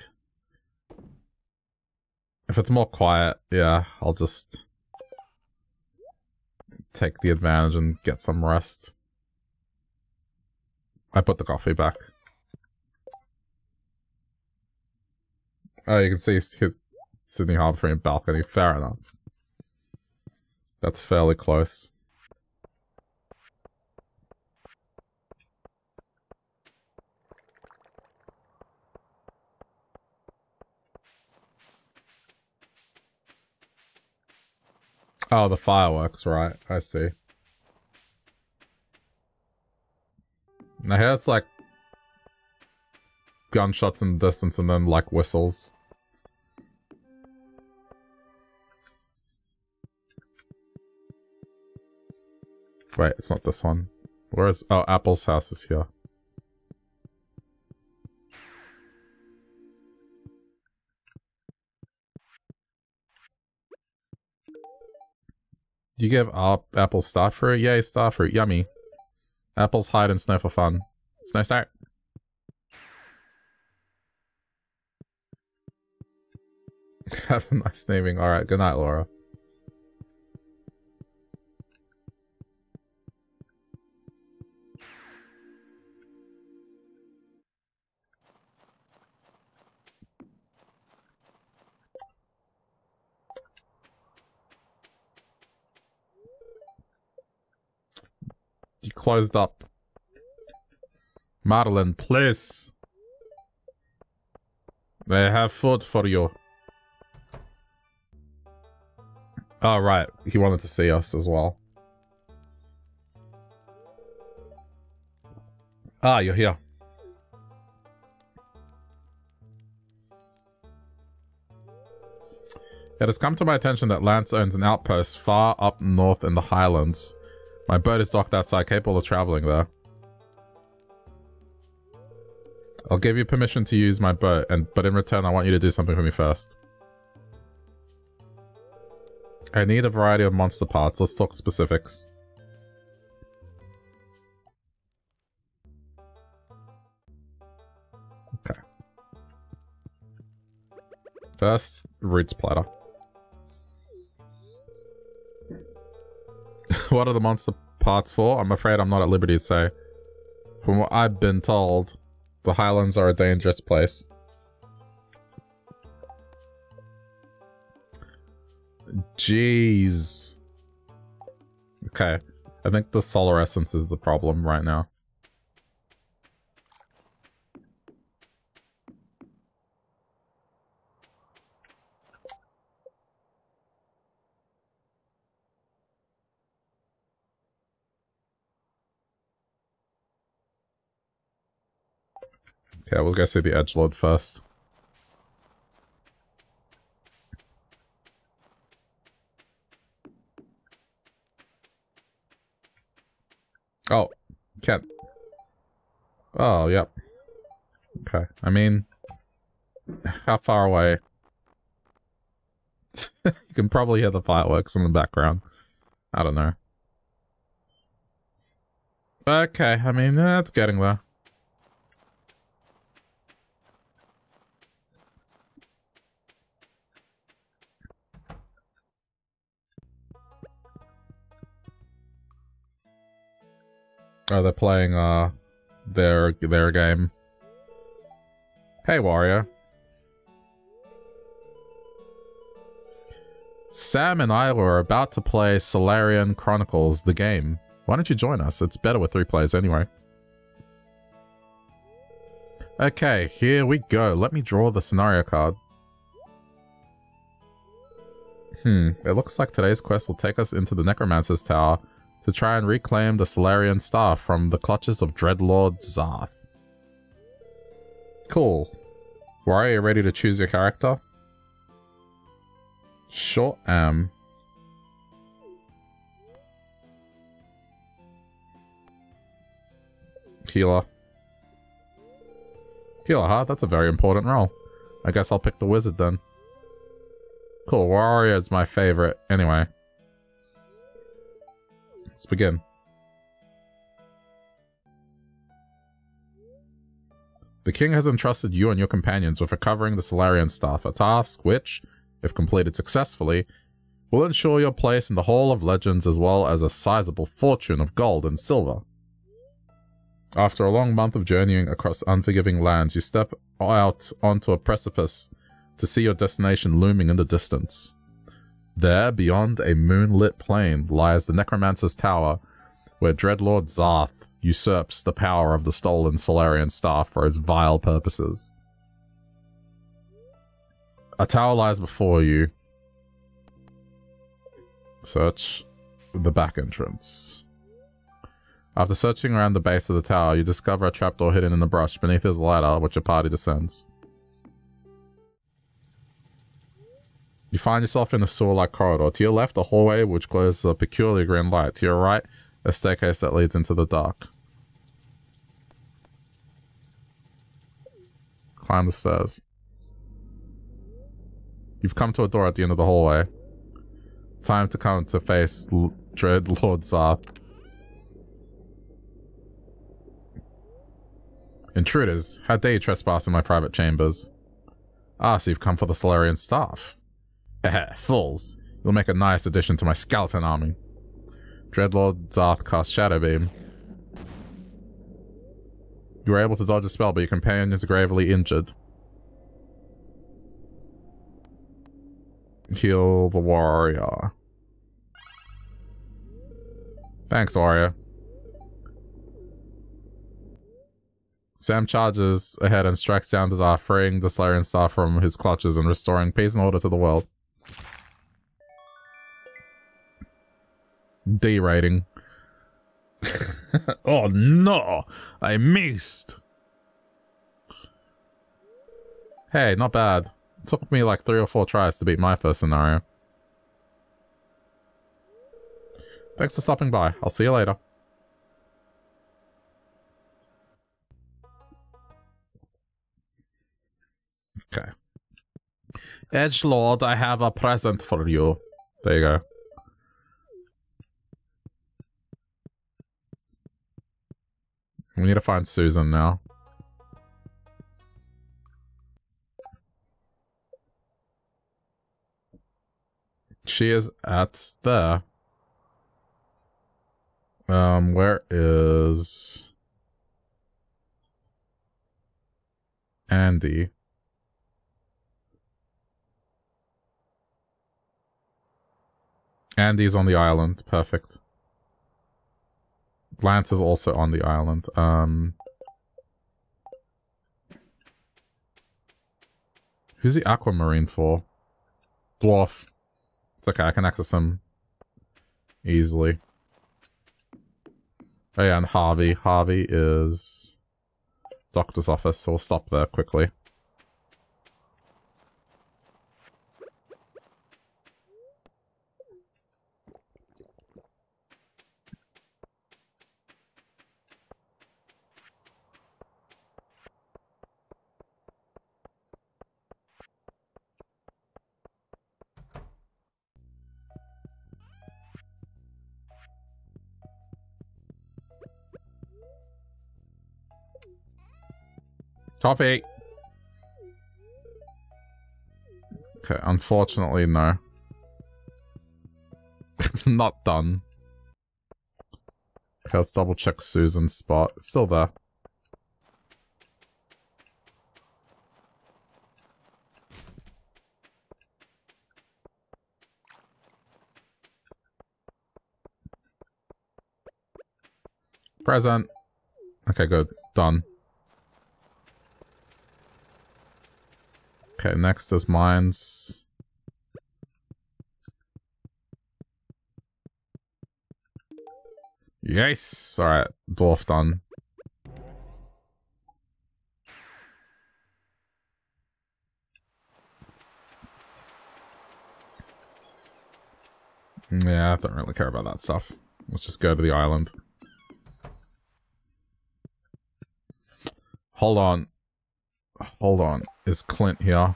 If it's more quiet, yeah, I'll just... Take the advantage and get some rest. I put the coffee back. Oh, you can see his Sydney Harbour Free balcony. Fair enough. That's fairly close. Oh, the fireworks, right. I see. I hear it's like gunshots in the distance and then like whistles. Wait, it's not this one. Where is... Oh, Apple's house is here. You give up apple star fruit? Yay, star fruit. Yummy. Apples hide in snow for fun. Snow start. Have a nice naming. Alright, good night, Laura. Closed up. Madeline, please. They have food for you. Oh, right. He wanted to see us as well. Ah, you're here. It has come to my attention that Lance owns an outpost far up north in the Highlands. My boat is docked outside, capable of traveling there. I'll give you permission to use my boat, and but in return I want you to do something for me first. I need a variety of monster parts. Let's talk specifics. Okay. First, roots platter. what are the monster parts for? I'm afraid I'm not at liberty to say. From what I've been told, the Highlands are a dangerous place. Jeez. Okay. I think the solar essence is the problem right now. Okay, we'll go see the Edge Lord first. Oh, can't. Oh, yep. Okay, I mean, how far away? you can probably hear the fireworks in the background. I don't know. Okay, I mean, that's getting there. Oh, they're playing uh their their game. Hey, Wario. Sam and I were about to play Solarian Chronicles, the game. Why don't you join us? It's better with three players anyway. Okay, here we go. Let me draw the scenario card. Hmm, it looks like today's quest will take us into the Necromancer's Tower to try and reclaim the Solarian Star from the clutches of Dreadlord Zarth. Cool. You ready to choose your character? Sure am. Healer. Healer, huh? That's a very important role. I guess I'll pick the wizard then. Cool, Warrior is my favorite. Anyway. Let's begin. The king has entrusted you and your companions with recovering the Solarian Staff, a task which, if completed successfully, will ensure your place in the Hall of Legends as well as a sizable fortune of gold and silver. After a long month of journeying across unforgiving lands, you step out onto a precipice to see your destination looming in the distance. There, beyond a moonlit plain, lies the Necromancer's Tower, where Dreadlord Zarth usurps the power of the stolen Solarian Staff for his vile purposes. A tower lies before you. Search the back entrance. After searching around the base of the tower, you discover a trapdoor hidden in the brush beneath his ladder, which your party descends. You find yourself in a sewer-like corridor. To your left, a hallway which glows a peculiar green light. To your right, a staircase that leads into the dark. Climb the stairs. You've come to a door at the end of the hallway. It's time to come to face L Dread Lord Zarth. Intruders, how dare you trespass in my private chambers? Ah, so you've come for the Solarian staff. Fools. You'll make a nice addition to my skeleton army. Dreadlord Zarth cast Shadow Beam. You were able to dodge a spell, but your companion is gravely injured. Heal the warrior. Thanks, warrior. Sam charges ahead and strikes down Dazar, freeing the Solarian staff from his clutches and restoring peace and order to the world. D rating. oh no! I missed! Hey, not bad. It took me like three or four tries to beat my first scenario. Thanks for stopping by. I'll see you later. Okay. Edge Lord, I have a present for you. There you go. We need to find Susan now. She is at there. Um, where is... Andy? Andy's on the island. Perfect. Lance is also on the island. Um, who's the aquamarine for? Dwarf. It's okay, I can access him easily. Oh yeah, and Harvey. Harvey is doctor's office, so we'll stop there quickly. Coffee. Okay, unfortunately, no. Not done. Okay, let's double check Susan's spot. It's still there. Present. Okay, good. Done. Okay, next is mines. Yes! Alright, dwarf done. Yeah, I don't really care about that stuff. Let's just go to the island. Hold on. Hold on. Is Clint here?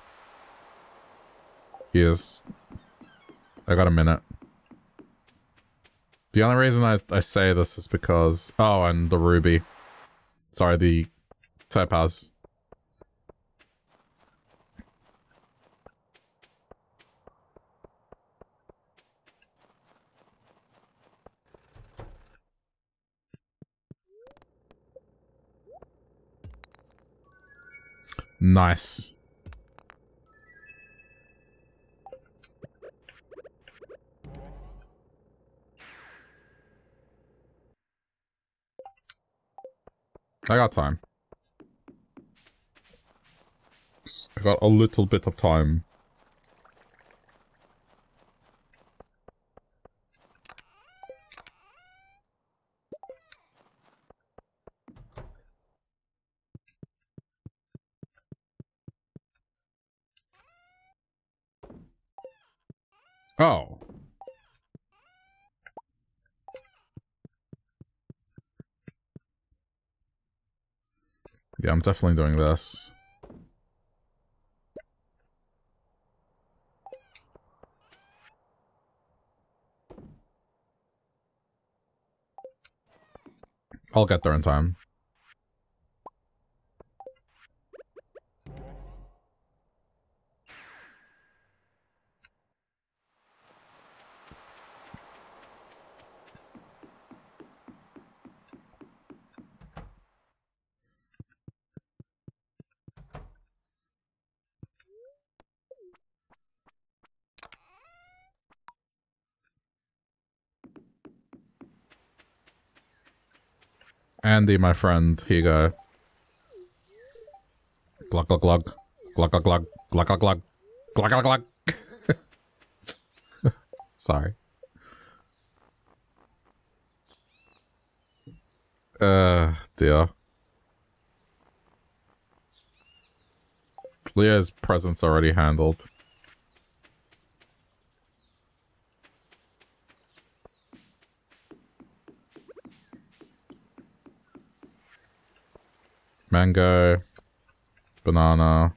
He is. I got a minute. The only reason I, I say this is because... Oh, and the ruby. Sorry, the topaz. Nice. I got time. I got a little bit of time. definitely doing this. I'll get there in time. Andy, my friend, here you go. Glug glug glug. Glug glug glug. Glug glug glug. Glug glug glug. Sorry. Uh, dear. Leah's presence already handled. Mango. Banana.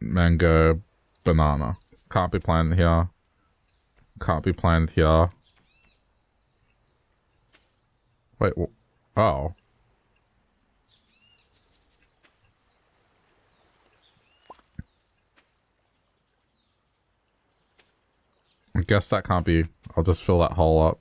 Mango. Banana. Can't be planted here. Can't be planted here. Wait, oh. I guess that can't be. I'll just fill that hole up.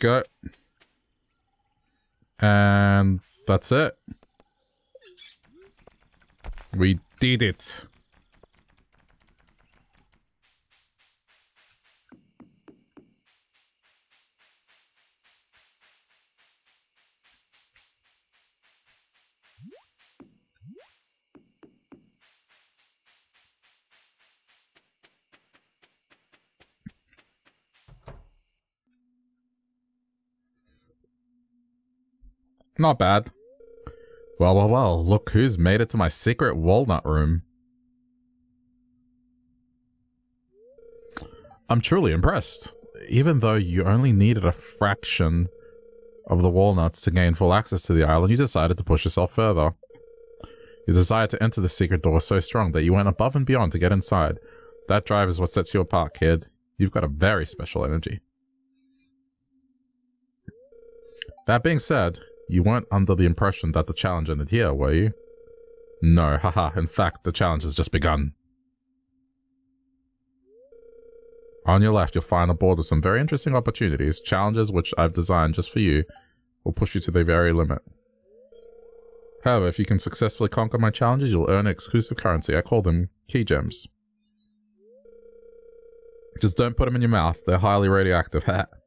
Go. And um, that's it. We did it. Not bad. Well, well, well, look who's made it to my secret walnut room. I'm truly impressed. Even though you only needed a fraction of the walnuts to gain full access to the island, you decided to push yourself further. Your desire to enter the secret door was so strong that you went above and beyond to get inside. That drive is what sets you apart, kid. You've got a very special energy. That being said, you weren't under the impression that the challenge ended here, were you? No, haha, in fact, the challenge has just begun. On your left, you'll find a board with some very interesting opportunities, challenges which I've designed just for you, will push you to the very limit. However, if you can successfully conquer my challenges, you'll earn exclusive currency. I call them key gems. Just don't put them in your mouth. They're highly radioactive.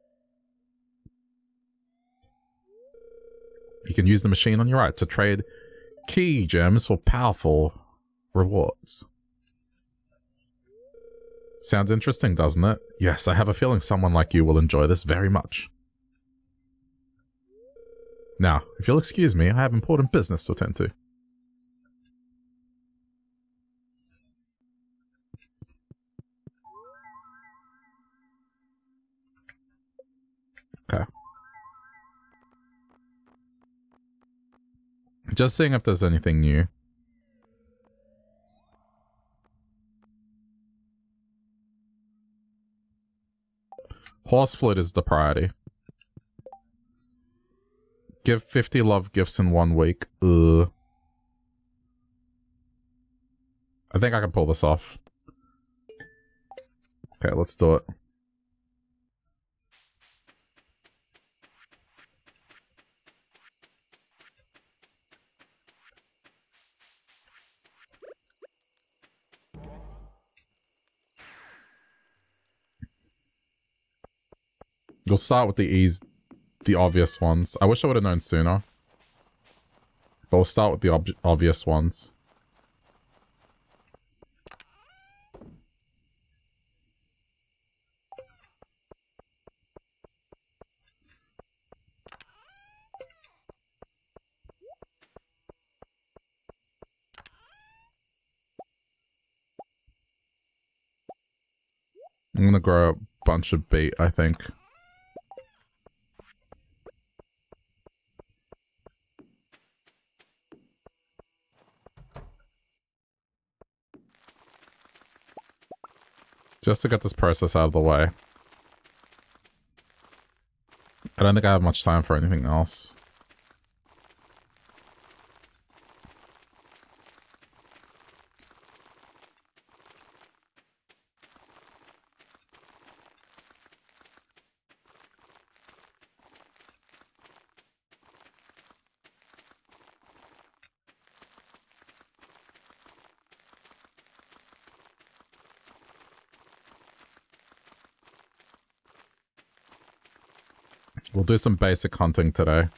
You can use the machine on your right to trade key gems for powerful rewards. Sounds interesting, doesn't it? Yes, I have a feeling someone like you will enjoy this very much. Now, if you'll excuse me, I have important business to attend to. Okay. Just seeing if there's anything new. Horse flute is the priority. Give 50 love gifts in one week. Ugh. I think I can pull this off. Okay, let's do it. You'll start with the easy, the obvious ones. I wish I would have known sooner. But we'll start with the ob obvious ones. I'm gonna grow a bunch of beet, I think. Just to get this process out of the way. I don't think I have much time for anything else. We'll do some basic hunting today.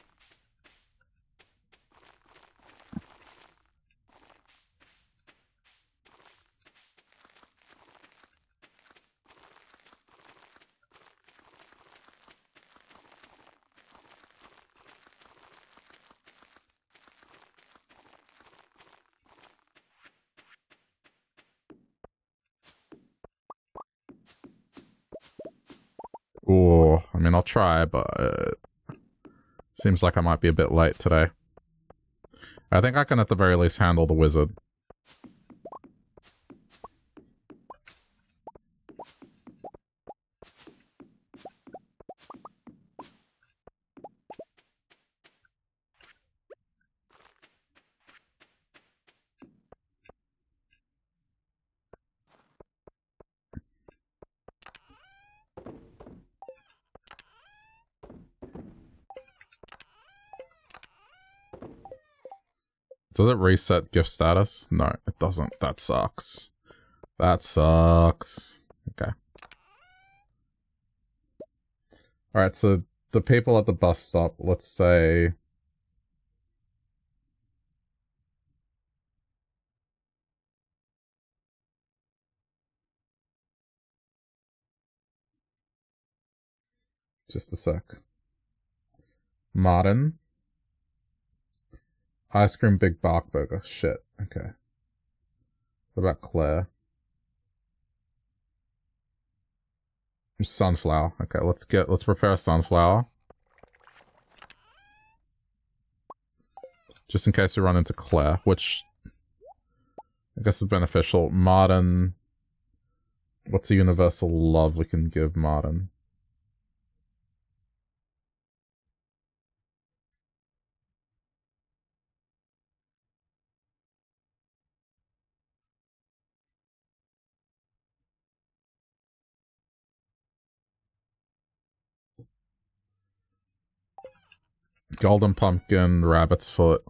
Ooh, I mean, I'll try, but uh, seems like I might be a bit late today. I think I can at the very least handle the wizard. Does it reset gift status? No, it doesn't. That sucks. That sucks. Okay. Alright, so the people at the bus stop, let's say... Just a sec. Martin. Ice cream big bark burger. Shit. Okay. What about Claire? Sunflower. Okay, let's get let's prepare a sunflower. Just in case we run into Claire, which I guess is beneficial. Martin. What's a universal love we can give Martin? Golden pumpkin, rabbit's foot.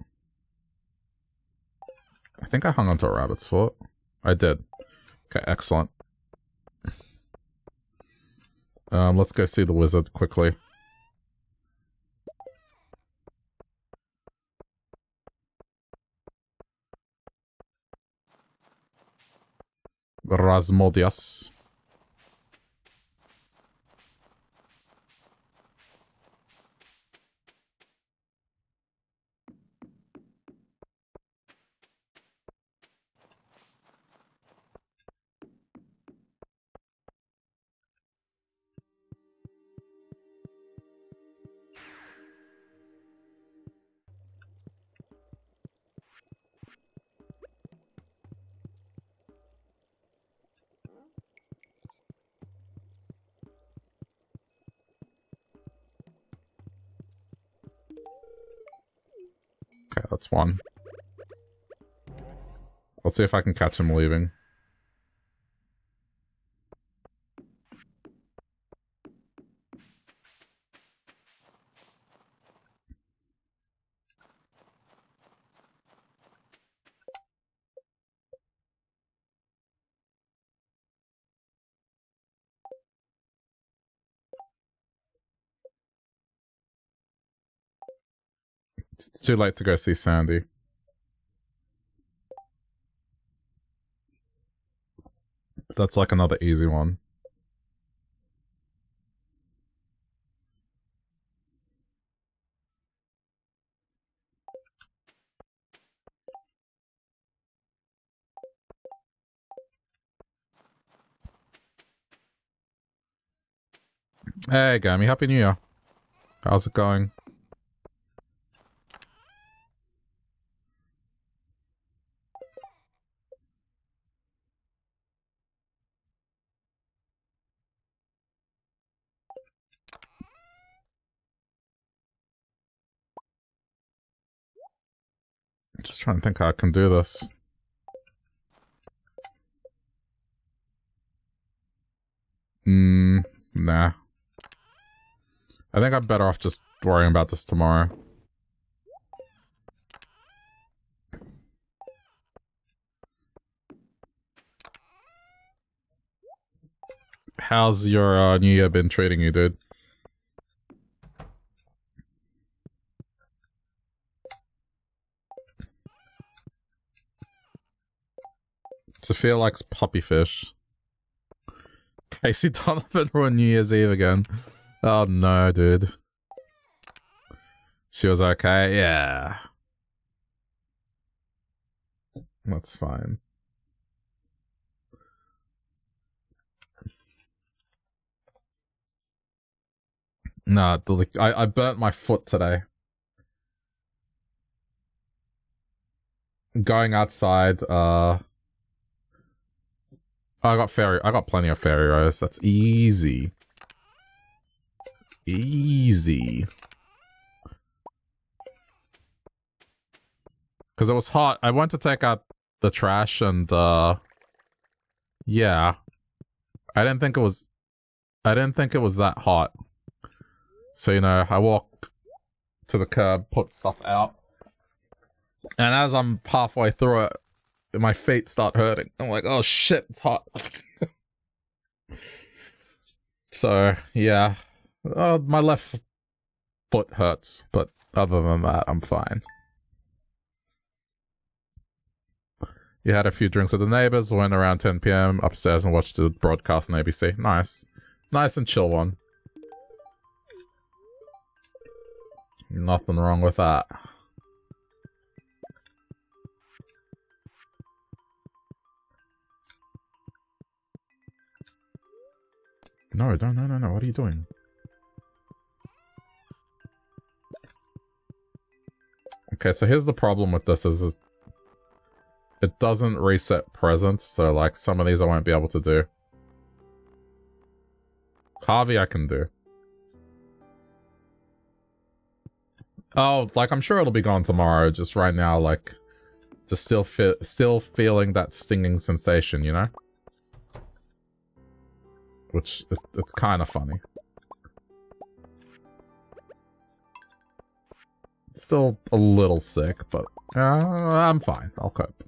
I think I hung onto a rabbit's foot. I did. Okay, excellent. Um, let's go see the wizard quickly. Rasmodius. One. Let's see if I can catch him leaving. Too late to go see Sandy. That's like another easy one. Hey, Gammy, Happy New Year. How's it going? Just trying to think how I can do this. Hmm, nah. I think I'm better off just worrying about this tomorrow. How's your uh, new year been treating you, dude? Sophia likes puppy fish. Casey Donovan ruined New Year's Eve again. Oh no, dude. She was okay? Yeah. That's fine. Nah, I, I burnt my foot today. Going outside, uh... I got fairy. I got plenty of fairy. That's easy. Easy. Because it was hot. I went to take out the trash and, uh... Yeah. I didn't think it was... I didn't think it was that hot. So, you know, I walk to the curb, put stuff out. And as I'm halfway through it, my feet start hurting. I'm like, oh shit, it's hot. so, yeah. Uh, my left foot hurts, but other than that, I'm fine. You had a few drinks with the neighbors, went around 10 p.m. upstairs and watched the broadcast on ABC. Nice. Nice and chill one. Nothing wrong with that. No, no, no, no, no. What are you doing? Okay, so here's the problem with this is, is it doesn't reset presents, so like some of these I won't be able to do. Harvey I can do. Oh, like I'm sure it'll be gone tomorrow, just right now, like, just still, fe still feeling that stinging sensation, you know? Which is, it's kind of funny. Still a little sick, but uh, I'm fine. I'll cope.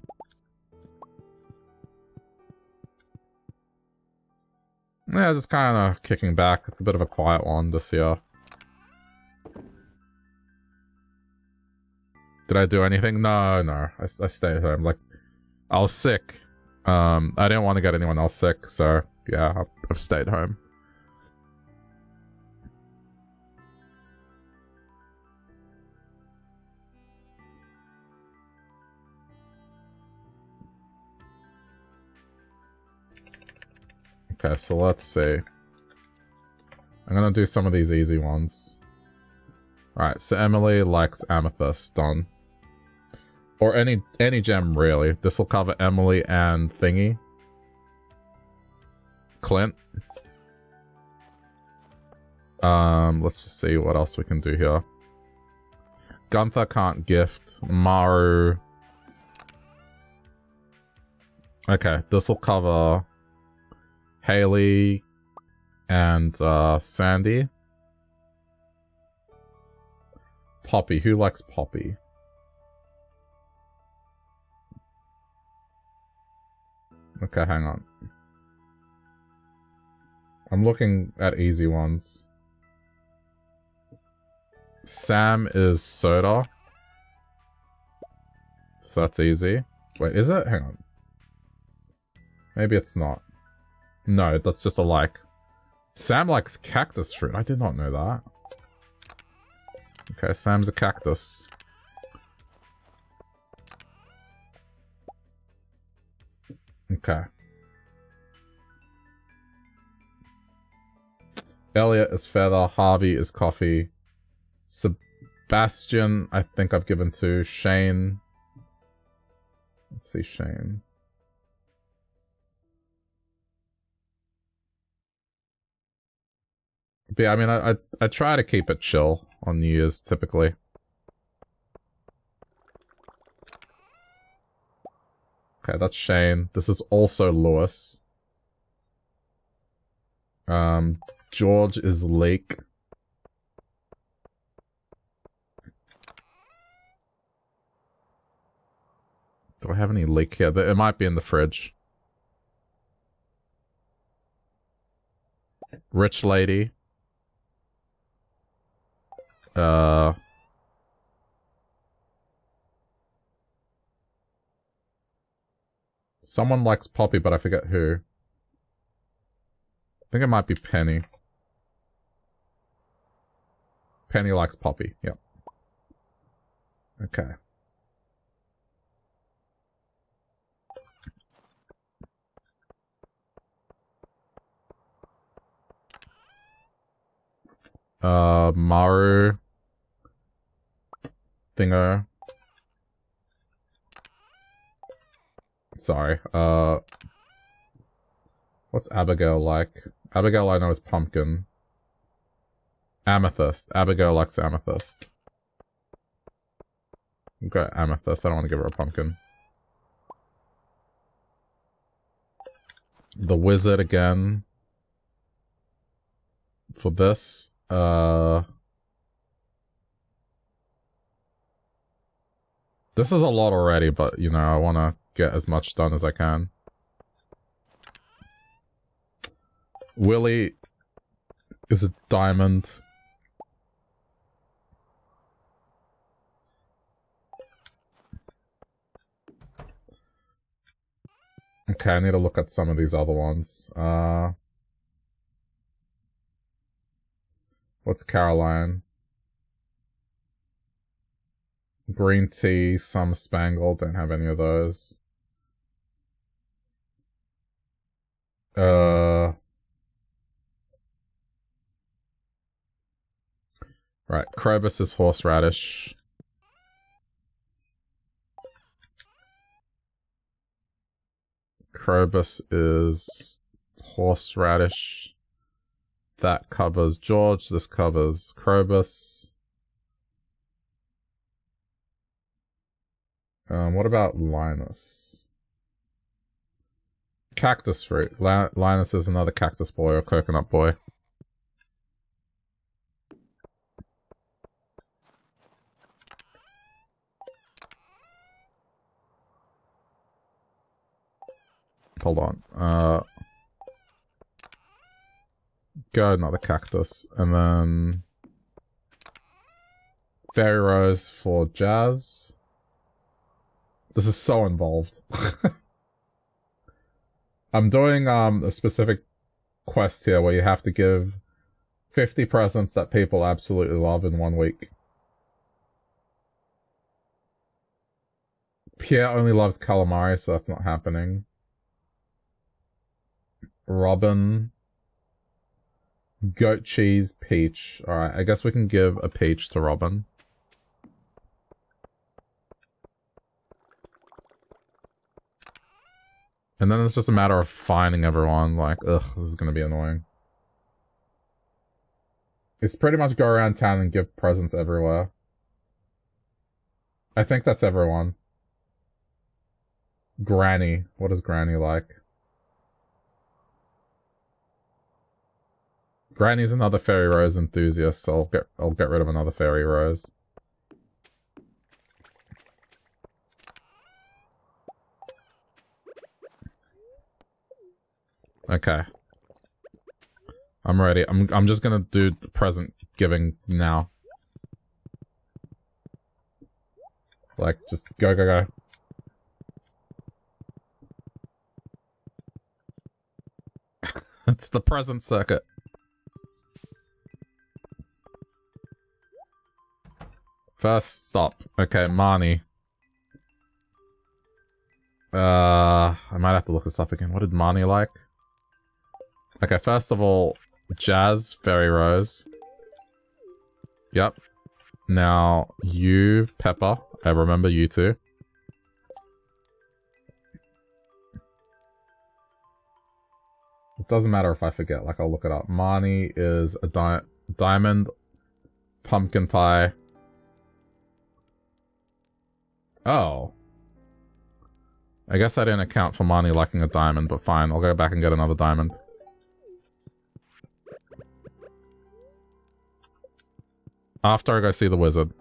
Yeah, just kind of kicking back. It's a bit of a quiet one this year. Did I do anything? No, no. I, I stayed home. Like, I was sick. Um, I didn't want to get anyone else sick, so yeah, I've stayed home. Okay, so let's see. I'm gonna do some of these easy ones. Alright, so Emily likes amethyst, done. Or any any gem, really. This will cover Emily and Thingy. Clint. Um, let's just see what else we can do here. Gunther can't gift. Maru. Okay, this will cover Haley and uh, Sandy. Poppy. Who likes Poppy? Okay, hang on. I'm looking at easy ones. Sam is soda. so that's easy. Wait, is it? Hang on. Maybe it's not. No, that's just a like. Sam likes cactus fruit. I did not know that. Okay, Sam's a cactus. Okay. Elliot is feather. Harvey is coffee. Sebastian, I think I've given to. Shane. Let's see, Shane. But yeah, I mean, I, I, I try to keep it chill on New Year's, typically. Okay, that's Shane. This is also Lewis. Um, George is Lake. Do I have any leek here? It might be in the fridge. Rich lady. Uh... Someone likes Poppy, but I forget who. I think it might be Penny. Penny likes Poppy, yep. Okay. Uh, Maru. Thinger. Sorry. Uh, what's Abigail like? Abigail I know is pumpkin. Amethyst. Abigail likes amethyst. Okay, amethyst. I don't want to give her a pumpkin. The wizard again. For this. Uh... This is a lot already, but, you know, I want to get as much done as I can. Willy is a diamond. Okay, I need to look at some of these other ones. Uh, what's Caroline? Green tea, some spangled, don't have any of those. Uh... Right, Krobus is horseradish. Krobus is horseradish. That covers George. This covers Krobus. Um, what about Linus? Cactus fruit. Linus is another cactus boy or coconut boy. Hold on. Uh, go another cactus. And then... Fairy Rose for Jas. This is so involved. I'm doing um, a specific quest here where you have to give 50 presents that people absolutely love in one week. Pierre only loves calamari, so that's not happening. Robin. Goat cheese, peach. Alright, I guess we can give a peach to Robin. And then it's just a matter of finding everyone, like, ugh, this is gonna be annoying. It's pretty much go around town and give presents everywhere. I think that's everyone. Granny. What is Granny like? Granny's another fairy rose enthusiast, so I'll get I'll get rid of another fairy rose. Okay. I'm ready. I'm I'm just gonna do the present giving now. Like just go go go. it's the present circuit. First stop. Okay, Marnie. Uh, I might have to look this up again. What did Marnie like? Okay, first of all, Jas, Fairy Rose. Yep. Now, you, Pepper. I remember you too. It doesn't matter if I forget, like I'll look it up. Marnie is a di diamond, pumpkin pie. Oh. I guess I didn't account for Marnie lacking a diamond, but fine. I'll go back and get another diamond. After I go see the wizard.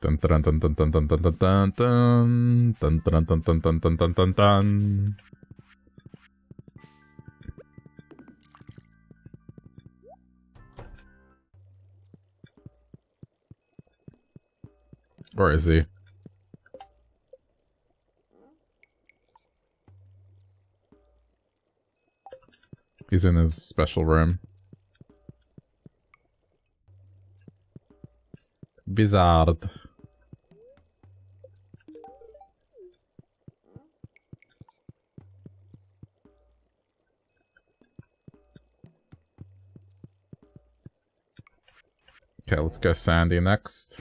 Dun dun dun dun dun dun dun dun dun dun dun dun dun dun dun dun dun dun Where is he? He's in his special room. Bizarre. Okay, let's go Sandy next.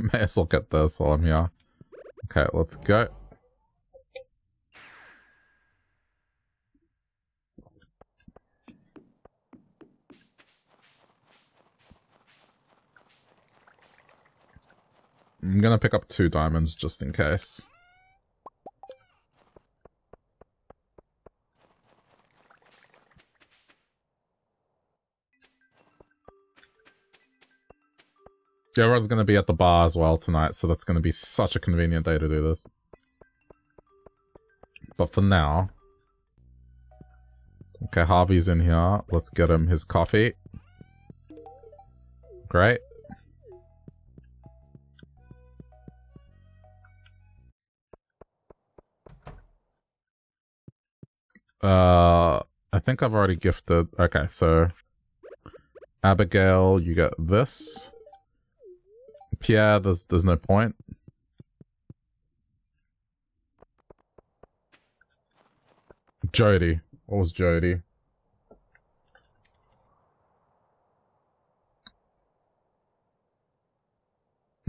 may as well get this while I'm here. Okay, let's go. I'm gonna pick up two diamonds just in case. Everyone's going to be at the bar as well tonight, so that's going to be such a convenient day to do this. But for now... Okay, Harvey's in here. Let's get him his coffee. Great. Uh, I think I've already gifted... Okay, so... Abigail, you get this. Pierre, there's there's no point. Jodi. What was Jodi?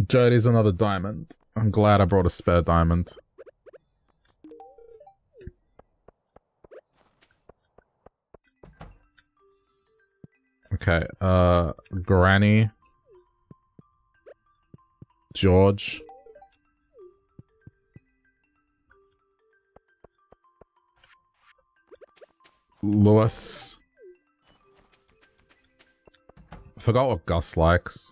Jodi's another diamond. I'm glad I brought a spare diamond. Okay, uh, Granny. George. Lewis. I forgot what Gus likes.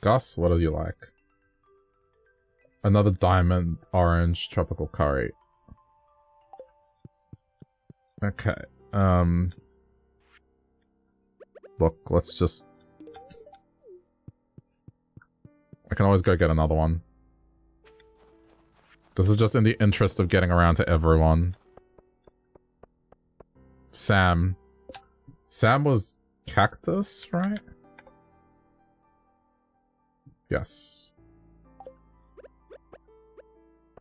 Gus, what do you like? Another diamond orange tropical curry. Okay. Um Look, let's just I can always go get another one. This is just in the interest of getting around to everyone. Sam. Sam was cactus, right? Yes.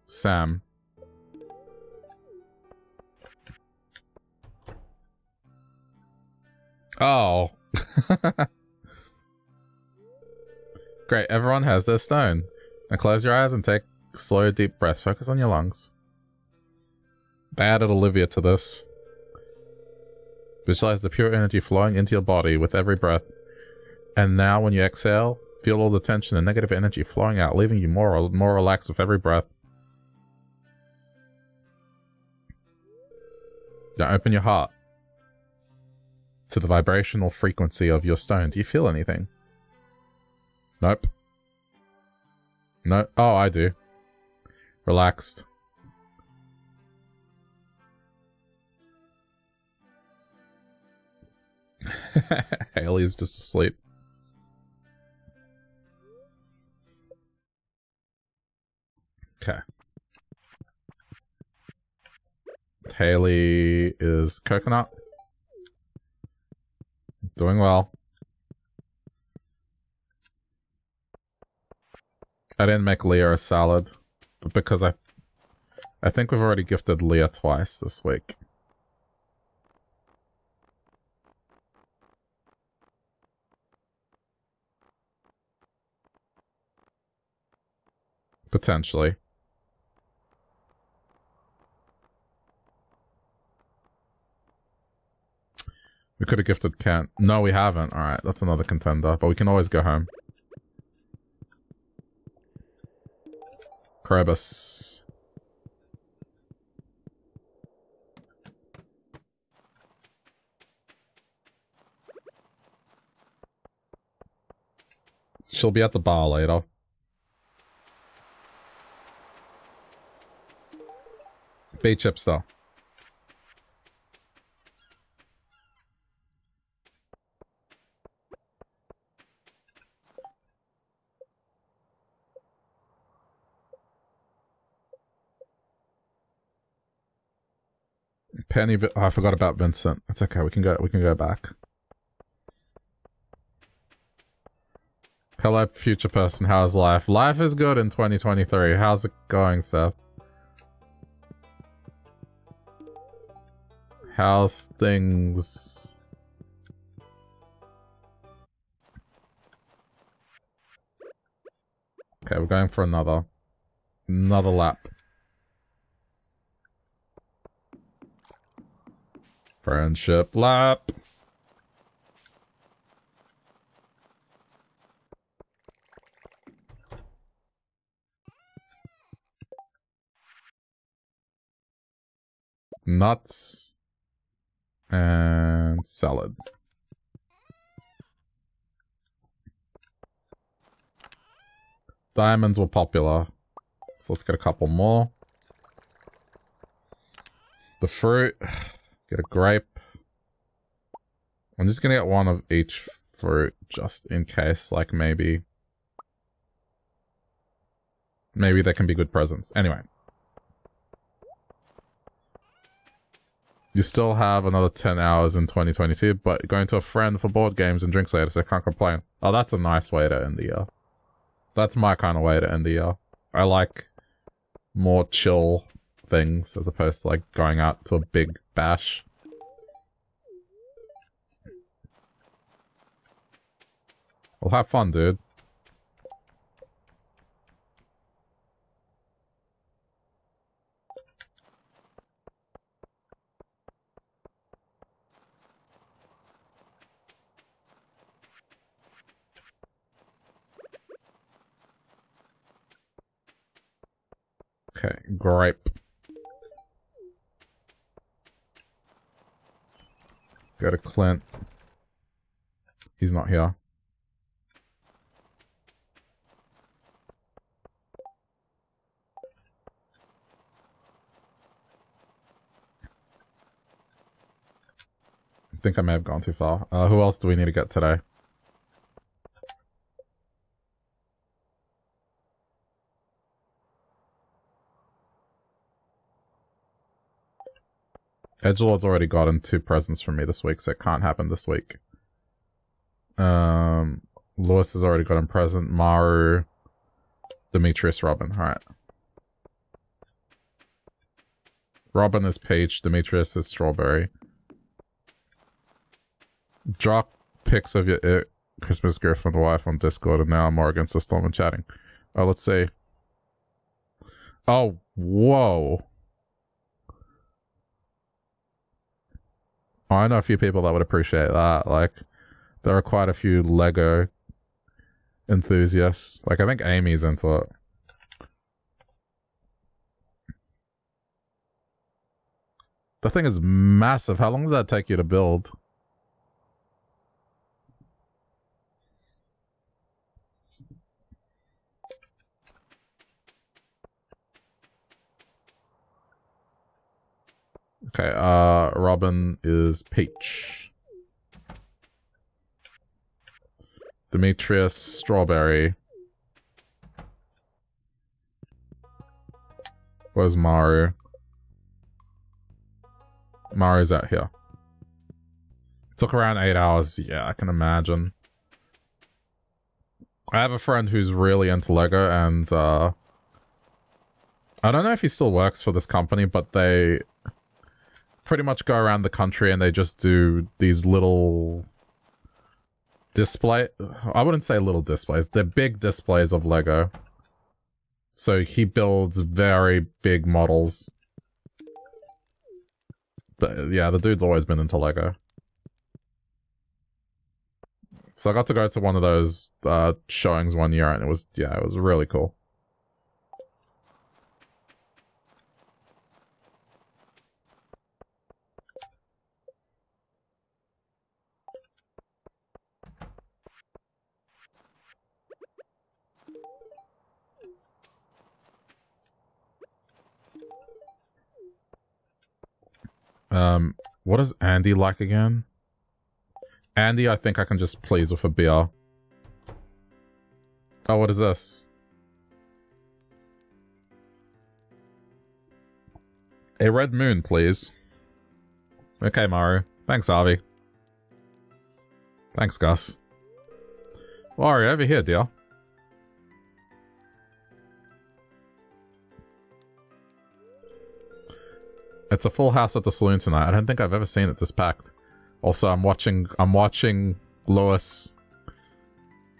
Sam. Oh. Great, everyone has their stone. Now close your eyes and take slow, deep breath. Focus on your lungs. They added Olivia to this. Visualize the pure energy flowing into your body with every breath. And now when you exhale, feel all the tension and negative energy flowing out, leaving you more, more relaxed with every breath. Now open your heart to the vibrational frequency of your stone. Do you feel anything? Nope. No. Oh, I do. Relaxed. Haley's just asleep. Okay. Haley is coconut. Doing well. I didn't make Leah a salad, because I I think we've already gifted Leah twice this week. Potentially. We could have gifted Kent. No, we haven't. Alright, that's another contender. But we can always go home. She'll be at the bar later. Bay chips Penny, oh, I forgot about Vincent. It's okay. We can go. We can go back. Hello, future person. How's life? Life is good in 2023. How's it going, Seth? How's things? Okay, we're going for another. Another lap. Friendship lap. Nuts and salad. Diamonds were popular. So let's get a couple more. The fruit. Get a grape. I'm just gonna get one of each fruit just in case, like maybe... Maybe they can be good presents. Anyway. You still have another 10 hours in 2022, but going to a friend for board games and drinks later, so I can't complain. Oh, that's a nice way to end the year. That's my kind of way to end the year. I like more chill things as opposed to like going out to a big bash. Well, have fun, dude. Okay, gripe. Go to Clint. He's not here. I think I may have gone too far. Uh, who else do we need to get today? Edgelord's already gotten two presents from me this week, so it can't happen this week. Um, Lewis has already gotten present. Maru, Demetrius, Robin. Alright. Robin is peach. Demetrius is strawberry. Drop pics of your it, Christmas gift from the wife on Discord, and now I'm more against the storm and chatting. Oh, let's see. Oh, whoa. I know a few people that would appreciate that. Like, there are quite a few Lego enthusiasts. Like, I think Amy's into it. The thing is massive. How long did that take you to build? Okay, uh, Robin is Peach. Demetrius, Strawberry. Where's Maru? Maru's out here. took around eight hours. Yeah, I can imagine. I have a friend who's really into Lego and, uh... I don't know if he still works for this company, but they pretty much go around the country and they just do these little display I wouldn't say little displays, they're big displays of Lego. So he builds very big models. But yeah, the dude's always been into Lego. So I got to go to one of those uh, showings one year and it was, yeah, it was really cool. Um, what is Andy like again? Andy, I think I can just please with a beer. Oh, what is this? A red moon, please. Okay, Maru. Thanks, Avi. Thanks, Gus. Mario, over here, dear. It's a full house at the saloon tonight. I don't think I've ever seen it this packed. Also, I'm watching... I'm watching Lewis.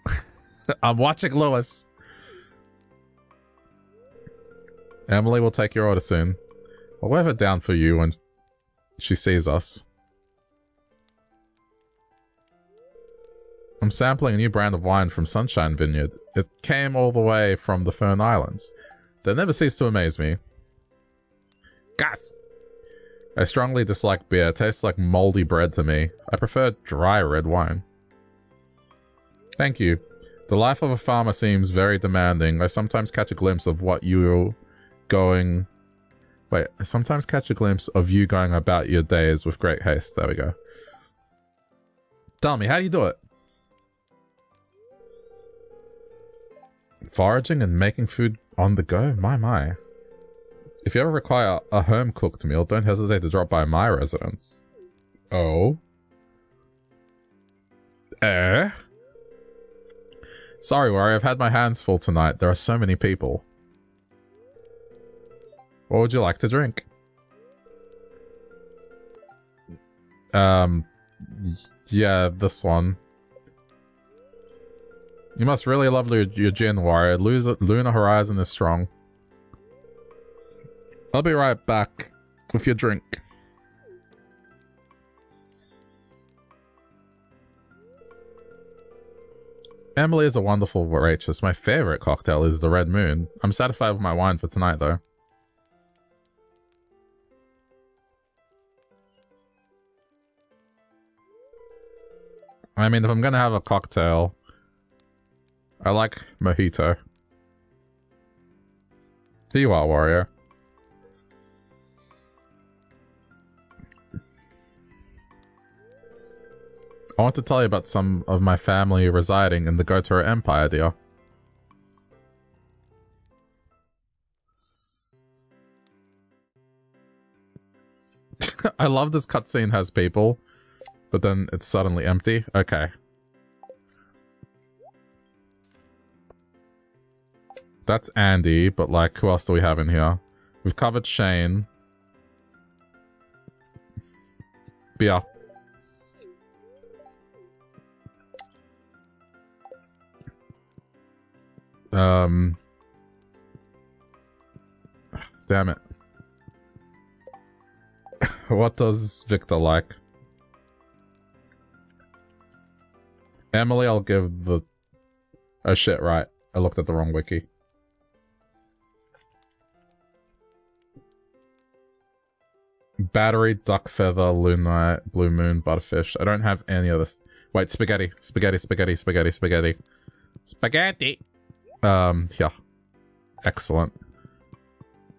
I'm watching Lois. Emily will take your order soon. I'll have it down for you when she sees us. I'm sampling a new brand of wine from Sunshine Vineyard. It came all the way from the Fern Islands. They never cease to amaze me. Gas! I strongly dislike beer. It tastes like moldy bread to me. I prefer dry red wine. Thank you. The life of a farmer seems very demanding. I sometimes catch a glimpse of what you're going... Wait, I sometimes catch a glimpse of you going about your days with great haste. There we go. Tell me, how do you do it? Foraging and making food on the go? My, my. If you ever require a home-cooked meal, don't hesitate to drop by my residence. Oh? Eh? Sorry, Wario, I've had my hands full tonight. There are so many people. What would you like to drink? Um, yeah, this one. You must really love your, gin, Wario. Lunar Horizon is strong. I'll be right back with your drink. Emily is a wonderful waitress. My favorite cocktail is the Red Moon. I'm satisfied with my wine for tonight, though. I mean, if I'm gonna have a cocktail, I like mojito. Here you are, Wario. I want to tell you about some of my family residing in the Gotoro Empire, dear. I love this cutscene has people, but then it's suddenly empty. Okay. That's Andy, but like, who else do we have in here? We've covered Shane. Bia. Um. Damn it. what does Victor like? Emily, I'll give the... Oh shit, right. I looked at the wrong wiki. Battery, duck feather, lunite, blue moon, butterfish. I don't have any of this. Wait, spaghetti, spaghetti, spaghetti, spaghetti, spaghetti. Spaghetti! Um, yeah. Excellent.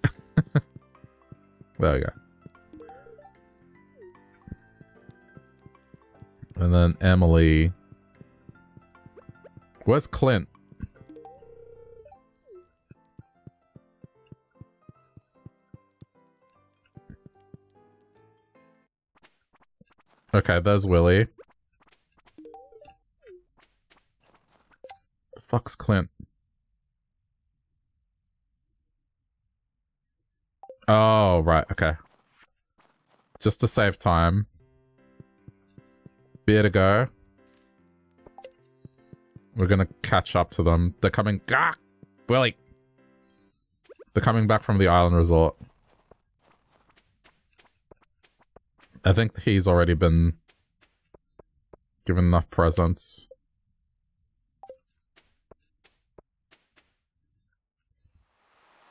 there we go. And then Emily. Where's Clint? Okay, there's Willy. The fuck's Clint? Oh, right, okay. Just to save time. Beer to go. We're gonna catch up to them. They're coming- Ah! Willy! They're coming back from the island resort. I think he's already been given enough presents.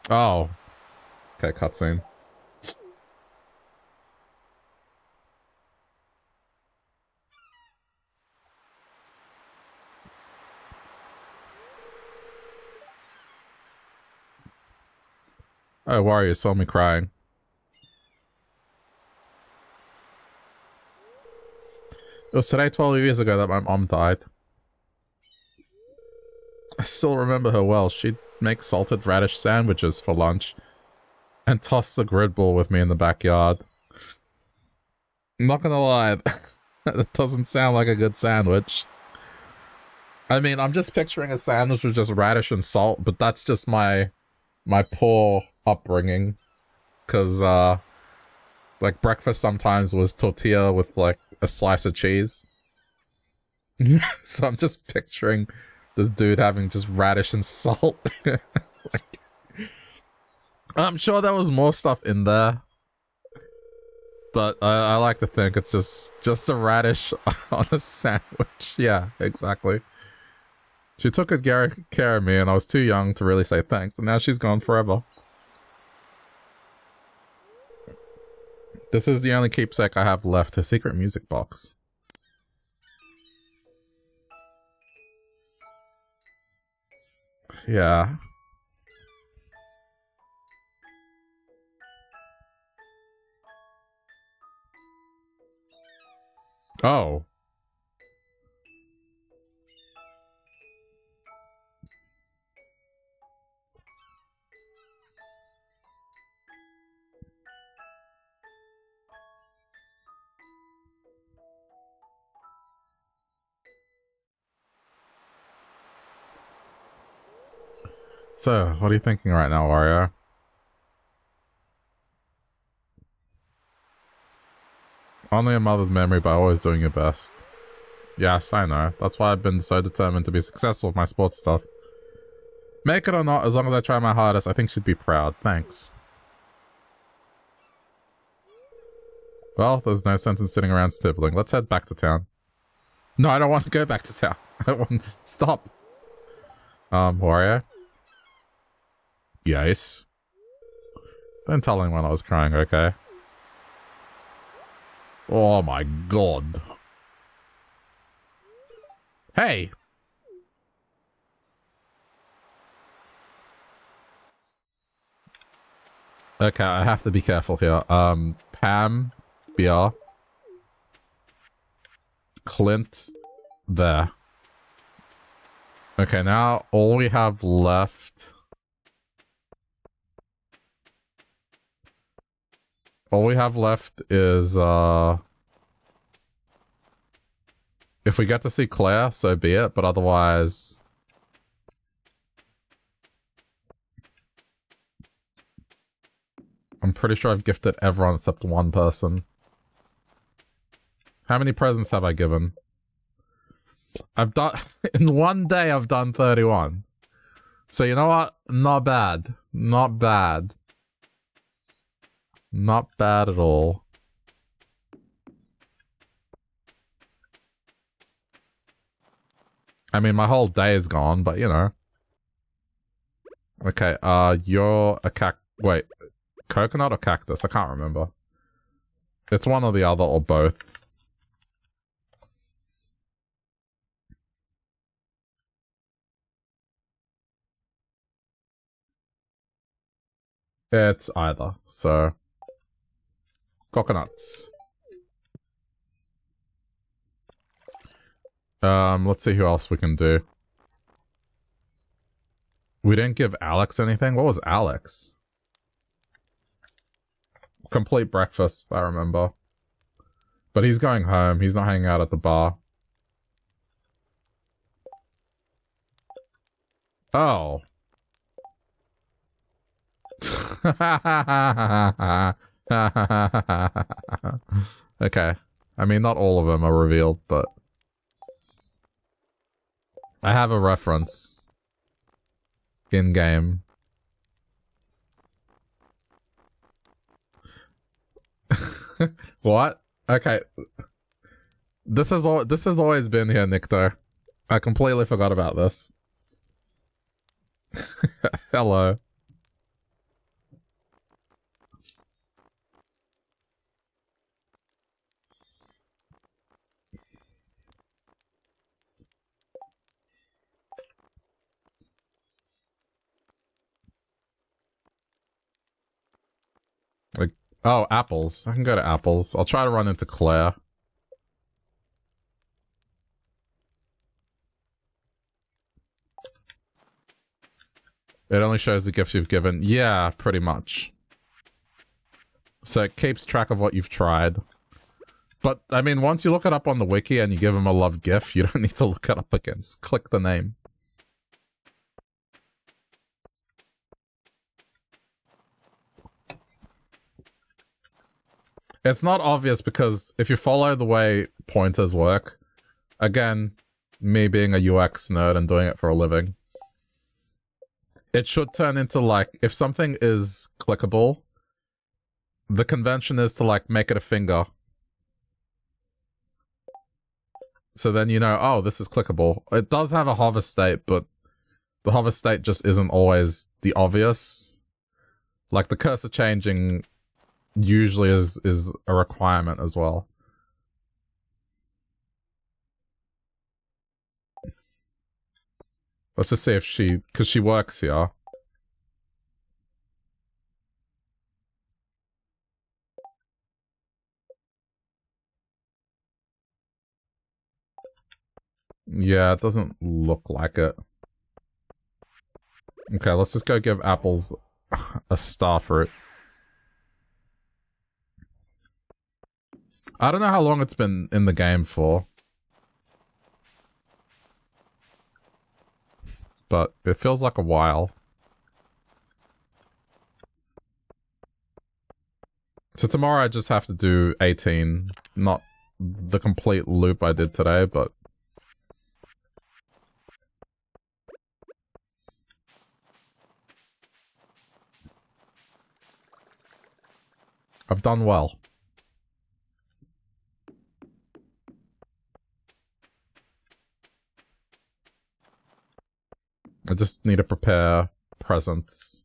Oh. Okay, cutscene. Oh, Wario saw me crying. It was today 12 years ago that my mom died. I still remember her well. She'd make salted radish sandwiches for lunch and toss the grid ball with me in the backyard. I'm not gonna lie, that doesn't sound like a good sandwich. I mean, I'm just picturing a sandwich with just radish and salt, but that's just my my poor upbringing. Cause uh like breakfast sometimes was tortilla with like a slice of cheese. so I'm just picturing this dude having just radish and salt. like, I'm sure there was more stuff in there. But I, I like to think it's just just a radish on a sandwich. Yeah, exactly. She took good care of me and I was too young to really say thanks, and now she's gone forever. This is the only keepsake I have left, a secret music box. Yeah. Oh. So, what are you thinking right now, Wario? Only a mother's memory, but always doing your best. Yes, I know. That's why I've been so determined to be successful with my sports stuff. Make it or not, as long as I try my hardest, I think she'd be proud. Thanks. Well, there's no sense in sitting around stibbling. Let's head back to town. No, I don't want to go back to town. I want... Stop. Um, Wario? Yes. Don't tell anyone I was crying, okay? Oh my god. Hey! Okay, I have to be careful here. Um, Pam, BR. Clint, there. Okay, now all we have left... All we have left is, uh... If we get to see Claire, so be it, but otherwise... I'm pretty sure I've gifted everyone except one person. How many presents have I given? I've done... In one day, I've done 31. So you know what? Not bad. Not bad. Not bad at all. I mean, my whole day is gone, but you know. Okay, uh, you're a cac- wait, coconut or cactus? I can't remember. It's one or the other or both. It's either, so... Coconuts. Um, let's see who else we can do. We didn't give Alex anything? What was Alex? Complete breakfast, I remember. But he's going home. He's not hanging out at the bar. Oh. okay. I mean, not all of them are revealed, but... I have a reference. In-game. what? Okay. This has all this has always been here, Nikto. I completely forgot about this. Hello. Like, oh, apples. I can go to apples. I'll try to run into Claire. It only shows the gifts you've given. Yeah, pretty much. So it keeps track of what you've tried. But, I mean, once you look it up on the wiki and you give them a love gift, you don't need to look it up again. Just click the name. It's not obvious because if you follow the way pointers work, again, me being a UX nerd and doing it for a living, it should turn into like, if something is clickable, the convention is to like make it a finger. So then you know, oh, this is clickable. It does have a hover state, but the hover state just isn't always the obvious. Like the cursor changing usually is is a requirement as well. Let's just see if she, because she works here. Yeah, it doesn't look like it. Okay, let's just go give apples a star fruit. I don't know how long it's been in the game for. But it feels like a while. So tomorrow I just have to do 18. Not the complete loop I did today, but... I've done well. I just need to prepare presents.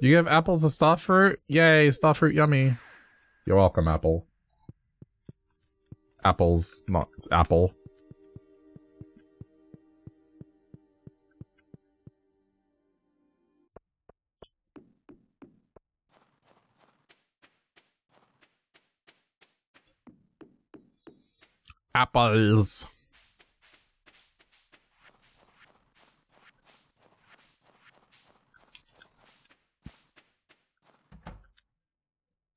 You give apples a starfruit? Yay, starfruit yummy. You're welcome, Apple. Apples, not apple. Apples.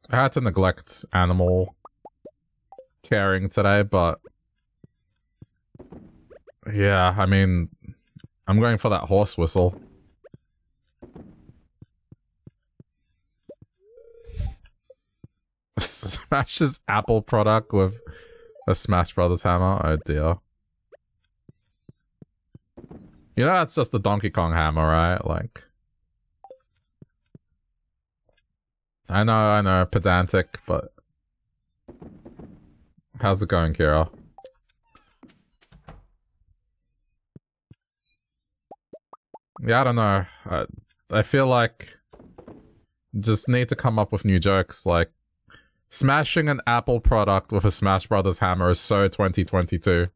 I had to neglect animal caring today, but yeah, I mean, I'm going for that horse whistle. Smashes Apple product with a Smash Brothers hammer? Oh dear. You know that's just a Donkey Kong hammer, right? Like... I know, I know, pedantic, but... How's it going, Kira? Yeah, I don't know. I, I feel like... Just need to come up with new jokes, like... Smashing an Apple product with a Smash Brothers hammer is so 2022.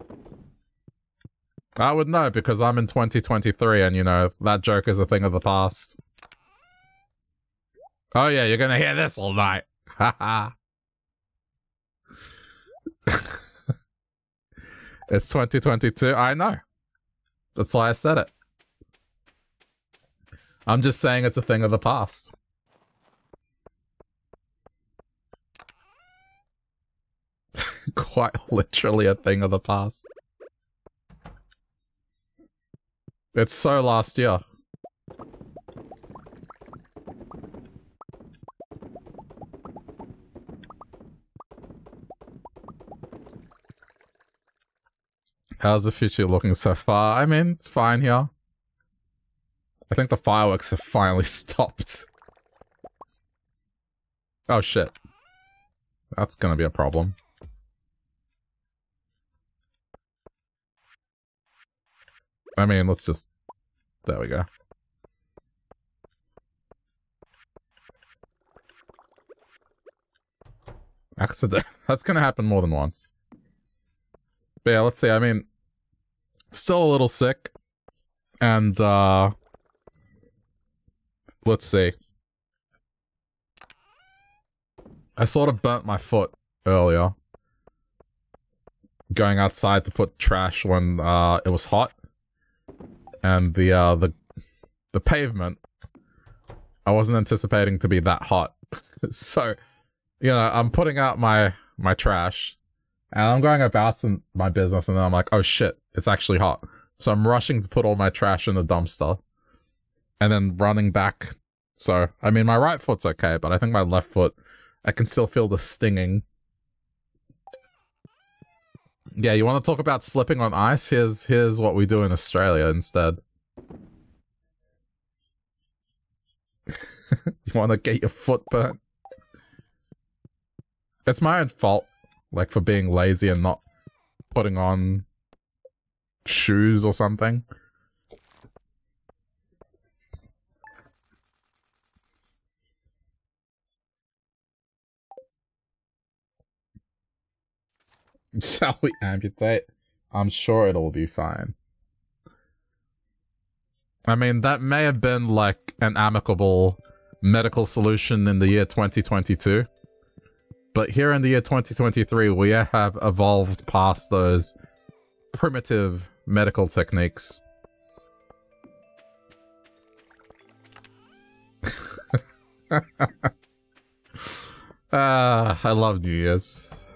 I would know because I'm in 2023 and, you know, that joke is a thing of the past. Oh yeah, you're gonna hear this all night. Haha. it's 2022. I know. That's why I said it. I'm just saying it's a thing of the past. Quite literally a thing of the past. It's so last year. How's the future looking so far? I mean, it's fine here. I think the fireworks have finally stopped. Oh shit. That's gonna be a problem. I mean, let's just... There we go. Accident. That's gonna happen more than once. But yeah, let's see. I mean, still a little sick. And, uh... Let's see. I sort of burnt my foot earlier. Going outside to put trash when, uh, it was hot and the uh, the the pavement I wasn't anticipating to be that hot. so, you know, I'm putting out my my trash and I'm going about some, my business and then I'm like, oh shit, it's actually hot. So I'm rushing to put all my trash in the dumpster and then running back. So, I mean, my right foot's okay, but I think my left foot, I can still feel the stinging. Yeah, you want to talk about slipping on ice? Here's here's what we do in Australia instead. you want to get your foot burnt? It's my own fault, like for being lazy and not putting on shoes or something. Shall we amputate? I'm sure it'll be fine. I mean, that may have been like an amicable medical solution in the year 2022. But here in the year 2023, we have evolved past those primitive medical techniques. Ah, uh, I love New Year's.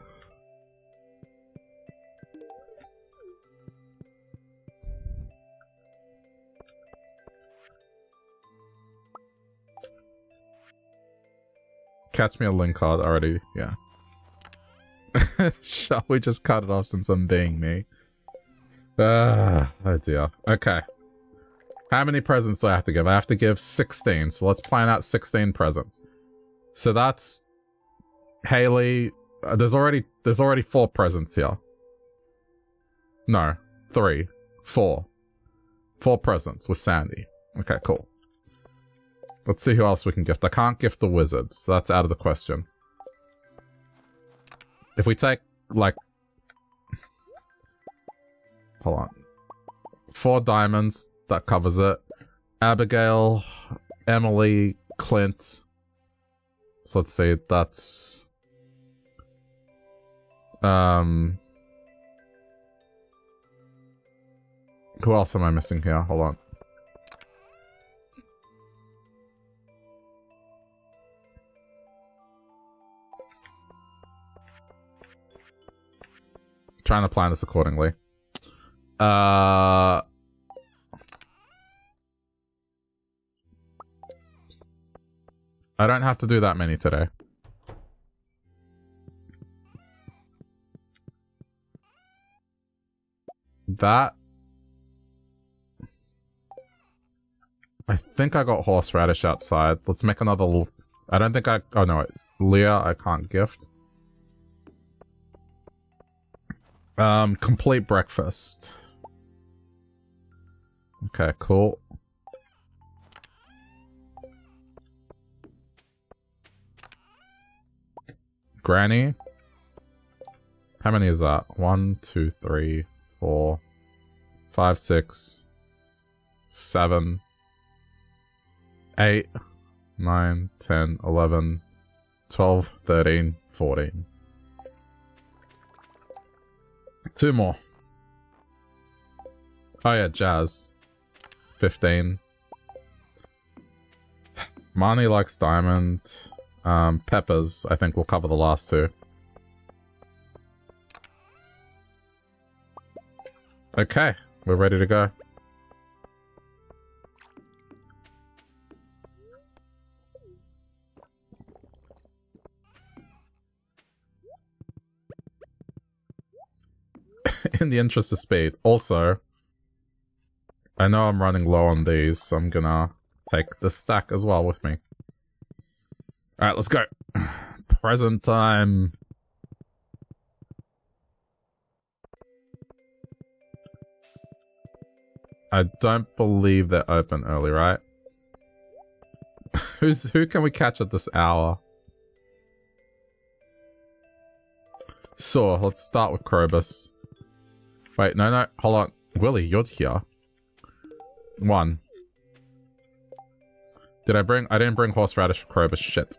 Catch me a link card already, yeah. Shall we just cut it off since I'm being me? Ah, oh dear. Okay. How many presents do I have to give? I have to give 16, so let's plan out 16 presents. So that's... Haley... Uh, there's already there's already four presents here. No. Three. Four. Four presents with Sandy. Okay, cool. Let's see who else we can gift. I can't gift the wizard, so that's out of the question. If we take, like... Hold on. Four diamonds, that covers it. Abigail, Emily, Clint. So let's see, that's... Um... Who else am I missing here? Hold on. Trying to plan this accordingly. Uh... I don't have to do that many today. That... I think I got horseradish outside. Let's make another little I don't think I... Oh, no, it's Leah I can't gift. Um, complete breakfast. Okay, cool. Granny. How many is that? One, two, three, four, five, six, seven, eight, nine, ten, eleven, twelve, thirteen, fourteen. Two more. Oh yeah, Jas. 15. Marnie likes Diamond. Um, Peppers, I think we'll cover the last two. Okay, we're ready to go. In the interest of speed. Also, I know I'm running low on these, so I'm gonna take the stack as well with me. Alright, let's go. Present time. I don't believe they're open early, right? Who's who can we catch at this hour? So, let's start with Krobus. Wait, no, no, hold on. Willy, you're here. One. Did I bring- I didn't bring horseradish for shit.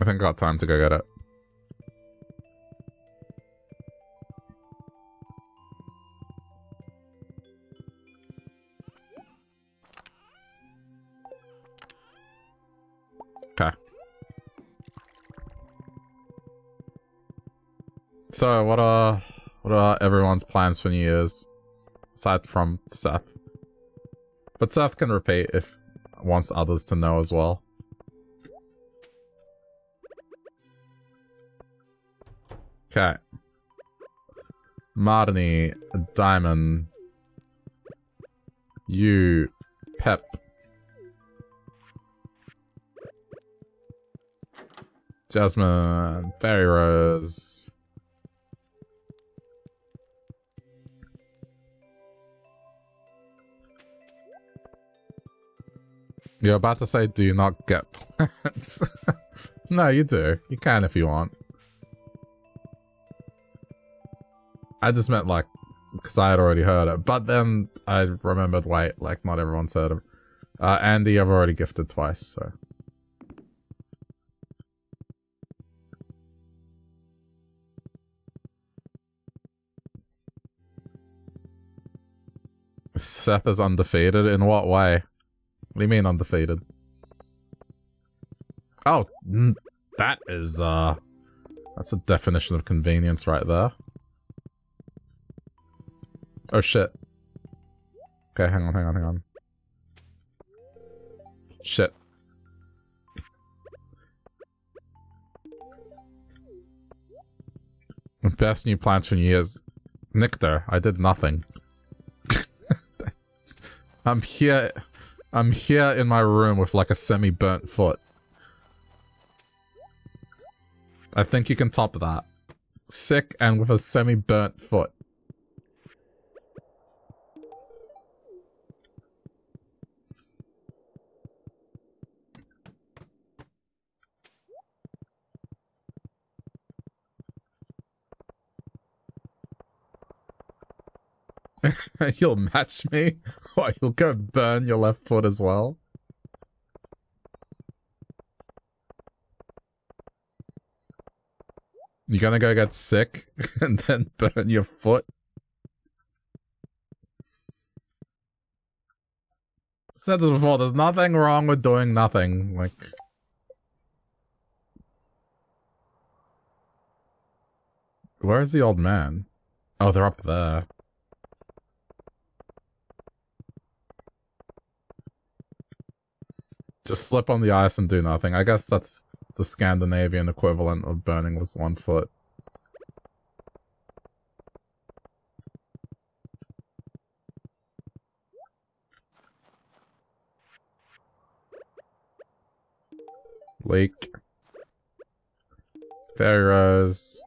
I think I got time to go get it. So, what are what are everyone's plans for New Year's? Aside from Seth. But Seth can repeat if wants others to know as well. Okay. Marnie, Diamond, you, Pep. Jasmine, Fairy Rose. You're about to say, do you not get plants? no, you do. You can if you want. I just meant like, because I had already heard it. But then I remembered, wait, like not everyone's heard of uh, Andy, I've already gifted twice, so. Seth is undefeated? In what way? What do you mean undefeated? Oh, that is, uh... That's a definition of convenience right there. Oh shit. Okay, hang on, hang on, hang on. Shit. Best new plans for New Year's. Nictar, I did nothing. I'm here... I'm here in my room with like a semi-burnt foot. I think you can top that. Sick and with a semi-burnt foot. You'll match me? What, you'll go burn your left foot as well? You're gonna go get sick and then burn your foot? said this before, there's nothing wrong with doing nothing. Like... Where's the old man? Oh, they're up there. Just slip on the ice and do nothing. I guess that's the Scandinavian equivalent of burning with one foot. Lake. Fairy Rose.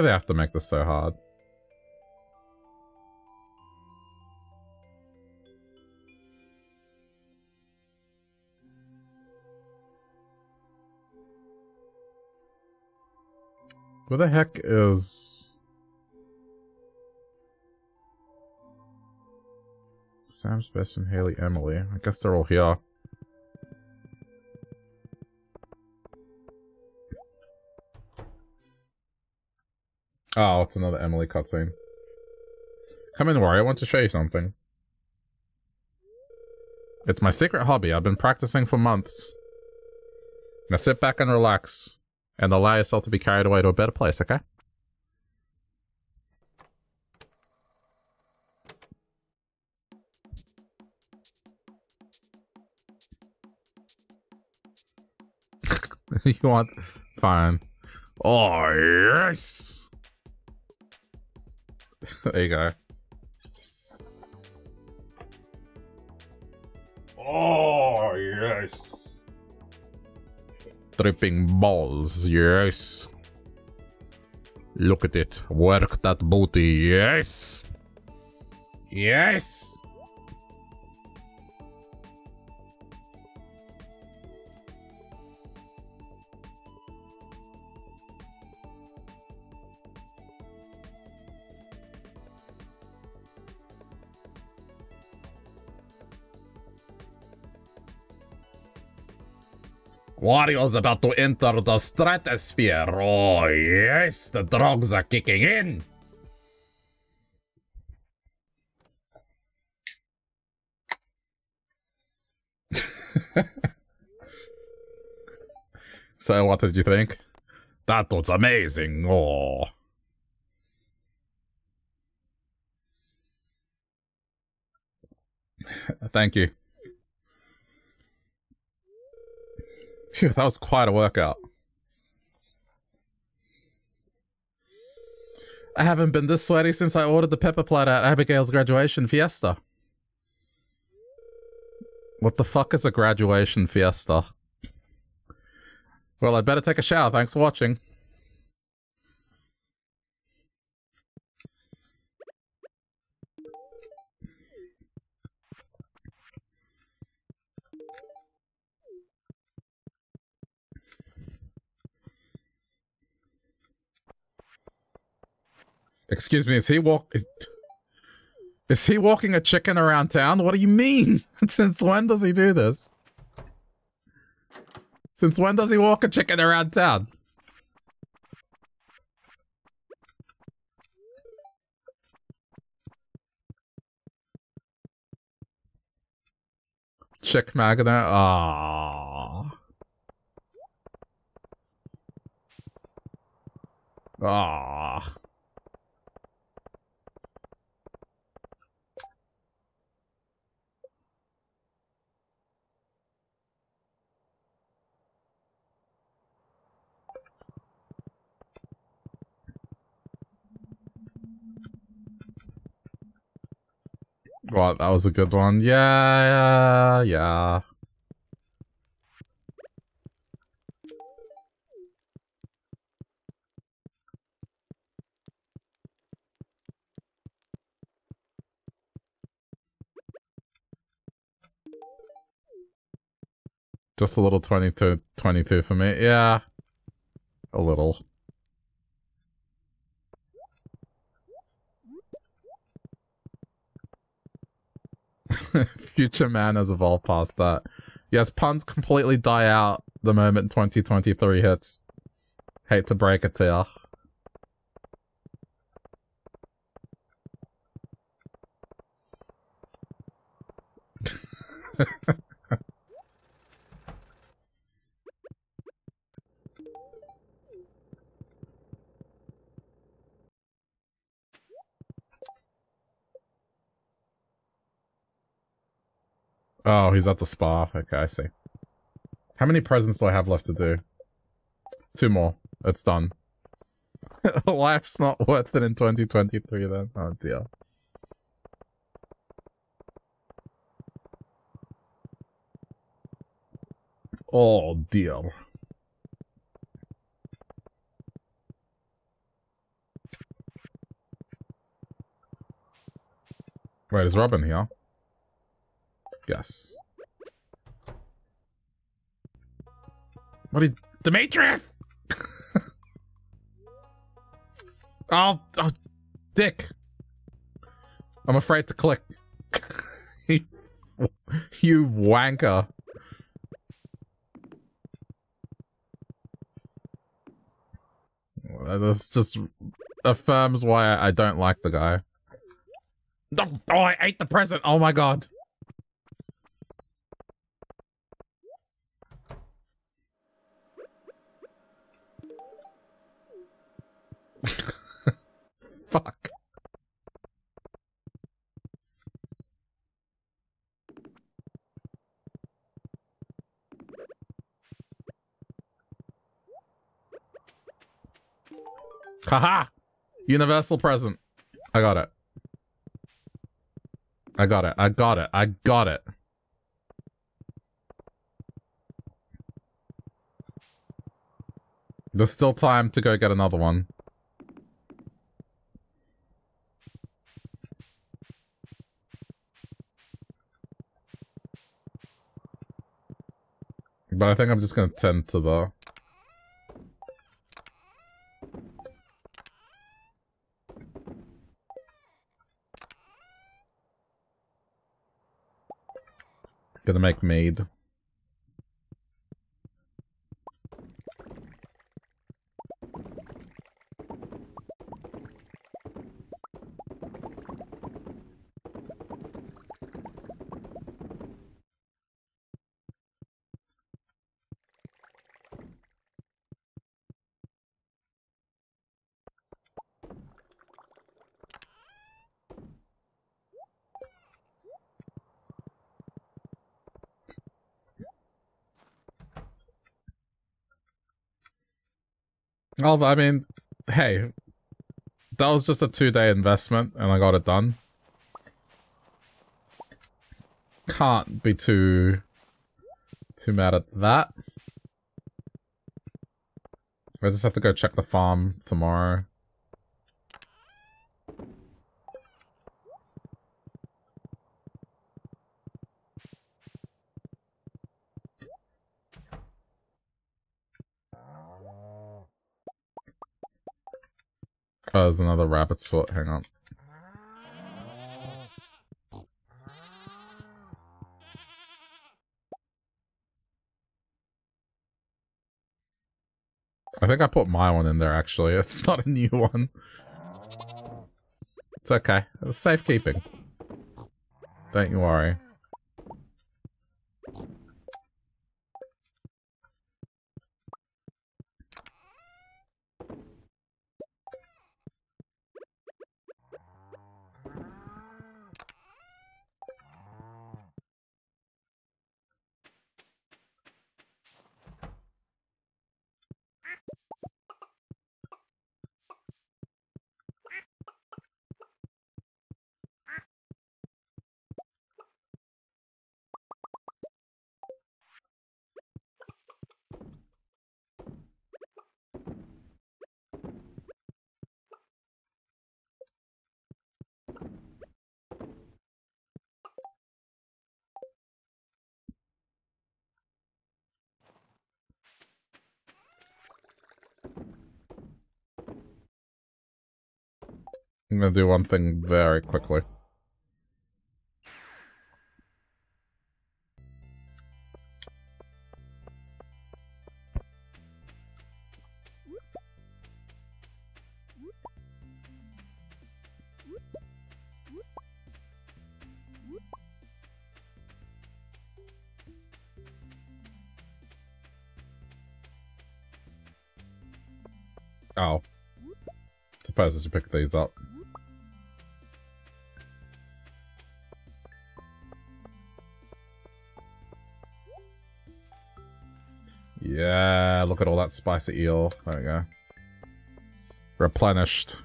Do they have to make this so hard? Where the heck is... Sam, Sebastian, Haley, Emily. I guess they're all here. Oh, it's another Emily cutscene. Come in, Rory. I want to show you something. It's my secret hobby. I've been practicing for months. Now sit back and relax and allow yourself to be carried away to a better place, okay? you want... Fine. Oh, yes! there you go. Oh, yes. Dripping balls, yes. Look at it. Work that booty, yes. Yes. Wario's about to enter the stratosphere. Oh, yes, the drugs are kicking in. so, what did you think? That was amazing. Oh. Thank you. Phew, that was quite a workout. I haven't been this sweaty since I ordered the pepper platter at Abigail's graduation fiesta. What the fuck is a graduation fiesta? Well, I'd better take a shower. Thanks for watching. Excuse me, is he walk is is he walking a chicken around town? What do you mean? Since when does he do this? Since when does he walk a chicken around town? Chick magnet? Ah. Ah. Well, that was a good one. Yeah, yeah, yeah. Just a little 22, 22 for me. Yeah. A little. Future man has evolved past that. Yes, puns completely die out the moment 2023 hits. Hate to break it to you. Oh, he's at the spa. Okay, I see. How many presents do I have left to do? Two more. It's done. Life's not worth it in 2023 then. Oh dear. Oh dear. Wait, is Robin here? Yes. What did Demetrius? oh, oh, dick. I'm afraid to click. you wanker. This just affirms why I don't like the guy. Oh, oh, I ate the present. Oh my god. Fuck. Haha! Universal present. I got it. I got it. I got it. I got it. There's still time to go get another one. But I think I'm just gonna tend to the Gonna make mead. Oh, well, I mean, hey, that was just a two-day investment, and I got it done. Can't be too too mad at that. I just have to go check the farm tomorrow. Oh, there's another rabbit's foot. Hang on. I think I put my one in there, actually. It's not a new one. It's okay. It's safekeeping. Don't you worry. I'm gonna do one thing very quickly. Oh. Suppose I should pick these up. Look at all that spicy eel. There we go. Replenished.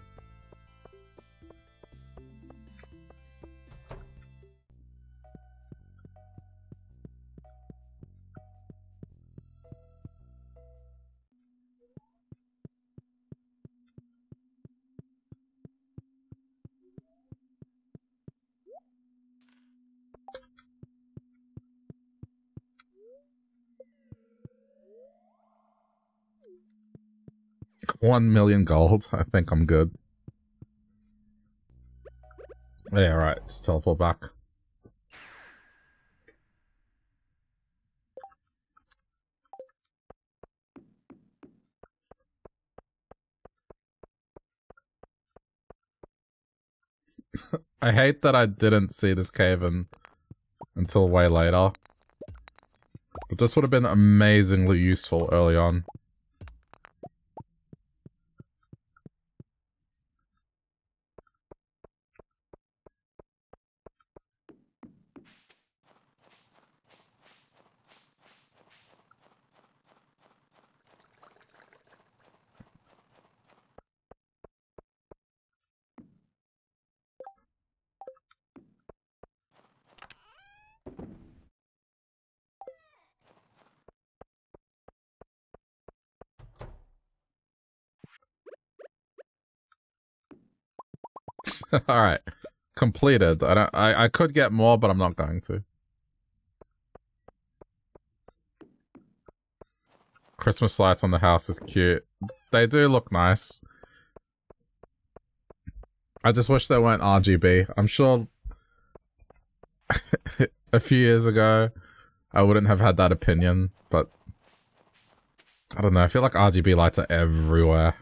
One million gold. I think I'm good. Yeah, right. Just teleport back. I hate that I didn't see this cave in until way later. But this would have been amazingly useful early on. All right, completed. I. I I could get more, but I'm not going to. Christmas lights on the house is cute. They do look nice. I just wish they weren't RGB. I'm sure a few years ago I wouldn't have had that opinion, but I don't know. I feel like RGB lights are everywhere.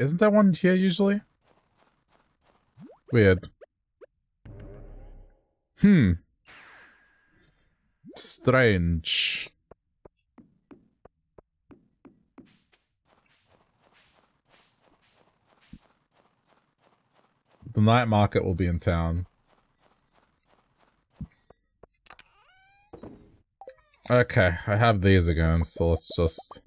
Isn't there one here usually? Weird. Hmm. Strange. The night market will be in town. Okay, I have these again, so let's just...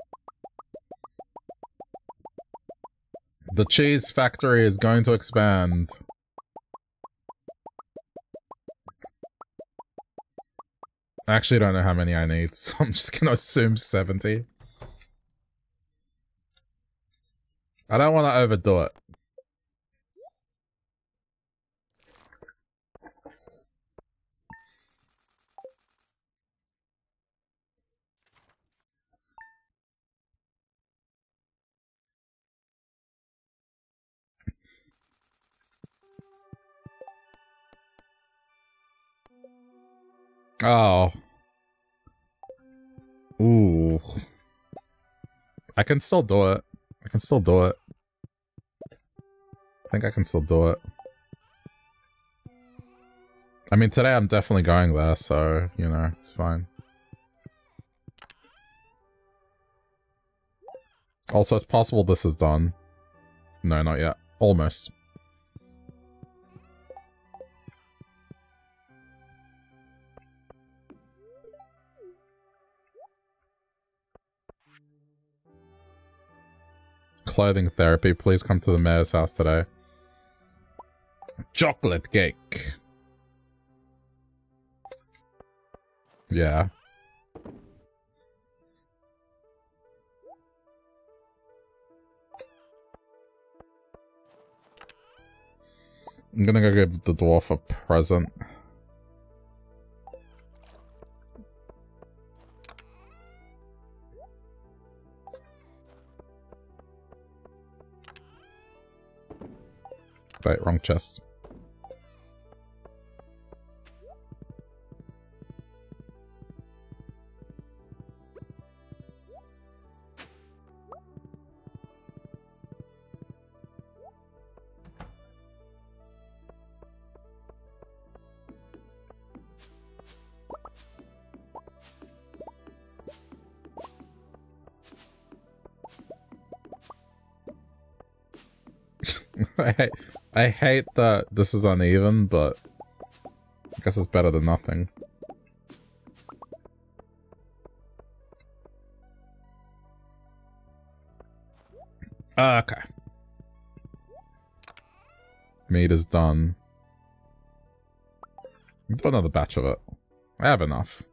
The cheese factory is going to expand. I actually don't know how many I need, so I'm just gonna assume 70. I don't want to overdo it. Oh. Ooh. I can still do it. I can still do it. I think I can still do it. I mean, today I'm definitely going there, so, you know, it's fine. Also, it's possible this is done. No, not yet. Almost. Clothing therapy. Please come to the mayor's house today. Chocolate cake. Yeah. I'm gonna go give the dwarf a present. Wait, wrong chest. I, hate that this is uneven, but I guess it's better than nothing. Okay. Meat is done. Do another batch of it. I have enough.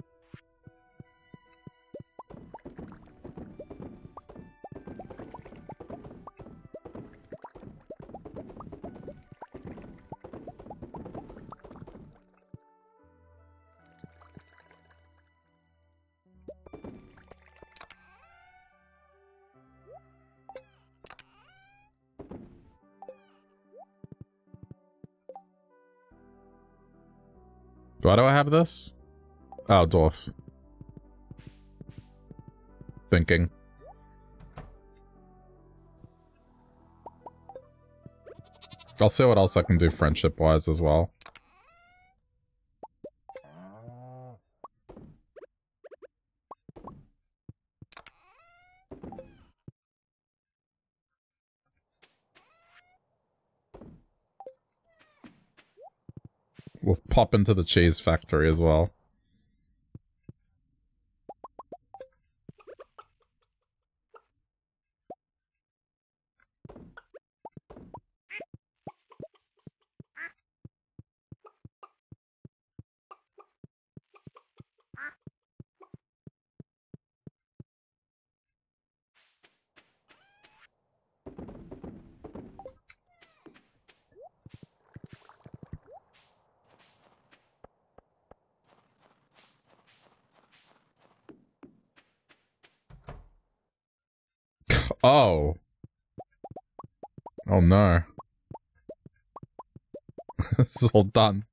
Why do I have this? Oh, dwarf. Thinking. I'll see what else I can do friendship-wise as well. We'll pop into the cheese factory as well. Oh. Oh no. Is all done.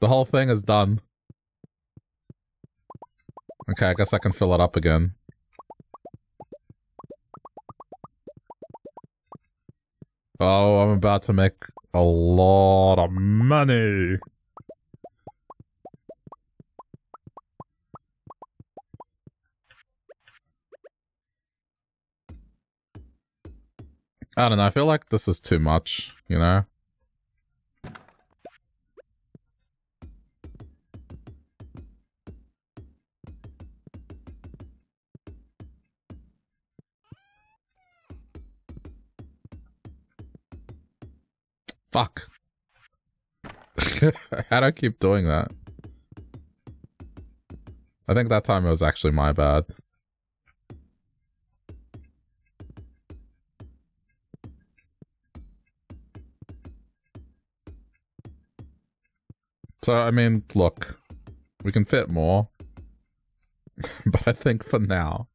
The whole thing is done. Okay, I guess I can fill it up again. Oh, I'm about to make a lot of money. I don't know, I feel like this is too much, you know? I keep doing that? I think that time it was actually my bad. So, I mean, look, we can fit more. but I think for now...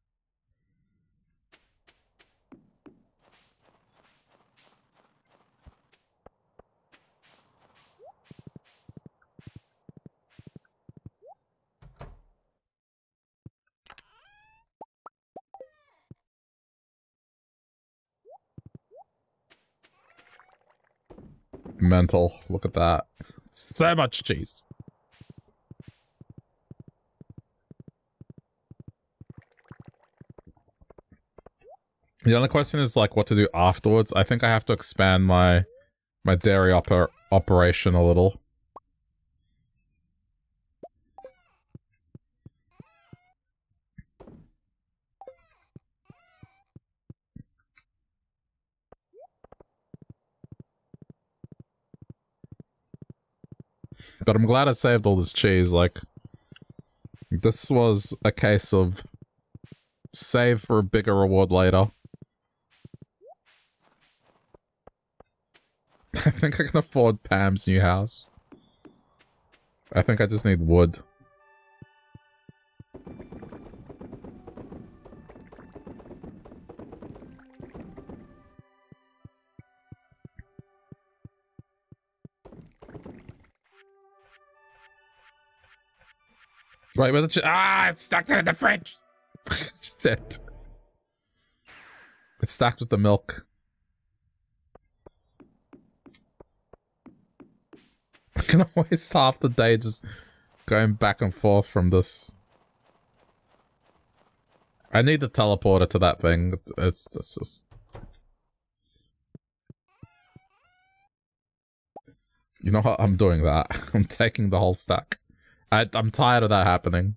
Mental. Look at that. So much cheese. The only question is like what to do afterwards. I think I have to expand my my dairy oper operation a little. But I'm glad I saved all this cheese, like... This was a case of... Save for a bigger reward later. I think I can afford Pam's new house. I think I just need wood. Right, the ah, it's stuck in the fridge. Shit. It's stacked with the milk. I can always half the day just going back and forth from this. I need the teleporter to that thing. It's, it's just... You know what? I'm doing that. I'm taking the whole stack. I, I'm tired of that happening.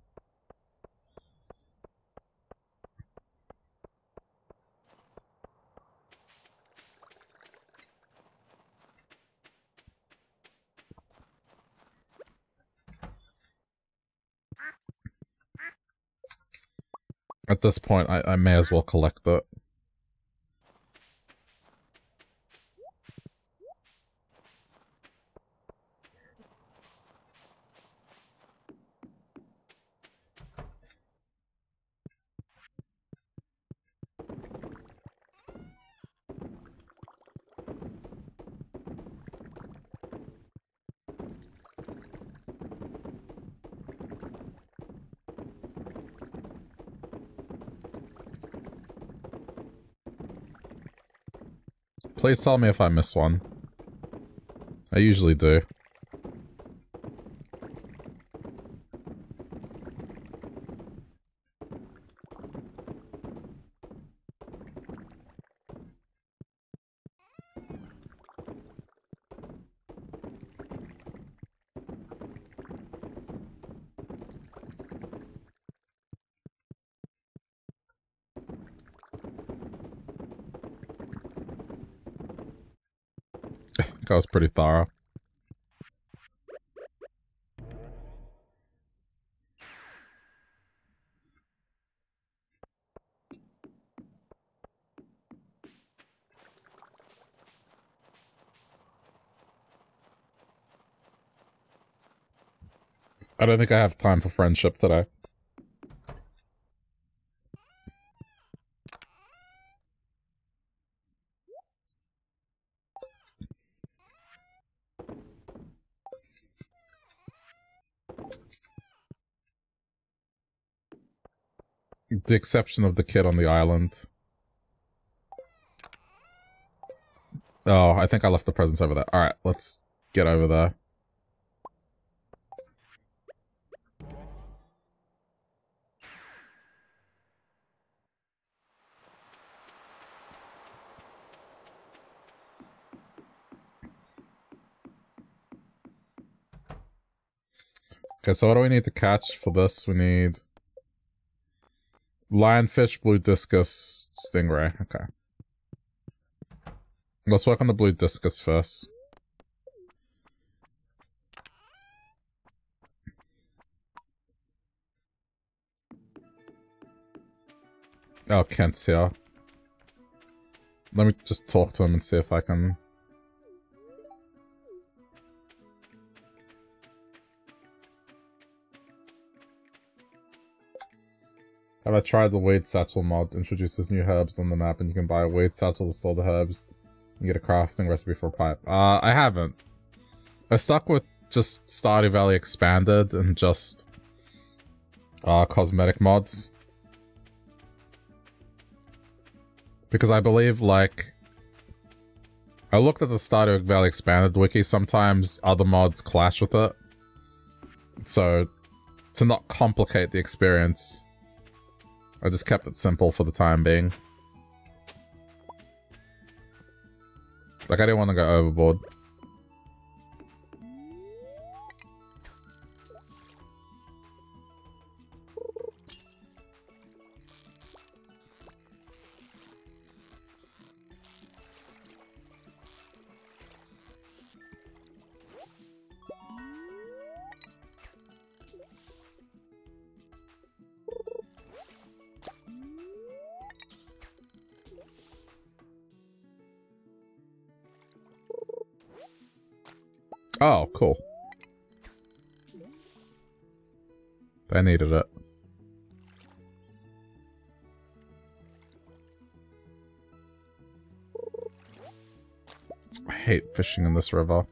At this point, I, I may as well collect it. Please tell me if I miss one. I usually do. That was pretty thorough. I don't think I have time for friendship today. The exception of the kid on the island. Oh, I think I left the presents over there. Alright, let's get over there. Okay, so what do we need to catch for this? We need Lionfish, blue discus, stingray. Okay. Let's work on the blue discus first. Oh, Kent's here. Let me just talk to him and see if I can Have I tried the Weed Satchel mod? Introduces new herbs on the map and you can buy a Weed Satchel to store the herbs and get a crafting recipe for a pipe. Uh, I haven't. I stuck with just Stardew Valley Expanded and just uh, cosmetic mods. Because I believe, like, I looked at the Stardew Valley Expanded wiki, sometimes other mods clash with it. So, to not complicate the experience, I just kept it simple for the time being. Like, I didn't want to go overboard. Oh, cool. I needed it. I hate fishing in this river.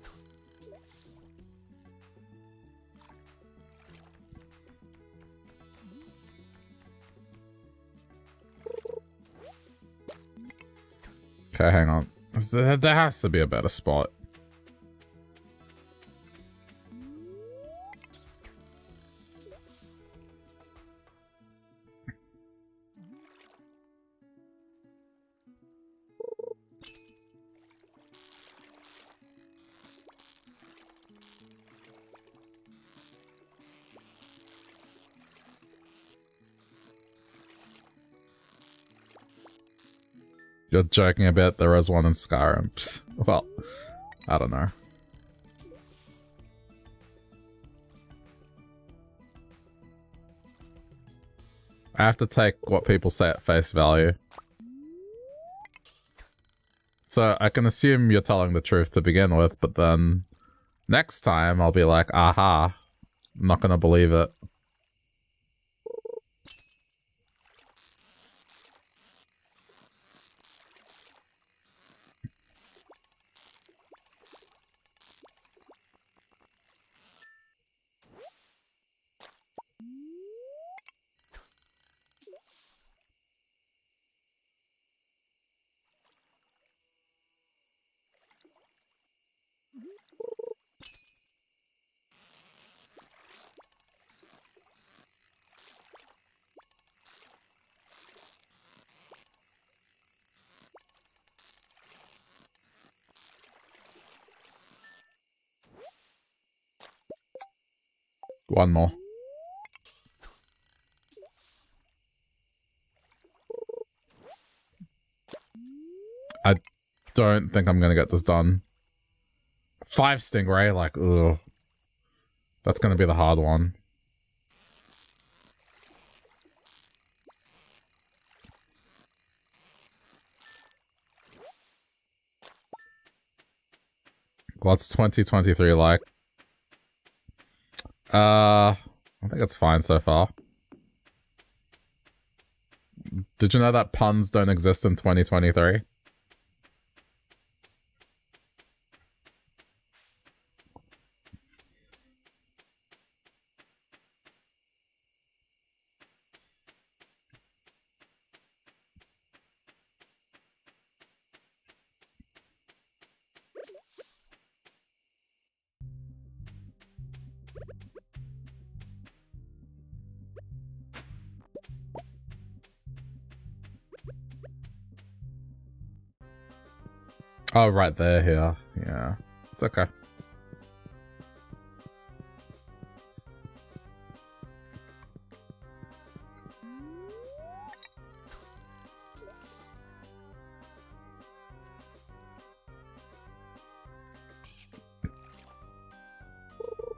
Okay, hang on. There has to be a better spot. You're joking about there is one in Skyrim. Well, I don't know. I have to take what people say at face value. So I can assume you're telling the truth to begin with, but then next time I'll be like, aha, I'm not gonna believe it. One more. I don't think I'm gonna get this done. Five Stingray, like, ugh. That's gonna be the hard one. What's 2023 like? Uh, I think it's fine so far. Did you know that puns don't exist in 2023? Oh, right there, here. Yeah. It's okay.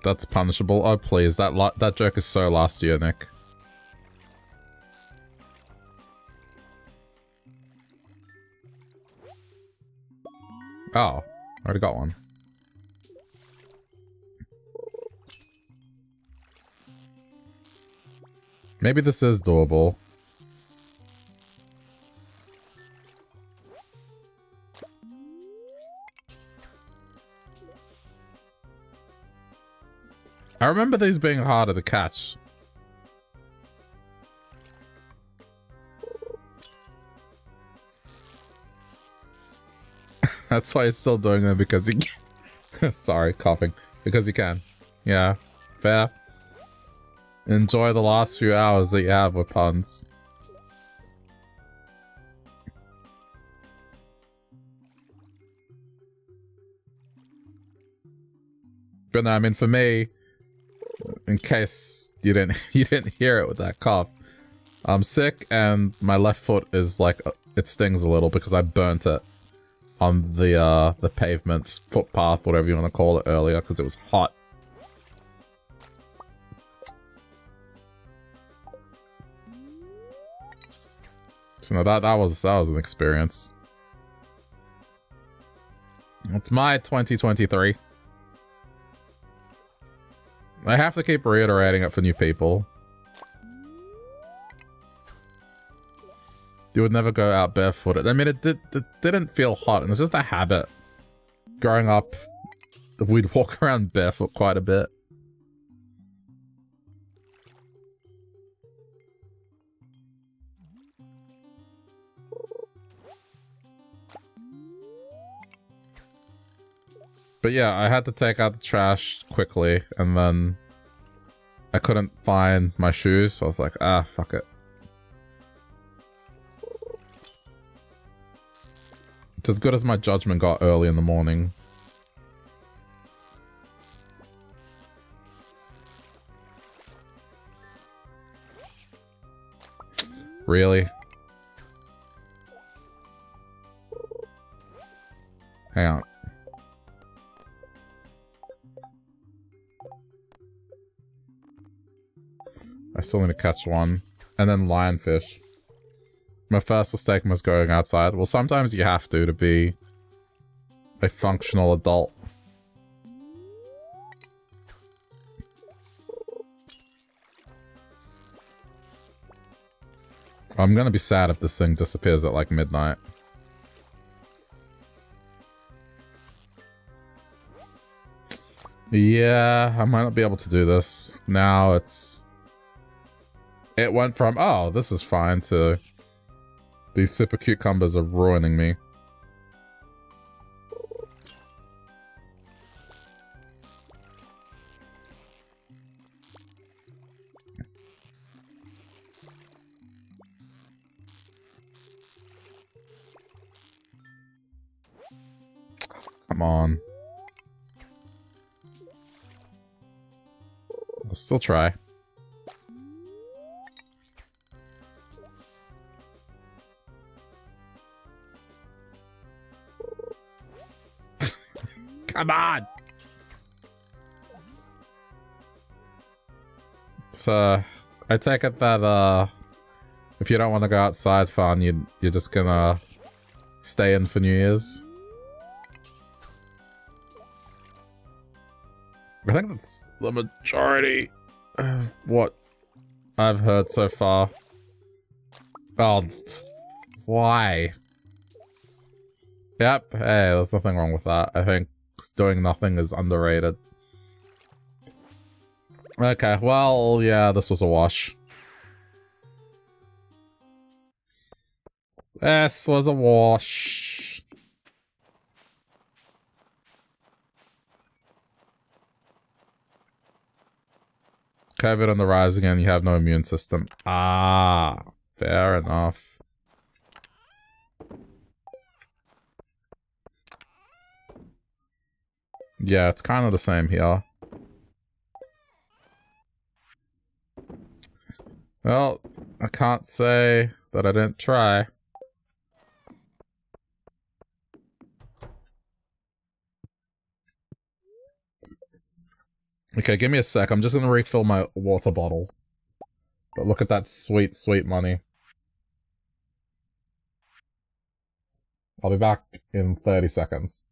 That's punishable. Oh, please. That that joke is so last year, Nick. Already got one. Maybe this is doable. I remember these being harder to catch. That's why he's still doing it, because he can. Sorry, coughing. Because he can. Yeah, fair. Enjoy the last few hours that you have with puns. But no, I mean, for me, in case you didn't you didn't hear it with that cough, I'm sick and my left foot is like, it stings a little because I burnt it on the uh the pavements, footpath whatever you want to call it earlier because it was hot. So no, that that was that was an experience. It's my 2023 I have to keep reiterating it for new people You would never go out barefooted. I mean, it, did, it didn't feel hot, and it's just a habit. Growing up, we'd walk around barefoot quite a bit. But yeah, I had to take out the trash quickly, and then I couldn't find my shoes, so I was like, ah, fuck it. It's as good as my judgment got early in the morning. Really? Hang on. I still need to catch one. And then lionfish. My first mistake was going outside. Well, sometimes you have to to be a functional adult. I'm gonna be sad if this thing disappears at like midnight. Yeah, I might not be able to do this. Now it's... It went from, oh, this is fine, to these super cucumbers are ruining me. Come on. Let's still try. Come on! So, I take it that, uh, if you don't want to go outside fun, you, you're just gonna stay in for New Year's? I think that's the majority of what I've heard so far. Oh, why? Yep, hey, there's nothing wrong with that. I think doing nothing is underrated. Okay, well, yeah, this was a wash. This was a wash. COVID on the rise again, you have no immune system. Ah, fair enough. Yeah, it's kind of the same here. Well, I can't say that I didn't try. Okay, give me a sec. I'm just gonna refill my water bottle. But look at that sweet, sweet money. I'll be back in 30 seconds.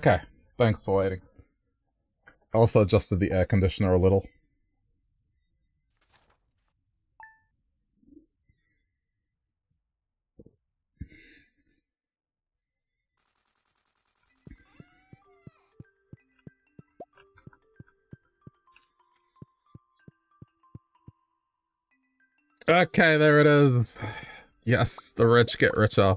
Okay, thanks for waiting. Also adjusted the air conditioner a little. Okay, there it is. Yes, the rich get richer.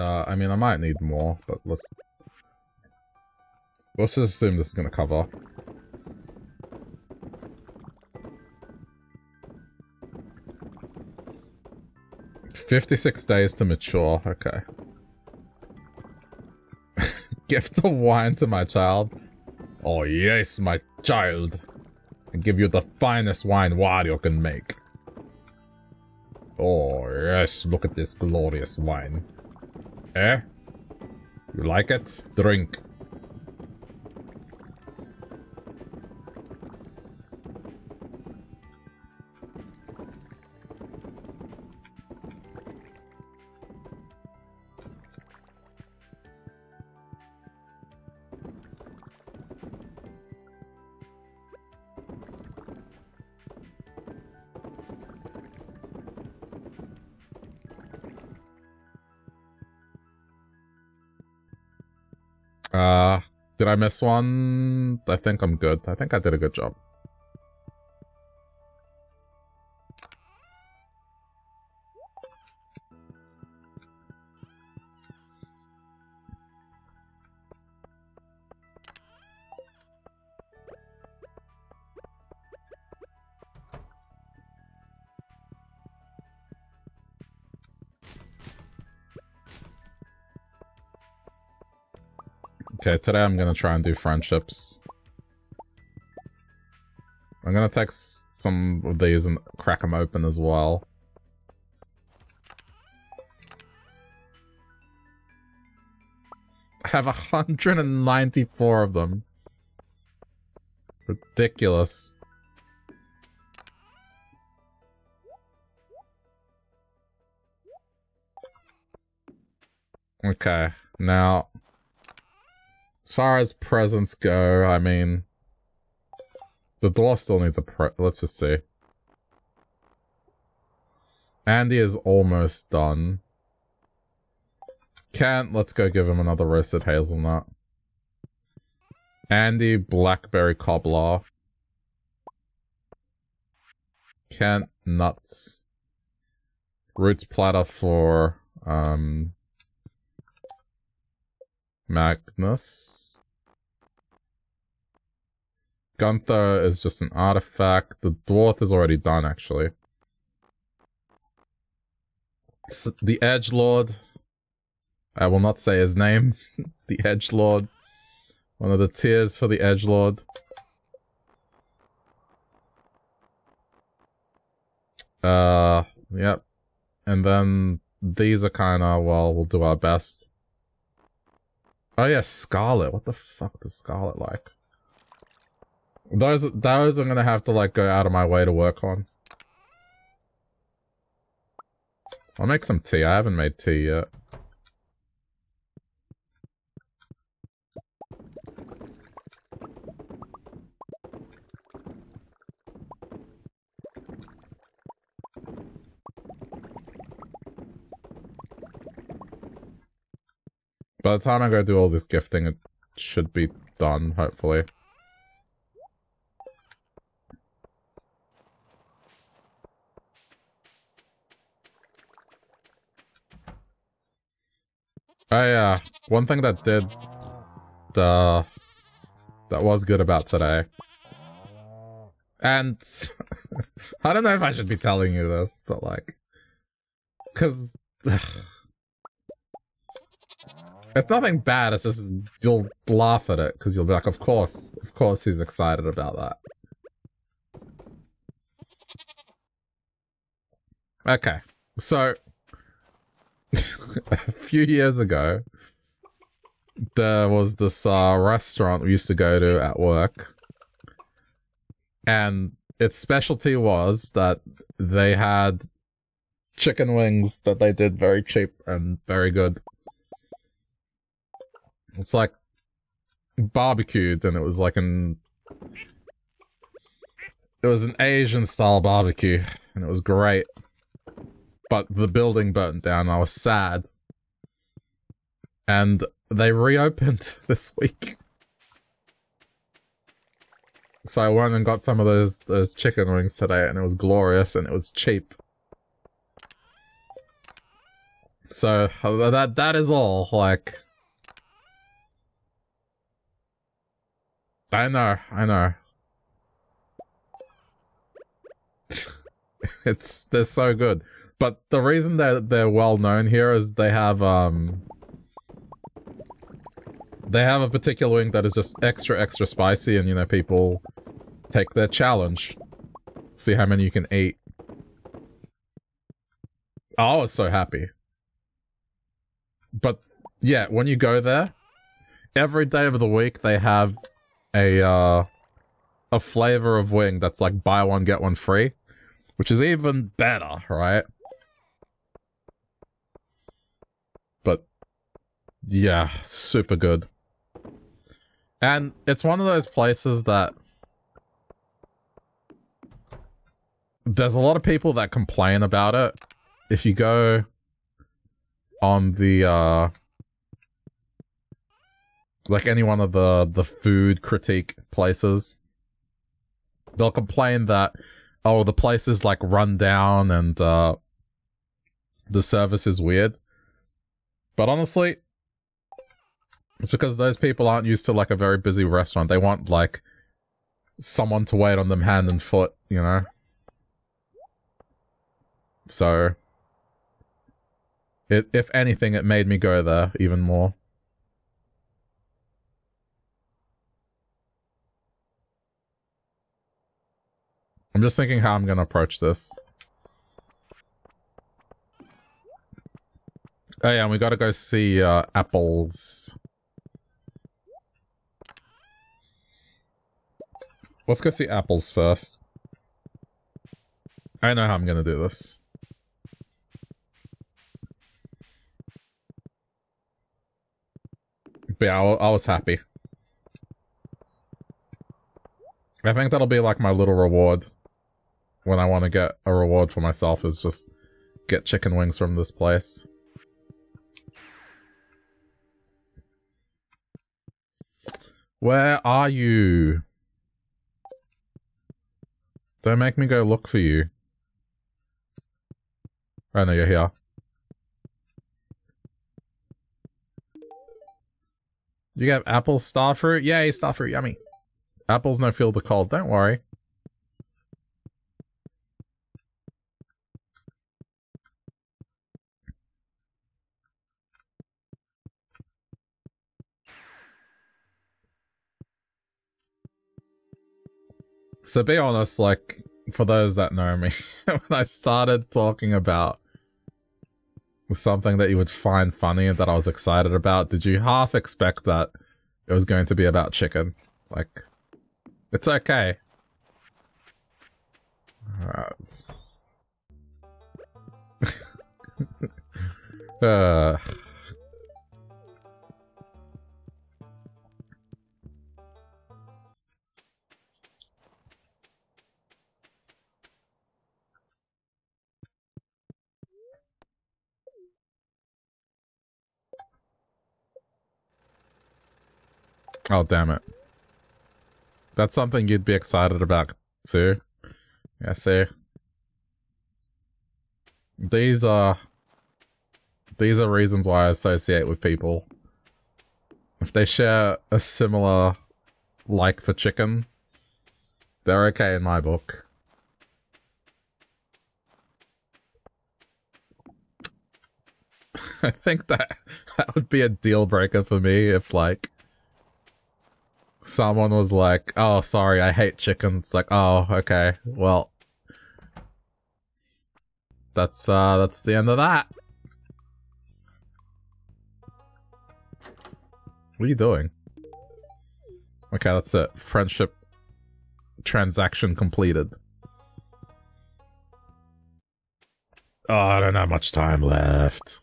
Uh, I mean, I might need more, but let's... Let's just assume this is gonna cover. Fifty-six days to mature, okay. Gift of wine to my child. Oh yes, my child. I give you the finest wine Wario can make. Oh yes, look at this glorious wine. Eh? You like it? Drink. Miss one? I think I'm good. I think I did a good job. Today I'm gonna try and do friendships. I'm gonna text some of these and crack them open as well. I have 194 of them. Ridiculous. Okay, now as far as presents go, I mean... The dwarf still needs a pre- let's just see. Andy is almost done. Kent, let's go give him another roasted hazelnut. Andy, blackberry cobbler. Kent, nuts. Roots platter for, um, Magnus. Gunther is just an artifact. The dwarf is already done, actually. The Edge Lord. I will not say his name. the Edge Lord. One of the tears for the Edge Lord. Uh, yep. And then these are kind of, well, we'll do our best. Oh yeah, Scarlet. What the fuck does Scarlet like? Those those I'm gonna have to like go out of my way to work on. I'll make some tea. I haven't made tea yet. By the time I go do all this gifting, it should be done, hopefully. Oh yeah, one thing that did the that was good about today. And I don't know if I should be telling you this, but like, cause it's nothing bad. It's just you'll laugh at it because you'll be like, of course, of course, he's excited about that. Okay, so a few years ago, there was this uh, restaurant we used to go to at work, and its specialty was that they had chicken wings that they did very cheap and very good. It's like barbecued, and it was like an it was an Asian style barbecue, and it was great but the building burnt down. I was sad. And they reopened this week. So I went and got some of those those chicken wings today, and it was glorious, and it was cheap. So uh, that that is all. Like, I know, I know. it's they're so good. But the reason that they're well known here is they have, um... They have a particular wing that is just extra, extra spicy, and, you know, people take their challenge. See how many you can eat. I was so happy. But, yeah, when you go there, every day of the week they have a, uh, a flavor of wing that's like buy one, get one free. Which is even better, right? But yeah, super good. And it's one of those places that there's a lot of people that complain about it. If you go on the uh like any one of the the food critique places, they'll complain that oh the place is like run down and uh the service is weird. But honestly, it's because those people aren't used to like a very busy restaurant. They want like someone to wait on them hand and foot, you know? So, it, if anything, it made me go there even more. I'm just thinking how I'm gonna approach this. Oh yeah, and we gotta go see uh, Apples. Let's go see apples first. I know how I'm gonna do this. But yeah, I, I was happy. I think that'll be like my little reward. When I want to get a reward for myself is just get chicken wings from this place. Where are you? Don't make me go look for you. Oh no, you're here. You got apple starfruit? Yay, starfruit, yummy. Apples no feel the cold, don't worry. So be honest, like, for those that know me, when I started talking about something that you would find funny and that I was excited about, did you half expect that it was going to be about chicken? Like, it's okay. Alright. uh... Oh, damn it. That's something you'd be excited about, too. Yeah, see. These are... these are reasons why I associate with people. If they share a similar like for chicken, they're okay in my book. I think that that would be a deal breaker for me if like someone was like, "Oh, sorry, I hate chicken." It's like, "Oh, okay. Well, that's uh that's the end of that." What are you doing? Okay, that's it. Friendship transaction completed. Oh, I don't have much time left.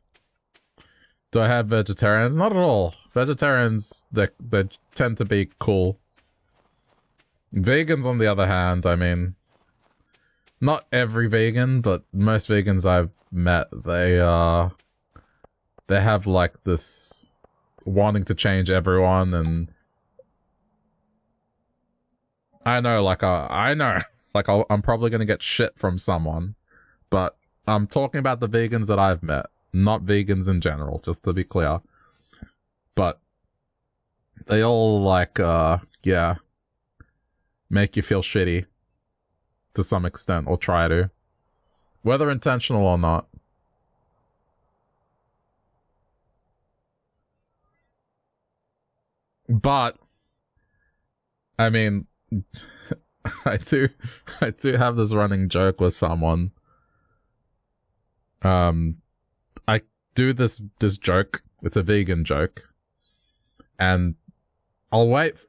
Do I have vegetarians? Not at all. Vegetarians, they, they tend to be cool. Vegans, on the other hand, I mean... Not every vegan, but most vegans I've met, they, uh... They have, like, this... Wanting to change everyone, and... I know, like, uh, I know. Like, i I'm probably gonna get shit from someone. But I'm talking about the vegans that I've met not vegans in general, just to be clear. But they all like, uh, yeah, make you feel shitty to some extent, or try to. Whether intentional or not. But, I mean, I do, I do have this running joke with someone. Um, do this this joke. It's a vegan joke. And I'll wait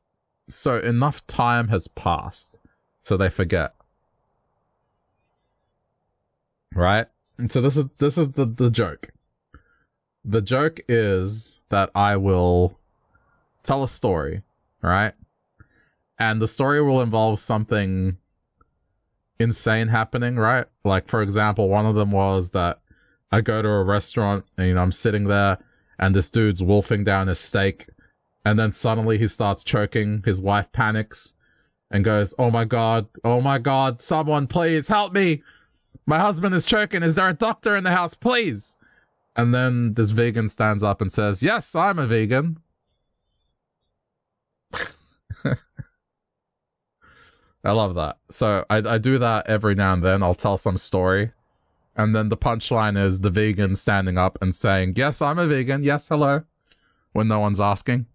so enough time has passed so they forget. Right? And so this is this is the, the joke. The joke is that I will tell a story, right? And the story will involve something insane happening, right? Like for example, one of them was that I go to a restaurant and you know, I'm sitting there and this dude's wolfing down his steak and then suddenly he starts choking. His wife panics and goes, Oh my god, oh my god, someone please help me. My husband is choking. Is there a doctor in the house, please? And then this vegan stands up and says, Yes, I'm a vegan. I love that. So I, I do that every now and then. I'll tell some story and then the punchline is the vegan standing up and saying, Yes, I'm a vegan. Yes, hello. When no one's asking.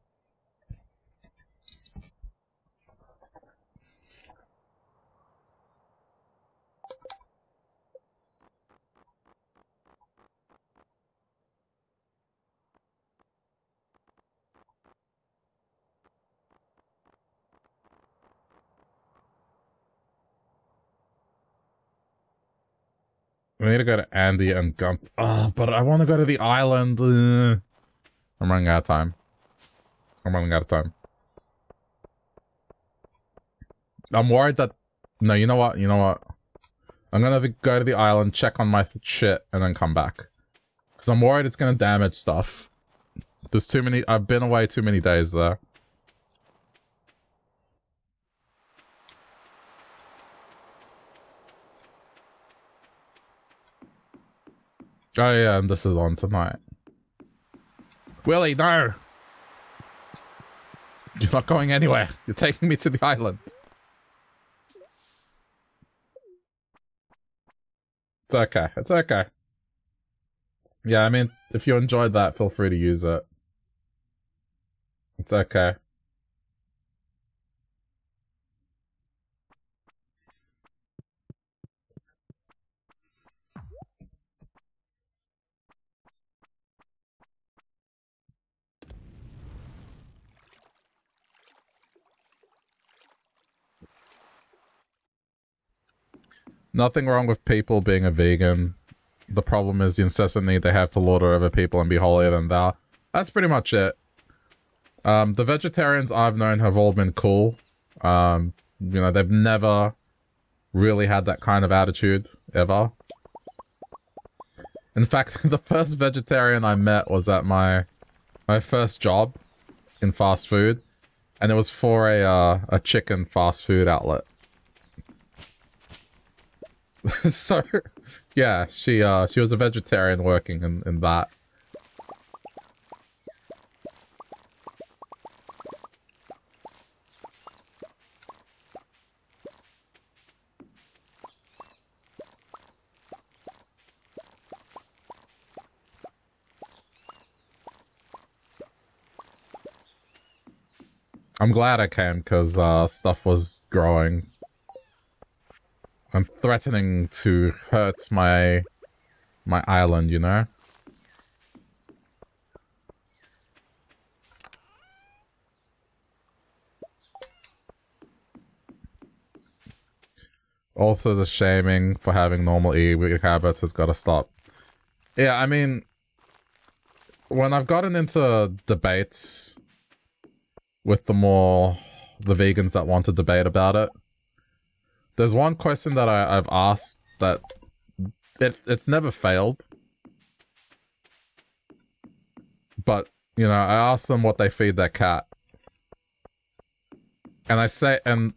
We need to go to Andy and Gump. Oh, but I want to go to the island. Uh. I'm running out of time. I'm running out of time. I'm worried that... No, you know what? You know what? I'm gonna go to the island, check on my shit, and then come back. Because I'm worried it's gonna damage stuff. There's too many... I've been away too many days there. Oh yeah, and this is on tonight. Willy, no! You're not going anywhere. You're taking me to the island. It's okay. It's okay. Yeah, I mean, if you enjoyed that, feel free to use it. It's okay. Nothing wrong with people being a vegan. The problem is the incessant need they have to lord over people and be holier than thou. That's pretty much it. Um, the vegetarians I've known have all been cool. Um, you know, they've never really had that kind of attitude, ever. In fact, the first vegetarian I met was at my my first job in fast food, and it was for a uh, a chicken fast food outlet. so, yeah, she uh, she was a vegetarian working in, in that. I'm glad I came because uh, stuff was growing I'm threatening to hurt my my island, you know? Also, the shaming for having normal e habits has got to stop. Yeah, I mean, when I've gotten into debates with the more the vegans that want to debate about it, there's one question that I, I've asked that it it's never failed. But, you know, I ask them what they feed their cat. And I say and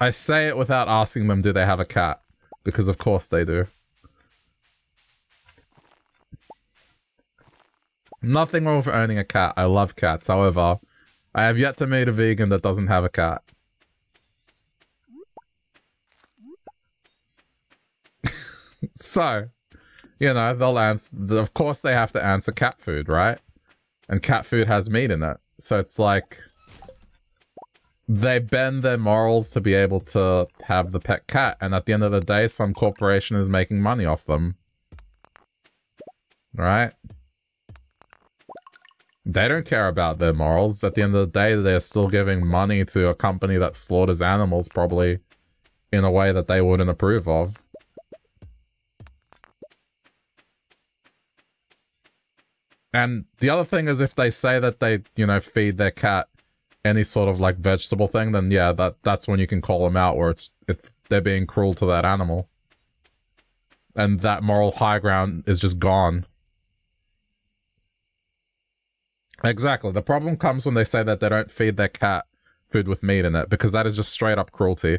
I say it without asking them do they have a cat. Because of course they do. Nothing wrong with owning a cat. I love cats. However, I have yet to meet a vegan that doesn't have a cat. So, you know, they'll answer... Of course they have to answer cat food, right? And cat food has meat in it. So it's like... They bend their morals to be able to have the pet cat. And at the end of the day, some corporation is making money off them. Right? They don't care about their morals. At the end of the day, they're still giving money to a company that slaughters animals, probably in a way that they wouldn't approve of. And the other thing is if they say that they, you know, feed their cat any sort of like vegetable thing, then yeah, that that's when you can call them out where it's if they're being cruel to that animal. And that moral high ground is just gone. Exactly. The problem comes when they say that they don't feed their cat food with meat in it, because that is just straight up cruelty.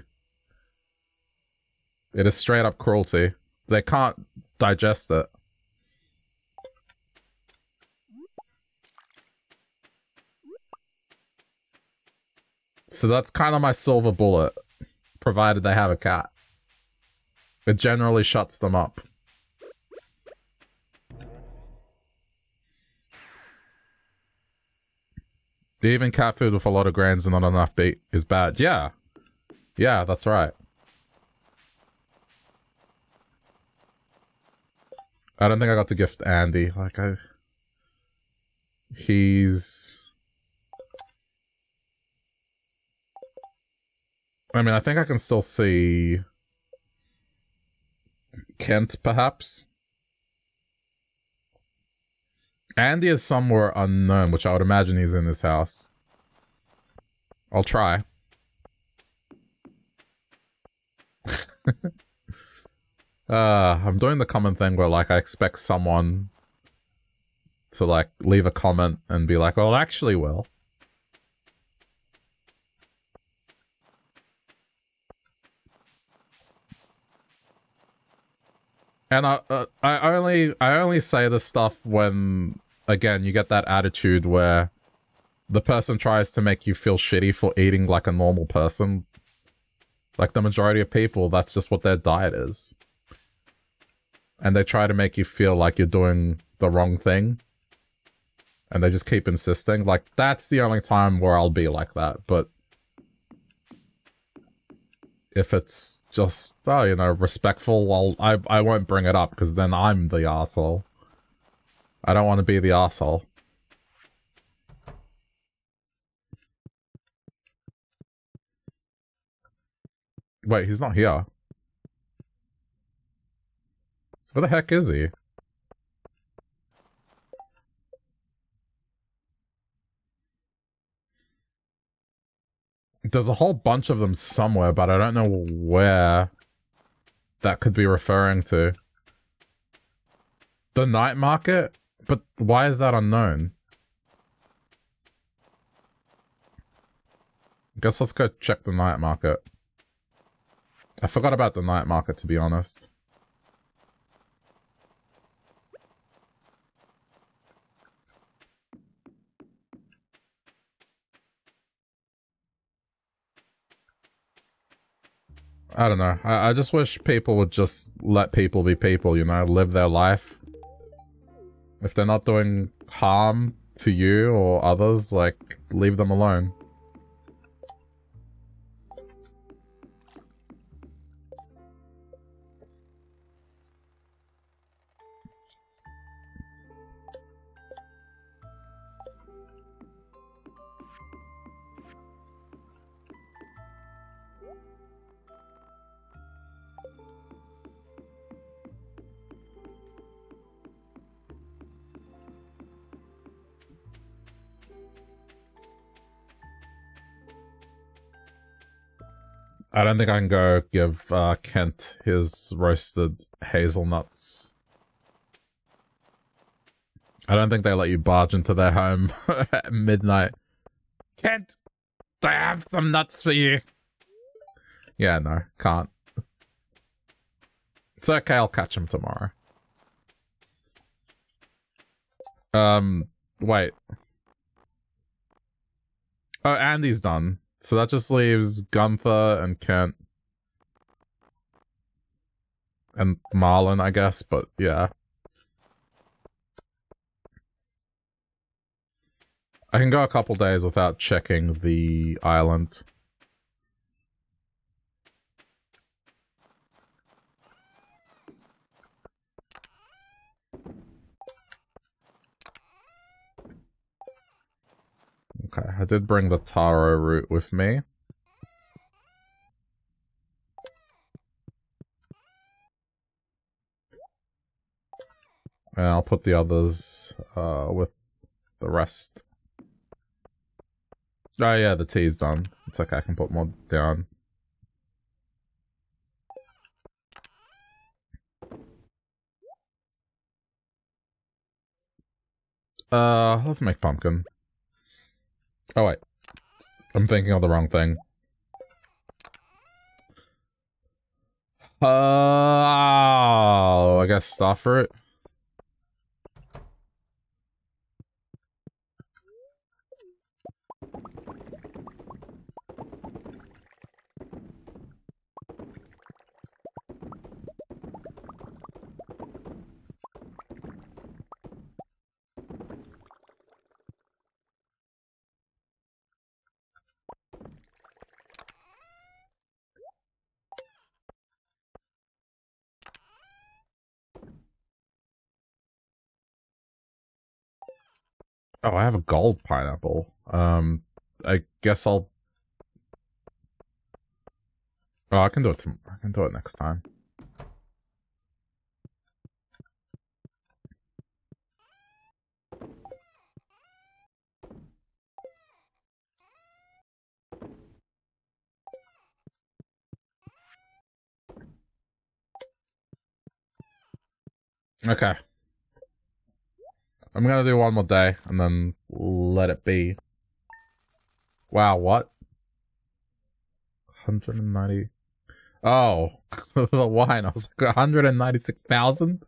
It is straight up cruelty. They can't digest it. So that's kind of my silver bullet, provided they have a cat. It generally shuts them up. Even cat food with a lot of grains and not enough meat is bad. Yeah. Yeah, that's right. I don't think I got to gift Andy. Like, I... He's... I mean, I think I can still see... Kent, perhaps? Andy is somewhere unknown, which I would imagine he's in this house. I'll try. uh, I'm doing the common thing where, like, I expect someone to, like, leave a comment and be like, well, actually, will. And I, uh, I only I only say this stuff when again you get that attitude where the person tries to make you feel shitty for eating like a normal person. Like the majority of people, that's just what their diet is. And they try to make you feel like you're doing the wrong thing. And they just keep insisting. Like, that's the only time where I'll be like that. But if it's just, oh, you know, respectful, well, I, I won't bring it up because then I'm the asshole. I don't want to be the asshole. Wait, he's not here. Where the heck is he? There's a whole bunch of them somewhere, but I don't know where that could be referring to. The night market? But why is that unknown? I guess let's go check the night market. I forgot about the night market, to be honest. I don't know. I, I just wish people would just let people be people, you know, live their life. If they're not doing harm to you or others, like, leave them alone. I don't think I can go give uh, Kent his roasted hazelnuts. I don't think they let you barge into their home at midnight. Kent, I have some nuts for you. Yeah, no, can't. It's okay, I'll catch him tomorrow. Um, wait. Oh, Andy's done. So that just leaves Gunther and Kent. And Marlon, I guess, but yeah. I can go a couple days without checking the island. Okay, I did bring the taro root with me. And I'll put the others uh, with the rest. Oh yeah, the tea's done. It's okay, I can put more down. Uh, let's make pumpkin. Oh, wait. I'm thinking of the wrong thing. Oh, I guess stop for fruit. Oh, I have a gold pineapple. Um, I guess I'll... Oh, I can do it. I can do it next time. Okay. I'm gonna do one more day and then let it be. Wow, what? 190. Oh, the wine. I was like 196,000?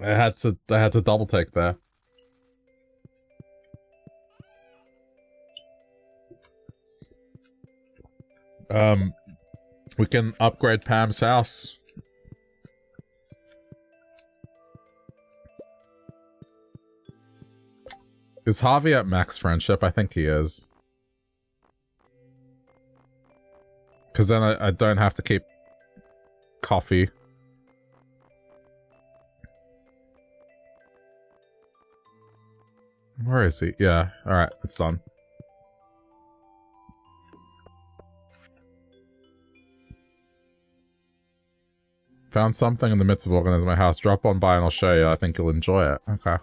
I had to I had to double take there. Um we can upgrade Pam's house. Is Harvey at max friendship? I think he is. Because then I, I don't have to keep coffee. Where is he? Yeah, alright, it's done. Found something in the midst of organizing my house. Drop on by and I'll show you. I think you'll enjoy it. Okay.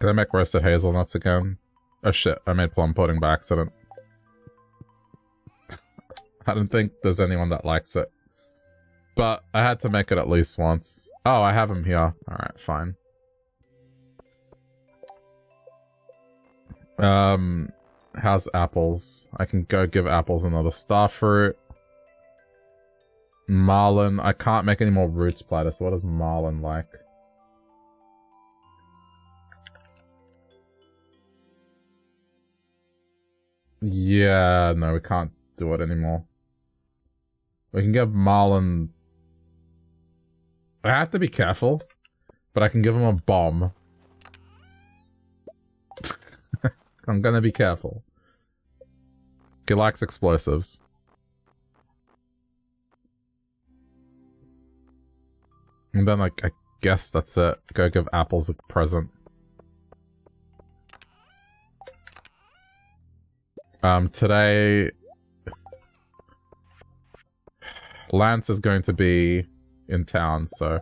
Can I make roasted hazelnuts again? Oh shit, I made plum pudding by accident. I don't think there's anyone that likes it. But I had to make it at least once. Oh, I have him here. Alright, fine. Um, how's apples? I can go give apples another star fruit. Marlon. I can't make any more roots platter, so what does Marlon like? Yeah, no, we can't do it anymore. We can give Marlon... I have to be careful, but I can give him a bomb. I'm gonna be careful. He likes explosives. And then, like, I guess that's it. Go give apples a present. Um, today... Lance is going to be in town, so...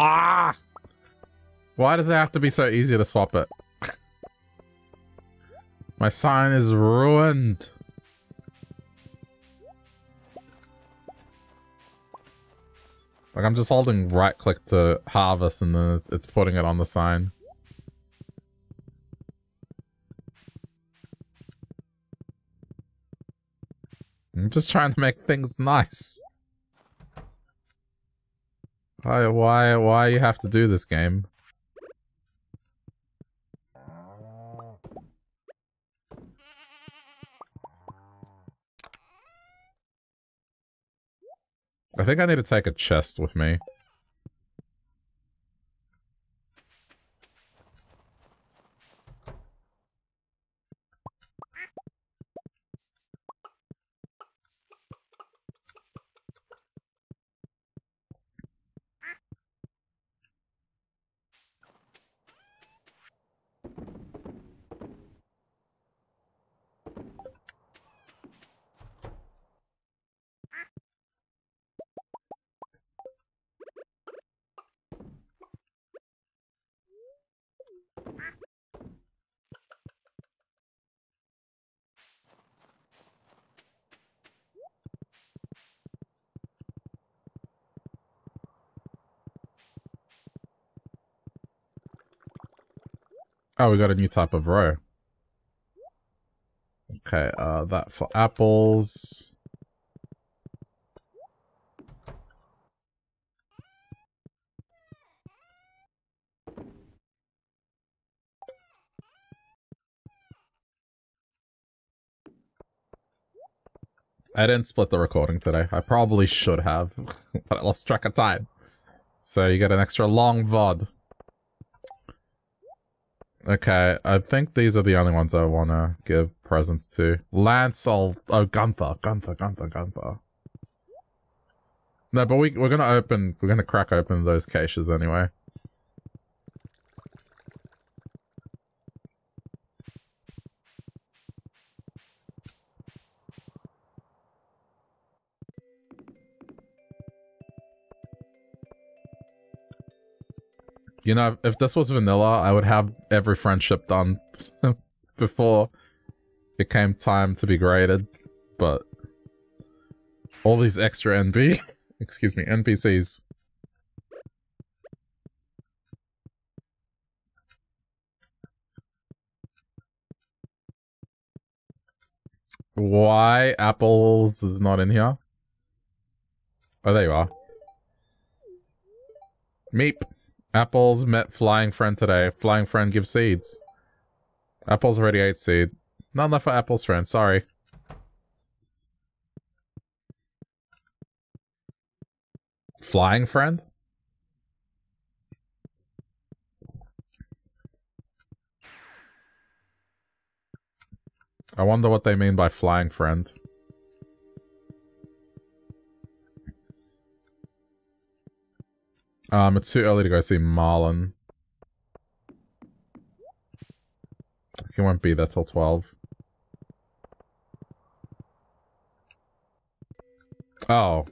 Ah! Why does it have to be so easy to swap it? My sign is ruined. Like, I'm just holding right click to harvest and then it's putting it on the sign. I'm just trying to make things nice. Why, why, why you have to do this game? I think I need to take a chest with me. Oh, we got a new type of row. Okay, uh, that for apples. I didn't split the recording today. I probably should have, but I lost track of time. So you get an extra long VOD. Okay, I think these are the only ones I want to give presents to. Lance, Oh, Gunther, Gunther, Gunther, Gunther. No, but we, we're gonna open... We're gonna crack open those caches anyway. You know, if this was vanilla, I would have every friendship done before it came time to be graded. But all these extra NB, excuse me, NPCs. Why apples is not in here? Oh, there you are. Meep. Apples met Flying Friend today. Flying Friend gives seeds. Apples already ate seed. Not enough for Apple's friend, sorry. Flying Friend? I wonder what they mean by Flying Friend. Um, it's too early to go see Marlon. He won't be there till 12. Oh.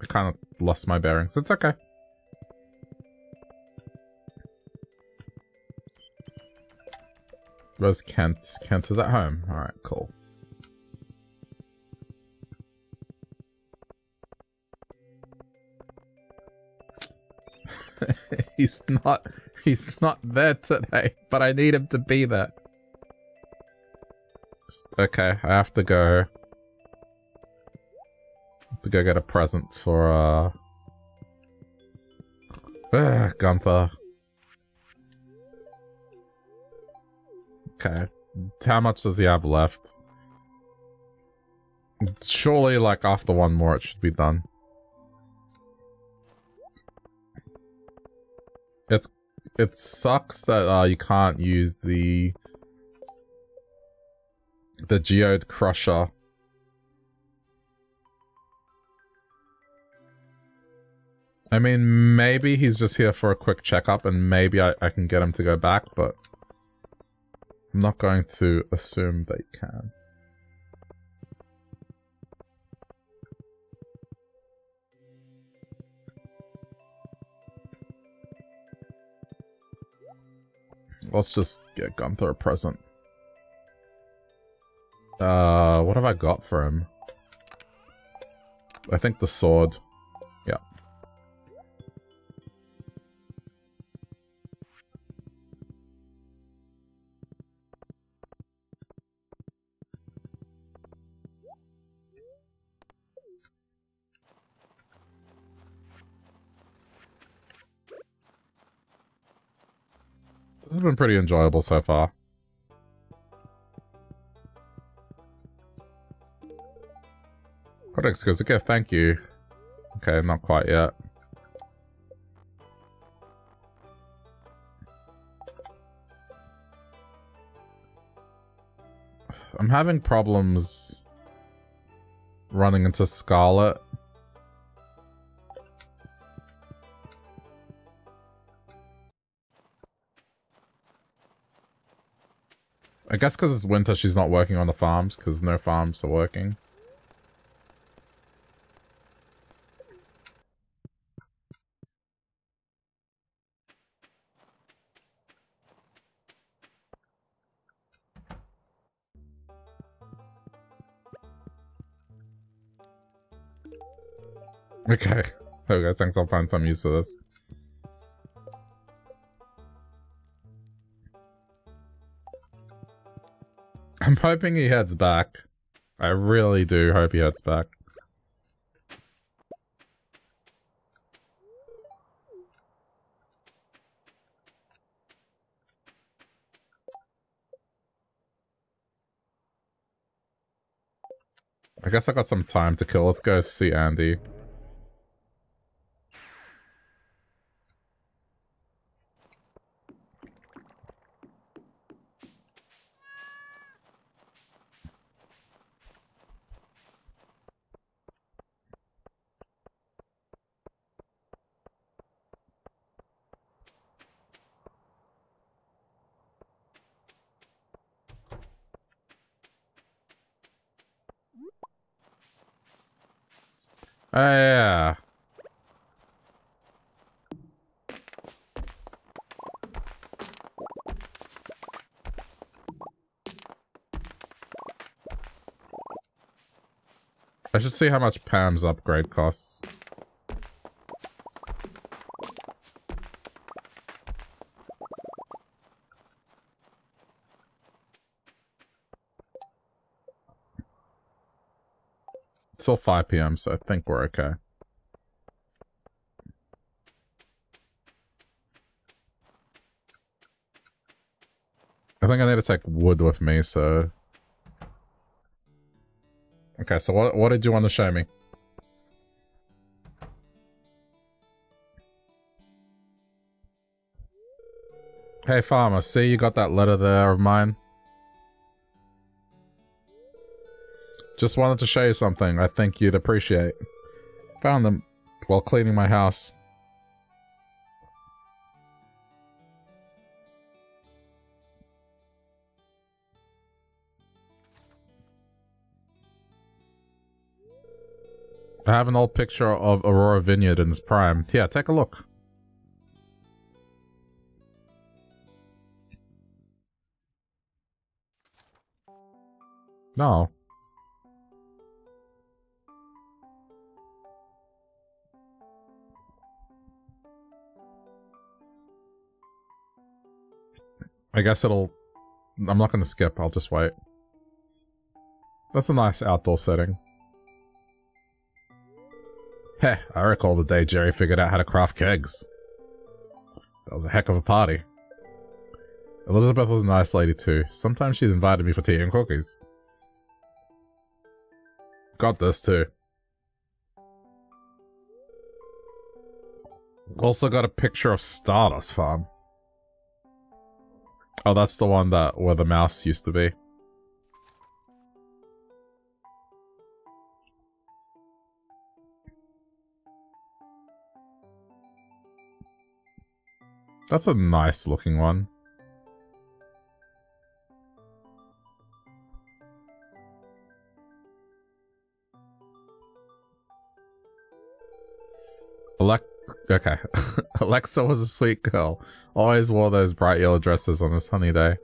I kind of lost my bearings. It's okay. Where's Kent? Kent is at home. Alright, cool. he's not he's not there today, but I need him to be there. Okay, I have to go. Have to go get a present for uh Ugh, Gunther. Okay. How much does he have left? Surely, like, after one more it should be done. It sucks that uh, you can't use the... The Geode Crusher I mean, maybe he's just here for a quick checkup and maybe I, I can get him to go back, but I'm not going to assume they can. Let's just get Gunther a present. Uh, what have I got for him? I think the sword. Been pretty enjoyable so far. Codex goes, okay, thank you. Okay, not quite yet. I'm having problems running into Scarlett. I guess because it's winter, she's not working on the farms, because no farms are working. Okay. Okay, thanks, I'll find some use for this. I'm hoping he heads back. I really do hope he heads back. I guess I got some time to kill. Let's go see Andy. Yeah. I should see how much Pam's upgrade costs. Still 5 p.m., so I think we're okay. I think I need to take wood with me, so... Okay, so what, what did you want to show me? Hey farmer, see you got that letter there of mine? Just wanted to show you something I think you'd appreciate. Found them while cleaning my house. I have an old picture of Aurora Vineyard in its prime. Yeah, take a look. No. I guess it'll... I'm not going to skip, I'll just wait. That's a nice outdoor setting. Heh, I recall the day Jerry figured out how to craft kegs. That was a heck of a party. Elizabeth was a nice lady too. Sometimes she'd invited me for tea and cookies. Got this too. Also got a picture of Stardust Farm. Oh, that's the one that where the mouse used to be. That's a nice looking one. Alex okay. Alexa was a sweet girl. Always wore those bright yellow dresses on a sunny day.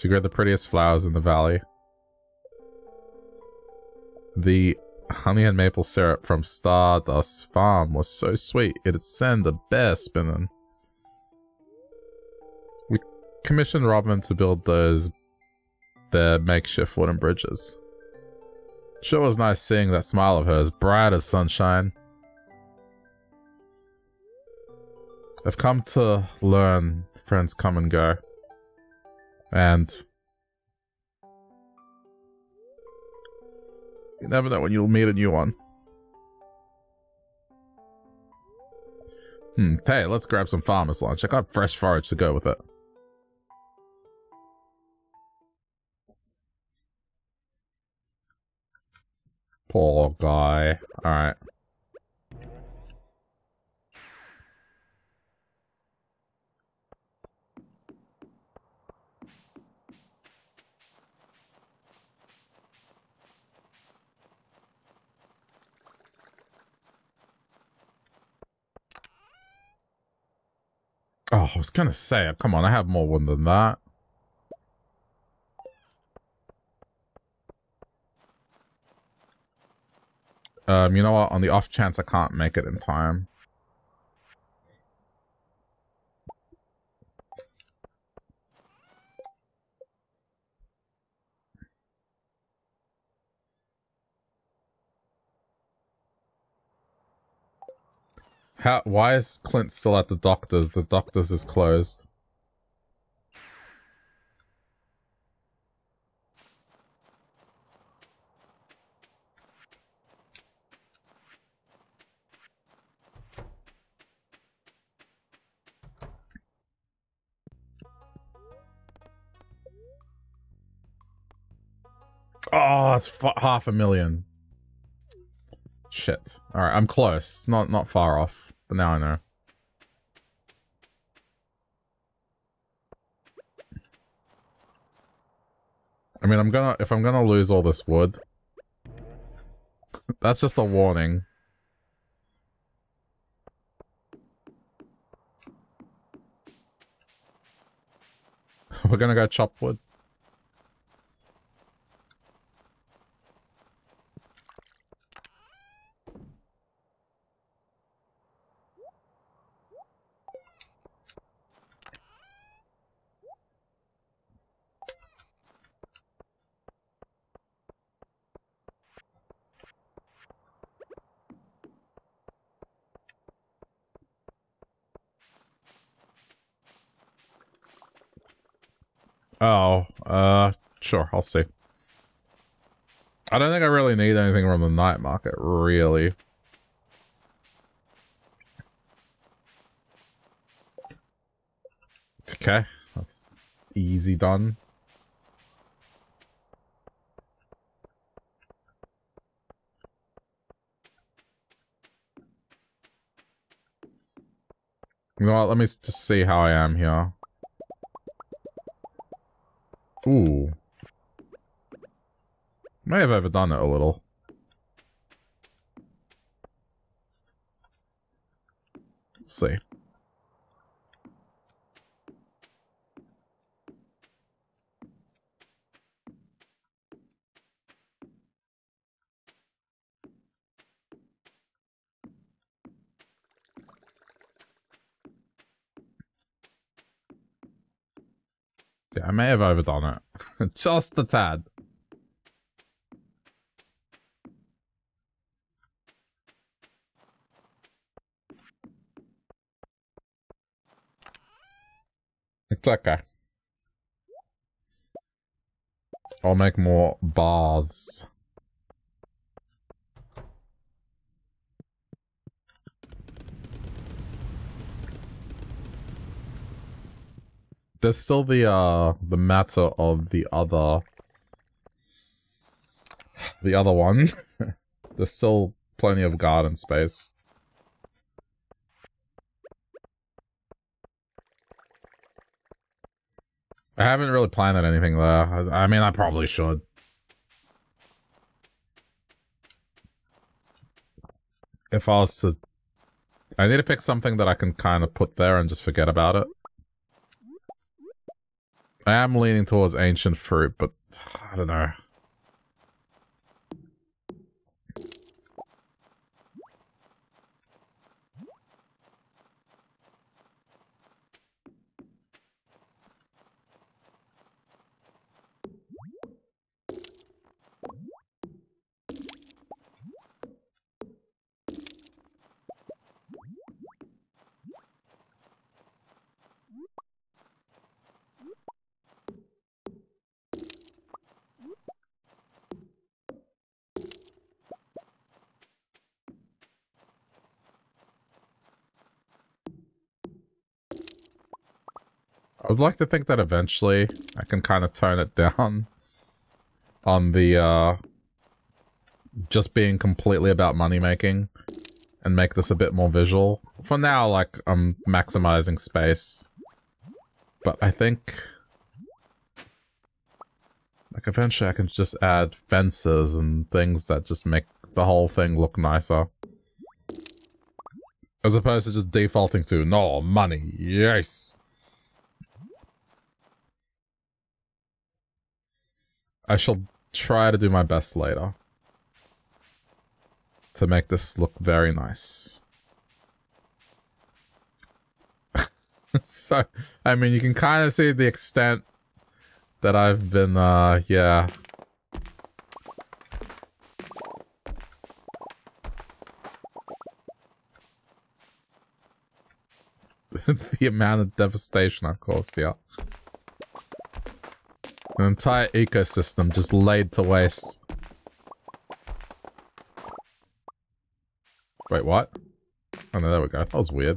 She grew the prettiest flowers in the valley. The honey and maple syrup from Stardust Farm was so sweet, it'd send the bear spinning. We commissioned Robin to build those their makeshift wooden bridges. Sure was nice seeing that smile of hers, bright as sunshine. I've come to learn friends come and go. And you never know when you'll meet a new one. Hmm, hey, let's grab some farmer's lunch. I got fresh forage to go with it. Poor guy. Alright. Oh, I was gonna say, come on, I have more one than that. Um, you know what? On the off chance I can't make it in time. How? Why is Clint still at the doctor's? The doctor's is closed. Oh, it's half a million. Shit. Alright, I'm close. Not not far off. But now I know. I mean, I'm gonna... If I'm gonna lose all this wood... that's just a warning. We're gonna go chop wood. Oh, uh, sure, I'll see. I don't think I really need anything from the night market, really. Okay, that's easy done. You know what, let me just see how I am here. Ooh. May have overdone it a little. Let's see. Yeah, I may have overdone it. Just a tad. It's okay. I'll make more bars. There's still the, uh, the matter of the other... The other one. There's still plenty of garden space. I haven't really planted anything there. I, I mean, I probably should. If I was to... I need to pick something that I can kind of put there and just forget about it. I am leaning towards ancient fruit, but I don't know. I would like to think that eventually I can kind of tone it down on the, uh, just being completely about money making and make this a bit more visual. For now, like, I'm maximizing space. But I think... Like, eventually I can just add fences and things that just make the whole thing look nicer. As opposed to just defaulting to, no, money, yes! I shall try to do my best later. To make this look very nice. so, I mean, you can kind of see the extent that I've been, uh, yeah. the amount of devastation I've caused here. An entire ecosystem just laid to waste. Wait, what? Oh no, there we go. That was weird.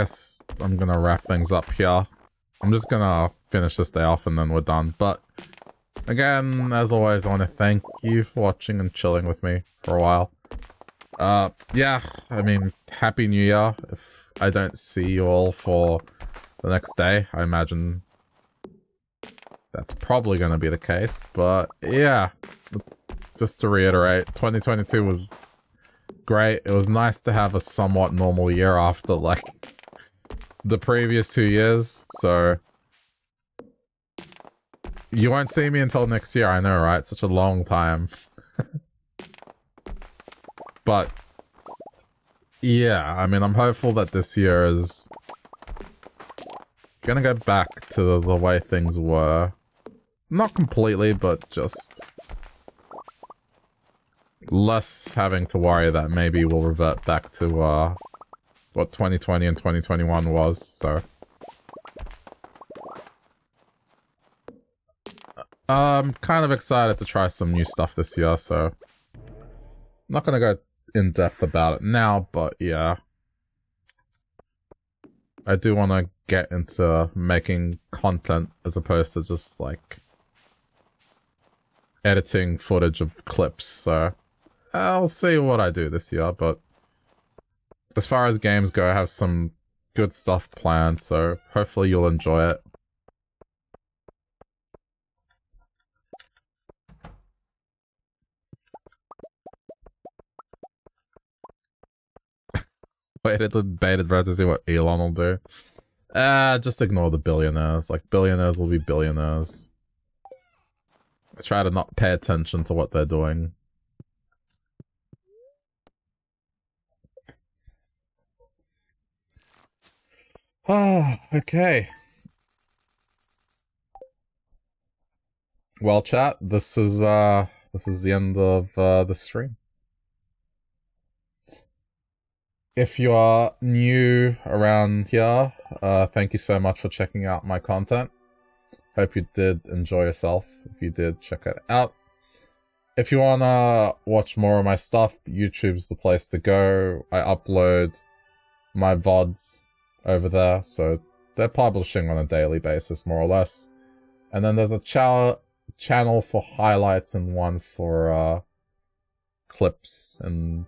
Guess I'm gonna wrap things up here. I'm just gonna finish this day off and then we're done. But again, as always, I want to thank you for watching and chilling with me for a while. Uh, yeah, I mean, Happy New Year. If I don't see you all for the next day, I imagine that's probably going to be the case. But yeah, just to reiterate, 2022 was great. It was nice to have a somewhat normal year after, like, the previous two years, so... You won't see me until next year, I know, right? Such a long time. but... Yeah, I mean, I'm hopeful that this year is... Gonna go back to the way things were. Not completely, but just less having to worry that maybe we'll revert back to uh, what 2020 and 2021 was, so... I'm kind of excited to try some new stuff this year, so... I'm not gonna go in depth about it now, but yeah. I do want to get into making content as opposed to just like editing footage of clips, so. I'll see what I do this year, but as far as games go, I have some good stuff planned, so hopefully you'll enjoy it. Waited with bated breath to see what Elon will do. Uh, just ignore the billionaires. Like, billionaires will be billionaires. I try to not pay attention to what they're doing. Ah, okay. Well, chat, this is, uh, this is the end of, uh, the stream. If you are new around here, uh, thank you so much for checking out my content. Hope you did enjoy yourself. If you did, check it out. If you wanna watch more of my stuff, YouTube's the place to go. I upload my VODs over there, so they're publishing on a daily basis, more or less. And then there's a cha channel for highlights and one for uh, clips and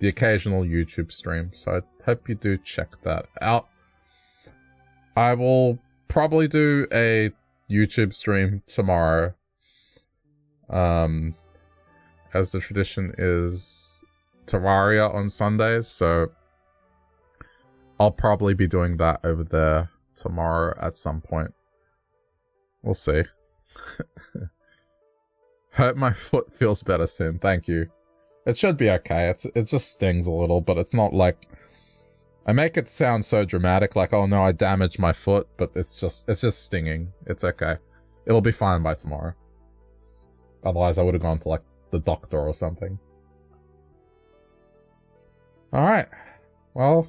the occasional YouTube stream, so I hope you do check that out. I will probably do a YouTube stream tomorrow. Um, as the tradition is Terraria on Sundays, so I'll probably be doing that over there tomorrow at some point. We'll see. Hope my foot feels better soon. Thank you. It should be okay. It's it just stings a little, but it's not like I make it sound so dramatic, like oh no, I damaged my foot, but it's just it's just stinging. It's okay. It'll be fine by tomorrow. Otherwise, I would have gone to like the doctor or something. All right. Well,